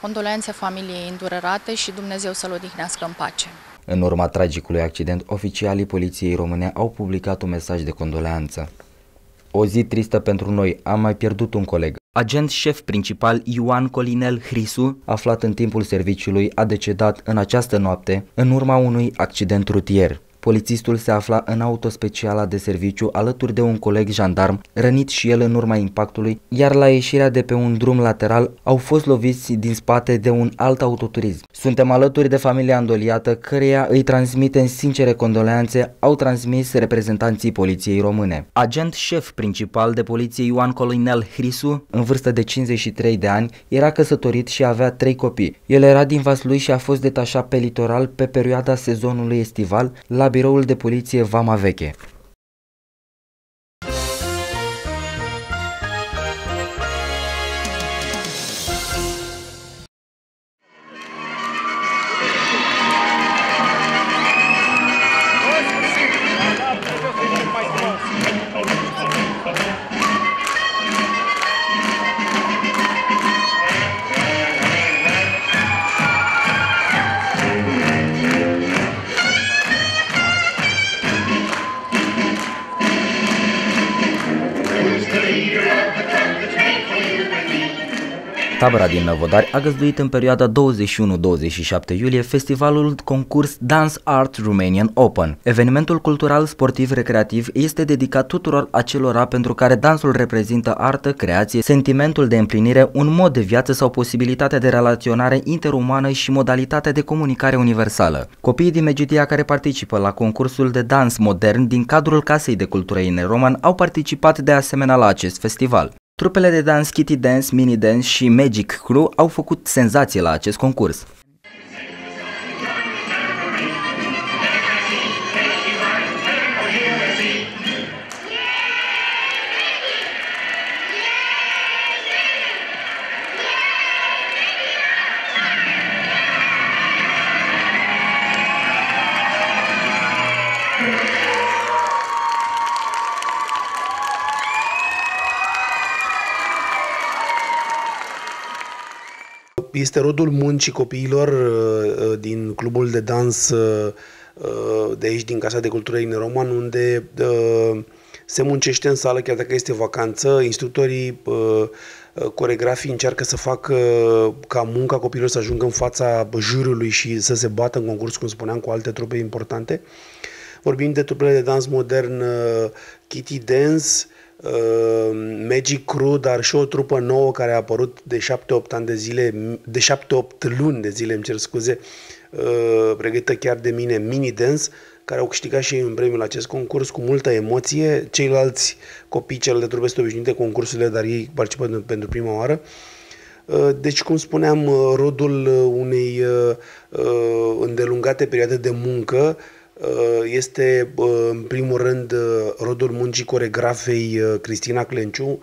condolențe familiei îndurerate și Dumnezeu să-l odihnească în pace. În urma tragicului accident, oficialii poliției române au publicat un mesaj de condoleanță. O zi tristă pentru noi, am mai pierdut un coleg. Agent șef principal Ioan Colinel Hrisu, aflat în timpul serviciului, a decedat în această noapte în urma unui accident rutier. Polițistul se afla în auto speciala de serviciu alături de un coleg jandarm, rănit și el în urma impactului, iar la ieșirea de pe un drum lateral au fost loviți din spate de un alt autoturism. Suntem alături de familia îndoliată, căreia îi transmitem sincere condoleanțe, au transmis reprezentanții poliției române. Agent șef principal de poliție Ioan Colonel Hrisu, în vârstă de 53 de ani, era căsătorit și avea trei copii. El era din Vaslui și a fost detașat pe litoral pe perioada sezonului estival la biroul de poliție Vama Veche. Tabăra din Năvodari a găzduit în perioada 21-27 iulie festivalul concurs Dance Art Romanian Open. Evenimentul cultural, sportiv, recreativ este dedicat tuturor acelora pentru care dansul reprezintă artă, creație, sentimentul de împlinire, un mod de viață sau posibilitatea de relaționare interumană și modalitatea de comunicare universală. Copiii din Megidia care participă la concursul de dans modern din cadrul Casei de Cultură Ine Roman au participat de asemenea la acest festival. Trupele de dans Kitty Dance, Mini Dance și Magic Crew au făcut senzație la acest concurs. Este rodul muncii copiilor uh, uh, din clubul de dans uh, de aici, din Casa de Cultură din Roman, unde se muncește în sală, chiar dacă este vacanță. Instructorii, coregrafii încearcă să facă ca munca copiilor să ajungă în fața jurului și să se bată în concurs, cum spuneam, cu alte trupe importante. Vorbim de trupele de dans modern Kitty Dance, Uh, Magic Crew, dar și o trupă nouă care a apărut de 7-8 ani de zile, de 7-8 luni de zile, îmi cer scuze, uh, pregătită chiar de mine, Mini Dance, care au câștigat și ei un premiu la acest concurs cu multă emoție. Ceilalți copii, cele de trupe sunt obișnuite concursurile, dar ei participă pentru prima oară. Deci, cum spuneam, rodul unei îndelungate perioade de muncă este, în primul rând, rodul muncii coregrafei Cristina Clenciu,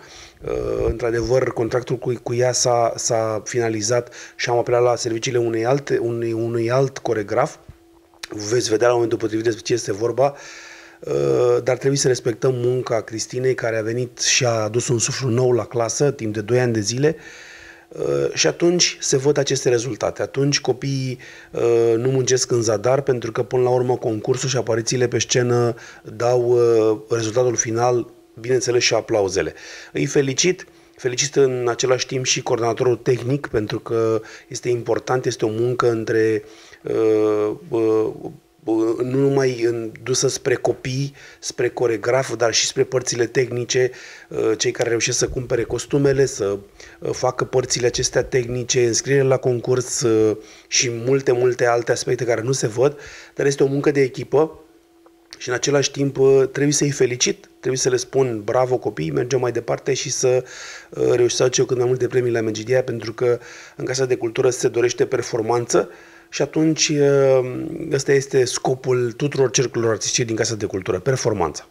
Uh, într-adevăr, contractul cu, cu ea s-a, s-a finalizat și am apelat la serviciile unui alt, unui, unui alt coregraf. Veți vedea la momentul potrivit despre ce este vorba, uh, dar trebuie să respectăm munca Cristinei, care a venit și a adus un suflu nou la clasă timp de 2 ani de zile. uh, și atunci se văd aceste rezultate. Atunci copiii nu muncesc în zadar pentru că până la urmă concursul și aparițiile pe scenă dau rezultatul final bineînțeles și aplauzele. Îi felicit, felicit în același timp și coordonatorul tehnic pentru că este important, este o muncă între uh, uh, nu numai dusă spre copii, spre coregraf, dar și spre părțile tehnice, uh, cei care reușesc să cumpere costumele, să uh, facă părțile acestea tehnice, înscriere la concurs uh, și multe, multe alte aspecte care nu se văd, dar este o muncă de echipă și în același timp uh, trebuie să-i felicit, trebuie să le spun bravo copii, mergem mai departe și să uh, reușesc să eu cât mai multe premii la Megidia pentru că în Casa de Cultură se dorește performanță și atunci uh, ăsta este scopul tuturor cercurilor artistice din Casa de Cultură, performanța.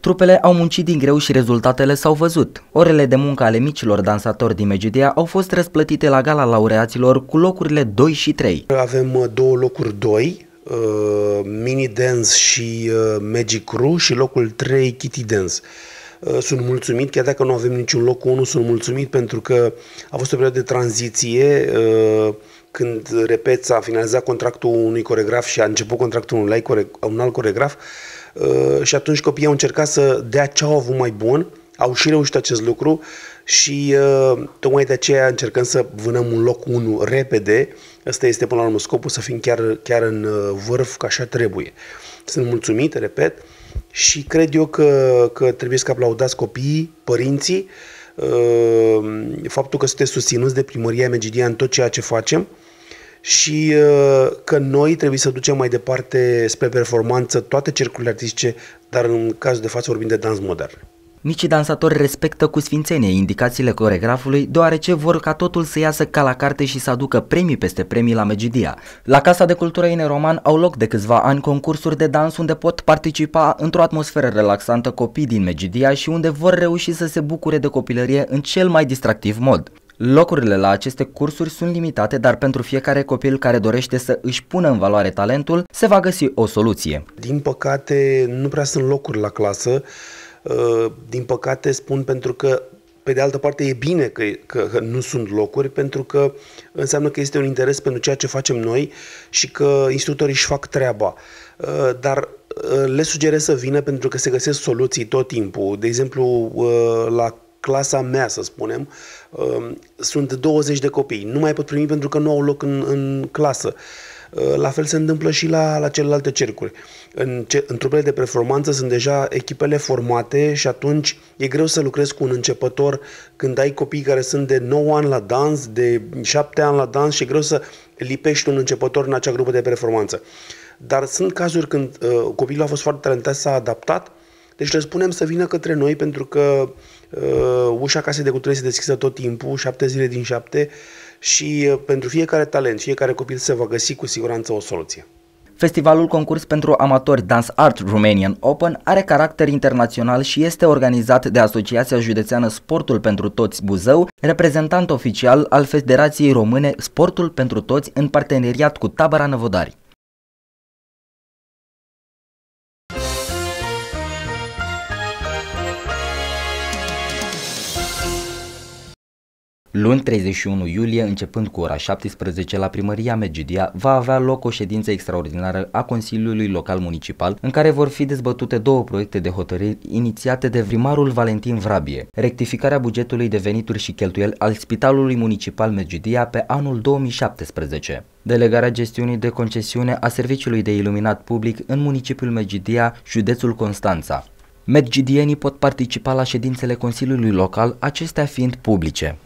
Trupele au muncit din greu și rezultatele s-au văzut. Orele de muncă ale micilor dansatori din Megidia au fost răsplătite la gala laureaților cu locurile 2 și 3. Avem două locuri 2, Uh, Mini Dance și uh, Magic Crew și locul 3 Kitty Dance. Uh, sunt mulțumit, chiar dacă nu avem niciun loc cu unul, sunt mulțumit pentru că a fost o perioadă de tranziție când Repeț a finalizat contractul unui coregraf și a început contractul unui un alt coregraf și atunci copiii au încercat să dea ce au avut mai bun, au și reușit acest lucru și tocmai de aceea încercăm să vânăm un loc 1 repede Ăsta este până la urmă scopul, să fim chiar, chiar în uh, vârf, ca așa trebuie. Sunt mulțumit, repet, și cred eu că, că trebuie să aplaudați copiii, părinții, uh, faptul că sunteți susținuți de primăria Megidia în tot ceea ce facem și uh, că noi trebuie să ducem mai departe spre performanță toate cercurile artistice, dar în cazul de față vorbim de dans modern. Micii dansatori respectă cu sfințenie indicațiile coregrafului, deoarece vor ca totul să iasă ca la carte și să aducă premii peste premii la Megidia. La Casa de Cultură Ine-Roman au loc de câțiva ani concursuri de dans unde pot participa într-o atmosferă relaxantă copii din Megidia și unde vor reuși să se bucure de copilărie în cel mai distractiv mod. Locurile la aceste cursuri sunt limitate, dar pentru fiecare copil care dorește să își pună în valoare talentul, se va găsi o soluție. Din păcate, nu prea sunt locuri la clasă. Uh, din păcate spun pentru că pe de altă parte e bine că, că, că nu sunt locuri pentru că înseamnă că este un interes pentru ceea ce facem noi și că instructorii își fac treaba. Uh, dar uh, le sugerez să vină pentru că se găsesc soluții tot timpul. De exemplu, la clasa mea, să spunem, sunt 20 de copii. Nu mai pot primi pentru că nu au loc în, în clasă. Uh, la fel se întâmplă și la, la celelalte cercuri. În, ce, în trupele de performanță sunt deja echipele formate și atunci e greu să lucrezi cu un începător când ai copii care sunt de 9 ani la dans, de 7 ani la dans și e greu să lipești un începător în acea grupă de performanță. Dar sunt cazuri când uh, copilul a fost foarte talentat, s-a adaptat, deci le spunem să vină către noi pentru că uh, ușa casei de cultură este deschisă tot timpul, șapte zile din șapte și uh, pentru fiecare talent, fiecare copil se va găsi cu siguranță o soluție. Festivalul concurs pentru amatori Dance Art Romanian Open are caracter internațional și este organizat de Asociația Județeană Sportul pentru Toți Buzău, reprezentant oficial al Federației Române Sportul pentru Toți în parteneriat cu Tabăra Năvodari. Luni 31 iulie, începând cu ora 17 la primăria Megidia, va avea loc o ședință extraordinară a Consiliului Local Municipal, în care vor fi dezbătute două proiecte de hotărâri inițiate de primarul Valentin Vrabie, rectificarea bugetului de venituri și cheltuieli al Spitalului Municipal Megidia pe anul 2017 delegarea gestiunii de concesiune a serviciului de iluminat public în municipiul Megidia, județul Constanța. Medgidienii pot participa la ședințele Consiliului Local, acestea fiind publice.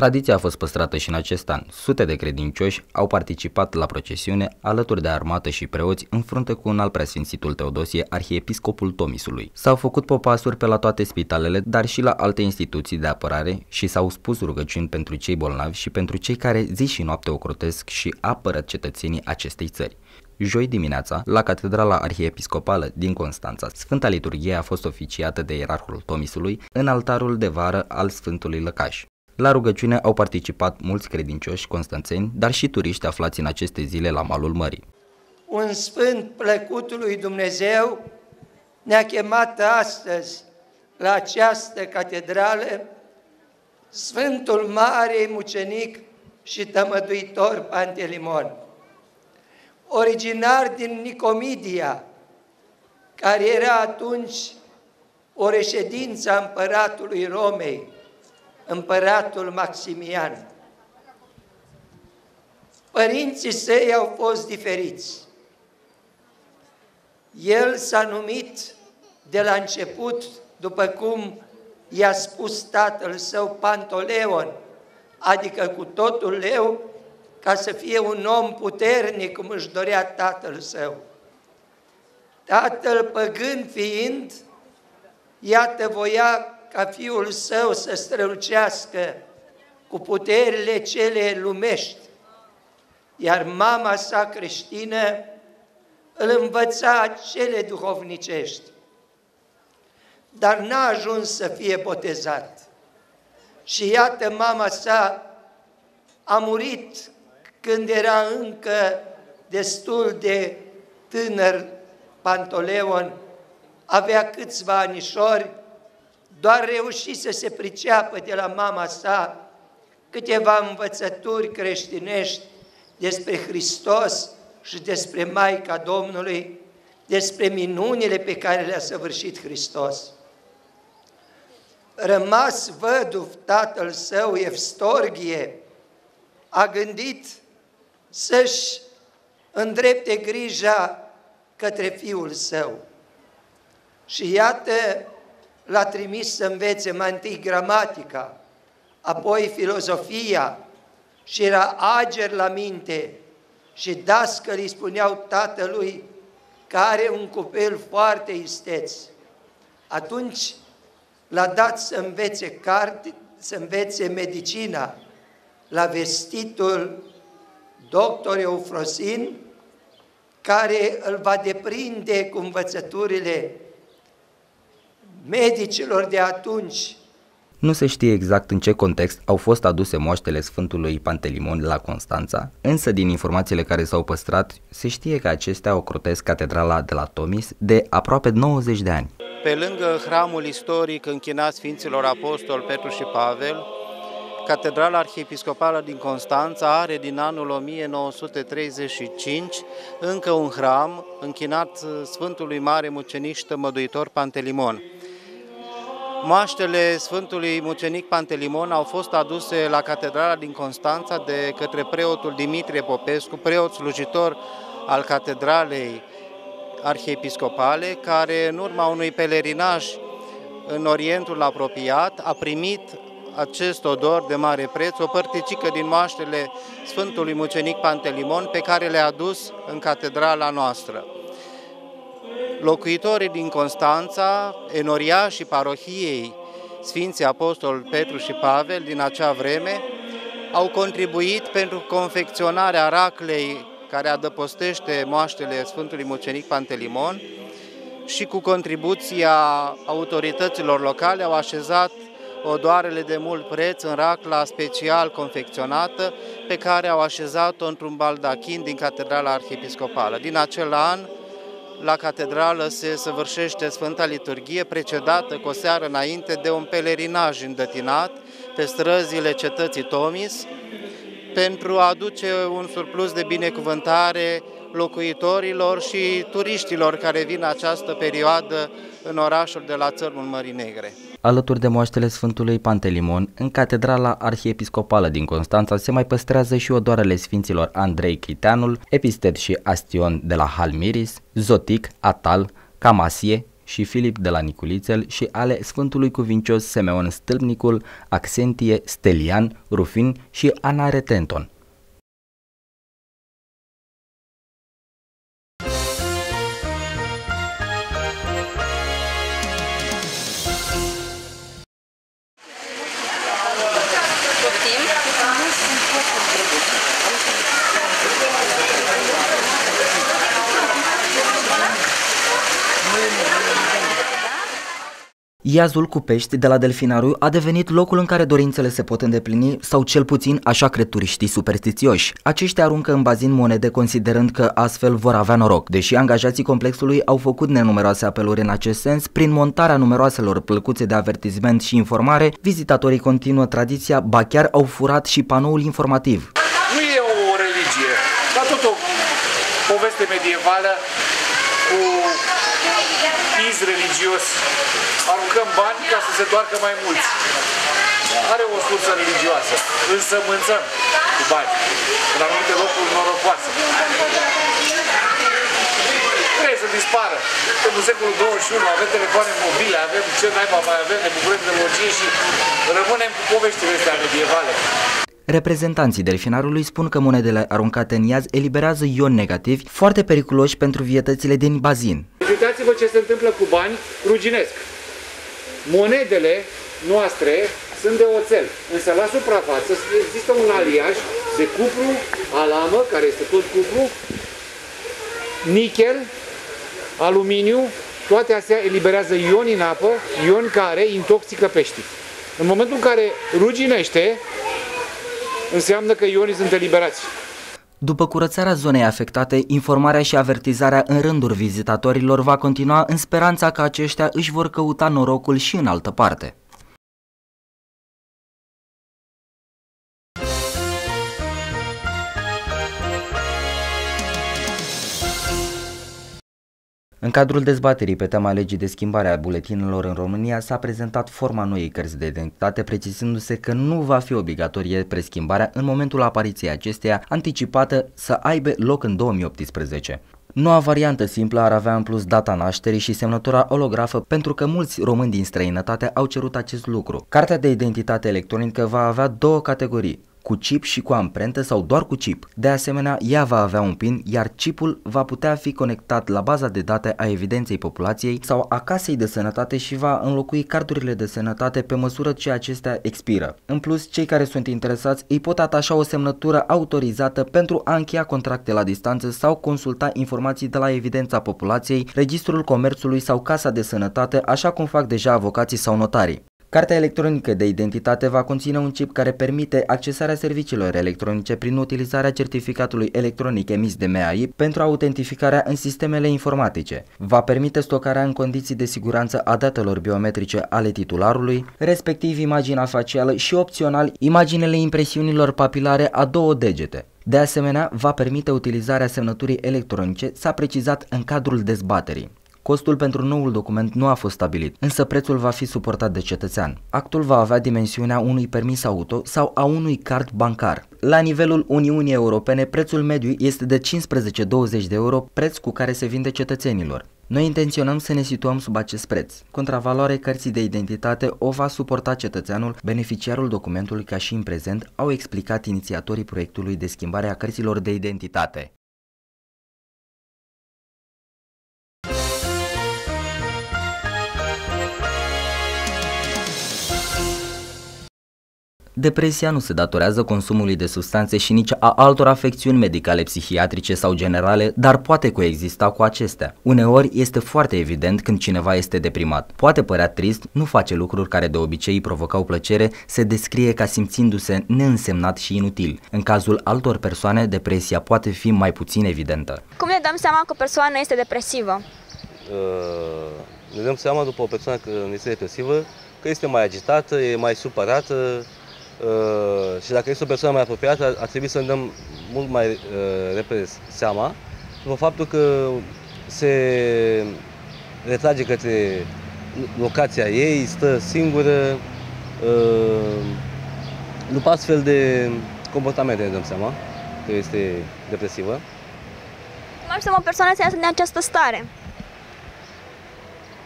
Tradiția a fost păstrată și în acest an. Sute de credincioși au participat la procesiune alături de armată și preoți în frunte cu un alt preasfințitul Teodosie, arhiepiscopul Tomisului. S-au făcut popasuri pe la toate spitalele, dar și la alte instituții de apărare și s-au spus rugăciuni pentru cei bolnavi și pentru cei care zi și noapte ocrotesc și apără cetățenii acestei țări. Joi dimineața, la Catedrala Arhiepiscopală din Constanța, Sfânta Liturghie a fost oficiată de ierarhul Tomisului în altarul de vară al Sfântului Lăcaș. La rugăciune au participat mulți credincioși constanțeni, dar și turiști aflați în aceste zile la malul mării. Un sfânt plăcut lui Dumnezeu ne-a chemat astăzi la această catedrală Sfântul Mare Mucenic și Tămăduitor Pantelimon, originar din Nicomidia, care era atunci o reședință a împăratului Romei, împăratul Maximian. Părinții săi au fost diferiți. El s-a numit de la început, după cum i-a spus tatăl său Pantoleon, adică cu totul leu, ca să fie un om puternic, cum își dorea tatăl său. Tatăl păgând fiind, iată voia ca fiul său să strălucească cu puterile cele lumești, iar mama sa creștină îl învăța cele duhovnicești. Dar n-a ajuns să fie botezat. Și iată, mama sa a murit când era încă destul de tânăr Pantoleon, avea câțiva anișori doar reuși să se priceapă de la mama sa câteva învățături creștinești despre Hristos și despre Maica Domnului, despre minunile pe care le-a săvârșit Hristos. Rămas văduv tatăl său, Evstorghie, a gândit să-și îndrepte grija către fiul său. Și iată, l-a trimis să învețe mai întâi gramatica, apoi filozofia și era ager la minte și dascălii spuneau tatălui că are un copil foarte isteț. Atunci l-a dat să învețe carte, să învețe medicina la vestitul doctor Eufrosin, care îl va deprinde cu învățăturile medicilor de atunci. Nu se știe exact în ce context au fost aduse moaștele Sfântului Pantelimon la Constanța, însă din informațiile care s-au păstrat, se știe că acestea ocrotesc catedrala de la Tomis de aproape 90 de ani. Pe lângă hramul istoric închinat Sfinților Apostol Petru și Pavel, Catedrala Arhiepiscopală din Constanța are din anul 1935 încă un hram închinat Sfântului Mare Mucenic și Tămăduitor Pantelimon. Moaștele Sfântului Mucenic Pantelimon au fost aduse la Catedrala din Constanța de către preotul Dimitrie Popescu, preot slujitor al Catedralei Arhiepiscopale, care în urma unui pelerinaj în Orientul apropiat a primit acest odor de mare preț, o părticică din moaștele Sfântului Mucenic Pantelimon pe care le-a adus în catedrala noastră. Locuitorii din Constanța, și parohiei Sfinții Apostol Petru și Pavel din acea vreme, au contribuit pentru confecționarea raclei care adăpostește moaștele Sfântului Mucenic Pantelimon și cu contribuția autorităților locale au așezat odoarele de mult preț în racla special confecționată pe care au așezat-o într-un baldachin din Catedrala Arhiepiscopală. Din acel an, la catedrală se săvârșește Sfânta Liturghie, precedată cu o seară înainte de un pelerinaj îndătinat pe străzile cetății Tomis, pentru a aduce un surplus de binecuvântare locuitorilor și turiștilor care vin această perioadă în orașul de la țărmul Mării Negre. Alături de moaștele Sfântului Pantelimon, în Catedrala Arhiepiscopală din Constanța se mai păstrează și odoarele Sfinților Andrei Chiteanul, Epistet și Astion de la Halmiris, Zotic, Atal, Camasie și Filip de la Niculițel și ale Sfântului Cuvincios Semeon Stâlpnicul, Accentie, Stelian, Rufin și Ana Retenton. Iazul cu pești de la Delfinariu a devenit locul în care dorințele se pot îndeplini sau cel puțin așa cred turiștii superstițioși. Aceștia aruncă în bazin monede considerând că astfel vor avea noroc. Deși angajații complexului au făcut nenumeroase apeluri în acest sens, prin montarea numeroaselor plăcuțe de avertizment și informare, vizitatorii continuă tradiția, ba chiar au furat și panoul informativ. Nu e o religie, dar tot o poveste medievală cu iz religios aruncăm bani ca să se doarcă mai mulți. Are o sursă religioasă. Însă mânțăm cu bani în anumite locuri norocoase. Trebuie să dispară. Pentru secolul 21 avem telefoane mobile, avem ce naiba mai avem, ne bucurăm de logie și rămânem cu poveștile astea medievale. Reprezentanții delfinarului spun că monedele aruncate în iaz eliberează ioni negativi foarte periculoși pentru vietățile din bazin. Uitați-vă ce se întâmplă cu bani ruginesc. Monedele noastre sunt de oțel, însă la suprafață există un aliaj de cupru, alamă, care este tot cupru, nichel, aluminiu, toate astea eliberează ioni în apă, ioni care intoxică peștii. În momentul în care ruginește, înseamnă că ionii sunt eliberați. După curățarea zonei afectate, informarea și avertizarea în rândul vizitatorilor va continua în speranța că aceștia își vor căuta norocul și în altă parte. În cadrul dezbaterii pe tema legii de schimbare a buletinelor în România s-a prezentat forma noii cărți de identitate, precizându-se că nu va fi obligatorie preschimbarea în momentul apariției acesteia, anticipată să aibă loc în 2018. Noua variantă simplă ar avea în plus data nașterii și semnătura olografă pentru că mulți români din străinătate au cerut acest lucru. Cartea de identitate electronică va avea două categorii, cu chip și cu amprentă sau doar cu chip. De asemenea, ea va avea un PIN, iar chipul va putea fi conectat la baza de date a evidenței populației sau a casei de sănătate și va înlocui cardurile de sănătate pe măsură ce acestea expiră. În plus, cei care sunt interesați îi pot atașa o semnătură autorizată pentru a încheia contracte la distanță sau consulta informații de la evidența populației, registrul comerțului sau casa de sănătate, așa cum fac deja avocații sau notarii. Cartea electronică de identitate va conține un chip care permite accesarea serviciilor electronice prin utilizarea certificatului electronic emis de MAI pentru autentificarea în sistemele informatice. Va permite stocarea în condiții de siguranță a datelor biometrice ale titularului, respectiv imaginea facială și opțional imaginele impresiunilor papilare a două degete. De asemenea, va permite utilizarea semnăturii electronice, s-a precizat în cadrul dezbaterii. Costul pentru noul document nu a fost stabilit, însă prețul va fi suportat de cetățean. Actul va avea dimensiunea unui permis auto sau a unui card bancar. La nivelul Uniunii Europene, prețul mediu este de 15-20 de euro, preț cu care se vinde cetățenilor. Noi intenționăm să ne situăm sub acest preț. Contravaloare cărții de identitate o va suporta cetățeanul, beneficiarul documentului ca și în prezent, au explicat inițiatorii proiectului de schimbare a cărților de identitate. Depresia nu se datorează consumului de substanțe și nici a altor afecțiuni medicale psihiatrice sau generale, dar poate coexista cu acestea. Uneori este foarte evident când cineva este deprimat. Poate părea trist, nu face lucruri care de obicei îi provocau plăcere, se descrie ca simțindu-se neînsemnat și inutil. În cazul altor persoane, depresia poate fi mai puțin evidentă. Cum ne dăm seama că o persoană este depresivă? Uh, ne dăm seama după o persoană că este depresivă că este mai agitată, e mai supărată, Uh, și dacă este o persoană mai apropiată, ar, ar trebui să ne dăm mult mai uh, repede seama, după faptul că se retrage către locația ei, stă singură, uh, după astfel de comportamente ne dăm seama că este depresivă. Cum ar să o persoană să iasă din această stare?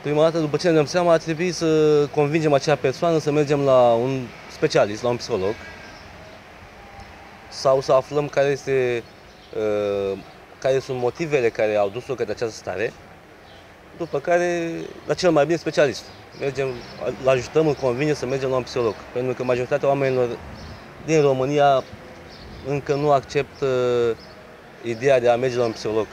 Prima dată, după ce ne dăm seama, a trebuit să convingem acea persoană să mergem la un specialist, la un psiholog, sau să aflăm care, este, uh, care sunt motivele care au dus-o către această stare, după care, la cel mai bine specialist. Mergem, îl ajutăm, îl convine să mergem la un psiholog, pentru că majoritatea oamenilor din România încă nu acceptă ideea de a merge la un psiholog.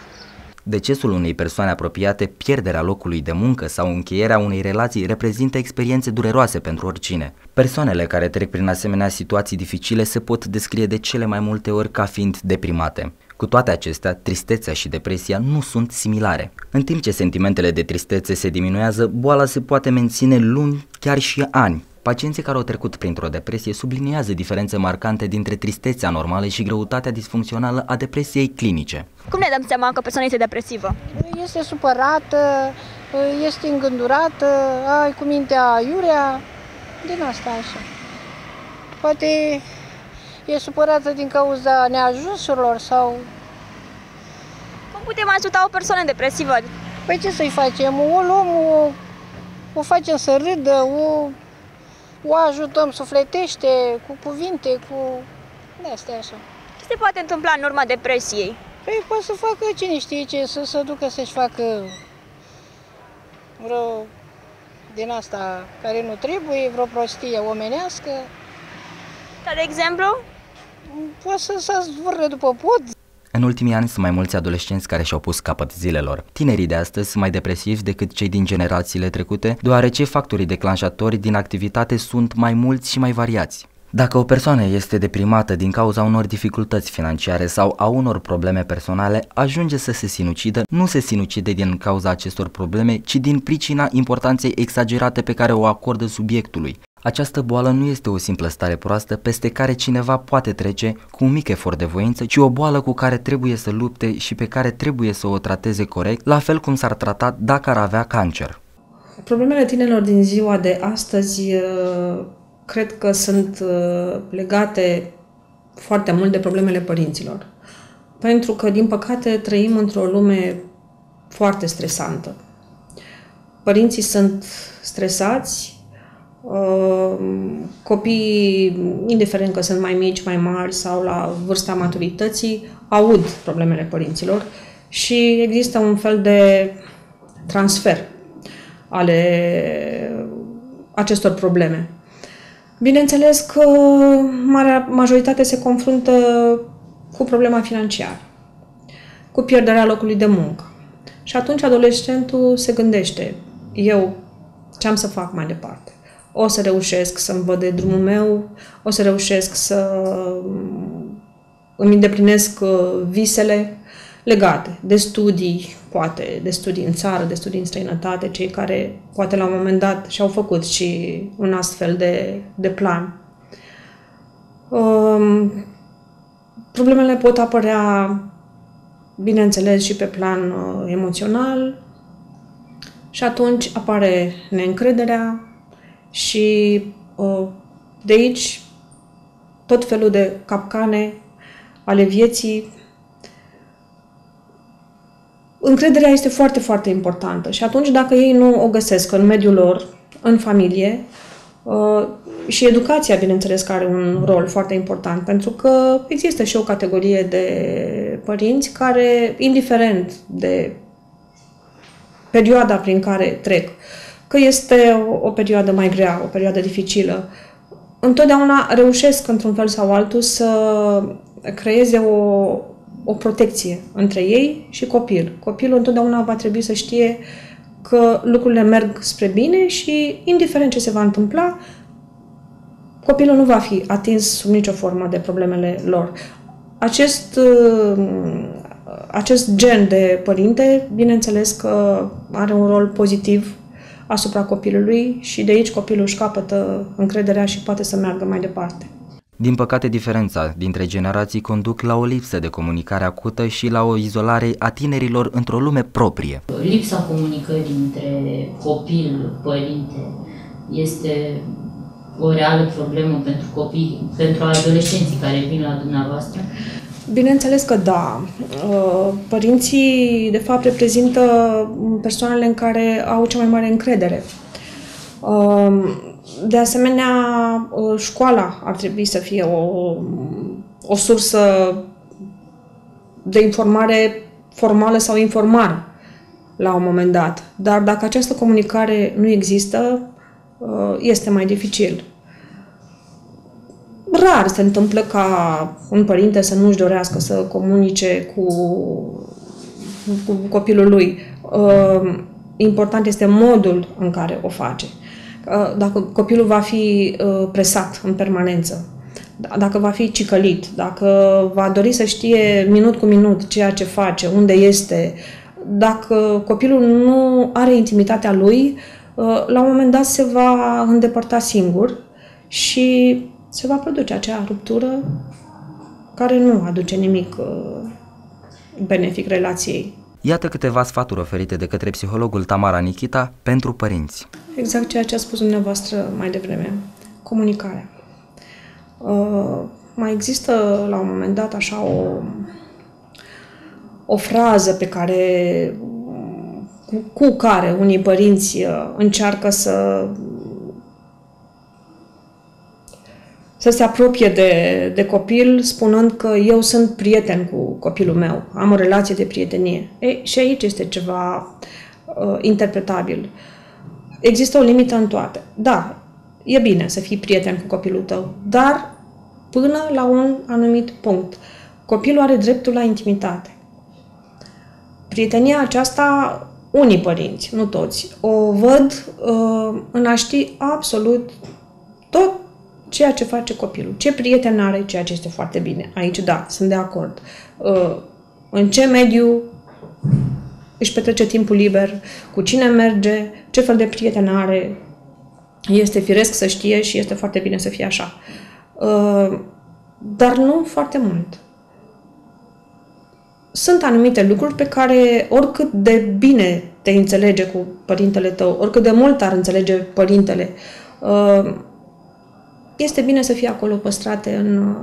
Decesul unei persoane apropiate, pierderea locului de muncă sau încheierea unei relații reprezintă experiențe dureroase pentru oricine. Persoanele care trec prin asemenea situații dificile se pot descrie de cele mai multe ori ca fiind deprimate. Cu toate acestea, tristețea și depresia nu sunt similare. În timp ce sentimentele de tristețe se diminuează, boala se poate menține luni, chiar și ani, Pacienții care au trecut printr-o depresie subliniază diferențe marcante dintre tristețea normală și greutatea disfuncțională a depresiei clinice. Cum ne dăm seama că persoana este depresivă? Este supărată, este îngândurată, ai cu mintea iurea, din asta așa. Poate e supărată din cauza neajunsurilor sau... Cum putem ajuta o persoană depresivă? Păi ce să-i facem? O luăm, o, o facem să râdă, o o ajutăm sufletește, cu cuvinte, cu... De astea așa. Ce se poate întâmpla în urma depresiei? Păi poate să facă cine știe ce, să se ducă să-și facă vreo din asta care nu trebuie, vreo prostie omenească. Ca de exemplu? Poate să se zvârle după pod. În ultimii ani sunt mai mulți adolescenți care și-au pus capăt zilelor. Tinerii de astăzi sunt mai depresivi decât cei din generațiile trecute, deoarece factorii declanșatori din activitate sunt mai mulți și mai variați. Dacă o persoană este deprimată din cauza unor dificultăți financiare sau a unor probleme personale, ajunge să se sinucidă, nu se sinucide din cauza acestor probleme, ci din pricina importanței exagerate pe care o acordă subiectului. Această boală nu este o simplă stare proastă peste care cineva poate trece cu un mic efort de voință, ci o boală cu care trebuie să lupte și pe care trebuie să o trateze corect, la fel cum s-ar trata dacă ar avea cancer. Problemele tinerilor din ziua de astăzi uh, cred că sunt uh, legate foarte mult de problemele părinților. Pentru că, din păcate, trăim într-o lume foarte stresantă. Părinții sunt stresați, Uh, copiii, indiferent că sunt mai mici, mai mari sau la vârsta maturității, aud problemele părinților și există un fel de transfer ale acestor probleme. Bineînțeles că marea majoritate se confruntă cu problema financiară, cu pierderea locului de muncă. Și atunci adolescentul se gândește, eu ce am să fac mai departe? O să reușesc să-mi văd de drumul meu, o să reușesc să îmi îndeplinesc uh, visele legate de studii, poate de studii în țară, de studii în străinătate, cei care poate la un moment dat și-au făcut și un astfel de, de plan. Um, problemele pot apărea, bineînțeles, și pe plan uh, emoțional și atunci apare neîncrederea, și uh, de aici tot felul de capcane ale vieții. Încrederea este foarte, foarte importantă și atunci dacă ei nu o găsesc în mediul lor, în familie, uh, și educația, bineînțeles, că are un rol foarte important, pentru că există și o categorie de părinți care, indiferent de perioada prin care trec, că este o, o perioadă mai grea, o perioadă dificilă, întotdeauna reușesc, într-un fel sau altul, să creeze o, o protecție între ei și copil. Copilul întotdeauna va trebui să știe că lucrurile merg spre bine și, indiferent ce se va întâmpla, copilul nu va fi atins sub nicio formă de problemele lor. Acest, acest gen de părinte, bineînțeles că are un rol pozitiv asupra copilului și de aici copilul își capătă încrederea și poate să meargă mai departe. Din păcate, diferența dintre generații conduc la o lipsă de comunicare acută și la o izolare a tinerilor într-o lume proprie. Lipsa comunicării între copil, părinte, este o reală problemă pentru copii, pentru adolescenții care vin la dumneavoastră? Bineînțeles că da. Uh, părinții, de fapt, reprezintă persoanele în care au cea mai mare încredere. Uh, de asemenea, uh, școala ar trebui să fie o, o sursă de informare formală sau informală la un moment dat. Dar dacă această comunicare nu există, este mai dificil rar se întâmplă ca un părinte să nu-și dorească să comunice cu, cu copilul lui. Uh, important este modul în care o face. Uh, dacă copilul va fi uh, presat în permanență, dacă va fi cicălit, dacă va dori să știe minut cu minut ceea ce face, unde este, dacă copilul nu are intimitatea lui, la un moment dat se va îndepărta singur și se va produce acea ruptură care nu aduce nimic uh, benefic relației. Iată câteva sfaturi oferite de către psihologul Tamara Nikita pentru părinți. Exact ceea ce a spus dumneavoastră mai devreme. Comunicarea. Uh, mai există la un moment dat așa o, o frază pe care cu, cu care unii părinți uh, încearcă să să se apropie de, de copil spunând că eu sunt prieten cu copilul meu, am o relație de prietenie. Ei, și aici este ceva uh, interpretabil. Există o limită în toate. Da, e bine să fii prieten cu copilul tău, dar până la un anumit punct. Copilul are dreptul la intimitate. Prietenia aceasta, unii părinți, nu toți, o văd uh, în a ști absolut tot ceea ce face copilul. Ce prieten are, ceea ce este foarte bine. Aici, da, sunt de acord. Uh, în ce mediu își petrece timpul liber, cu cine merge, ce fel de prieten are. Este firesc să știe și este foarte bine să fie așa. Uh, dar nu foarte mult. Sunt anumite lucruri pe care oricât de bine te înțelege cu părintele tău, oricât de mult ar înțelege părintele, uh, este bine să fie acolo păstrate în,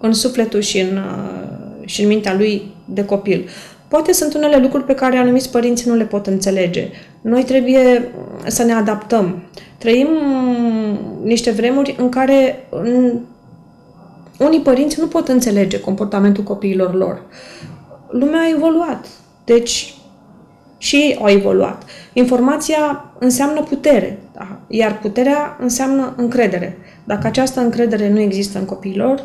în sufletul și în, și în mintea lui de copil. Poate sunt unele lucruri pe care anumiți părinți nu le pot înțelege. Noi trebuie să ne adaptăm. Trăim niște vremuri în care în, unii părinți nu pot înțelege comportamentul copiilor lor. Lumea a evoluat. Deci și ei au evoluat. Informația înseamnă putere, da? iar puterea înseamnă încredere. Dacă această încredere nu există în copiilor,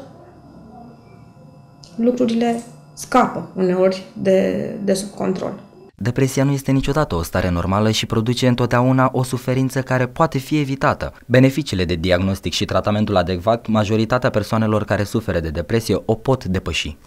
lucrurile scapă uneori de, de sub control. Depresia nu este niciodată o stare normală și produce întotdeauna o suferință care poate fi evitată. Beneficiile de diagnostic și tratamentul adecvat, majoritatea persoanelor care suferă de depresie o pot depăși.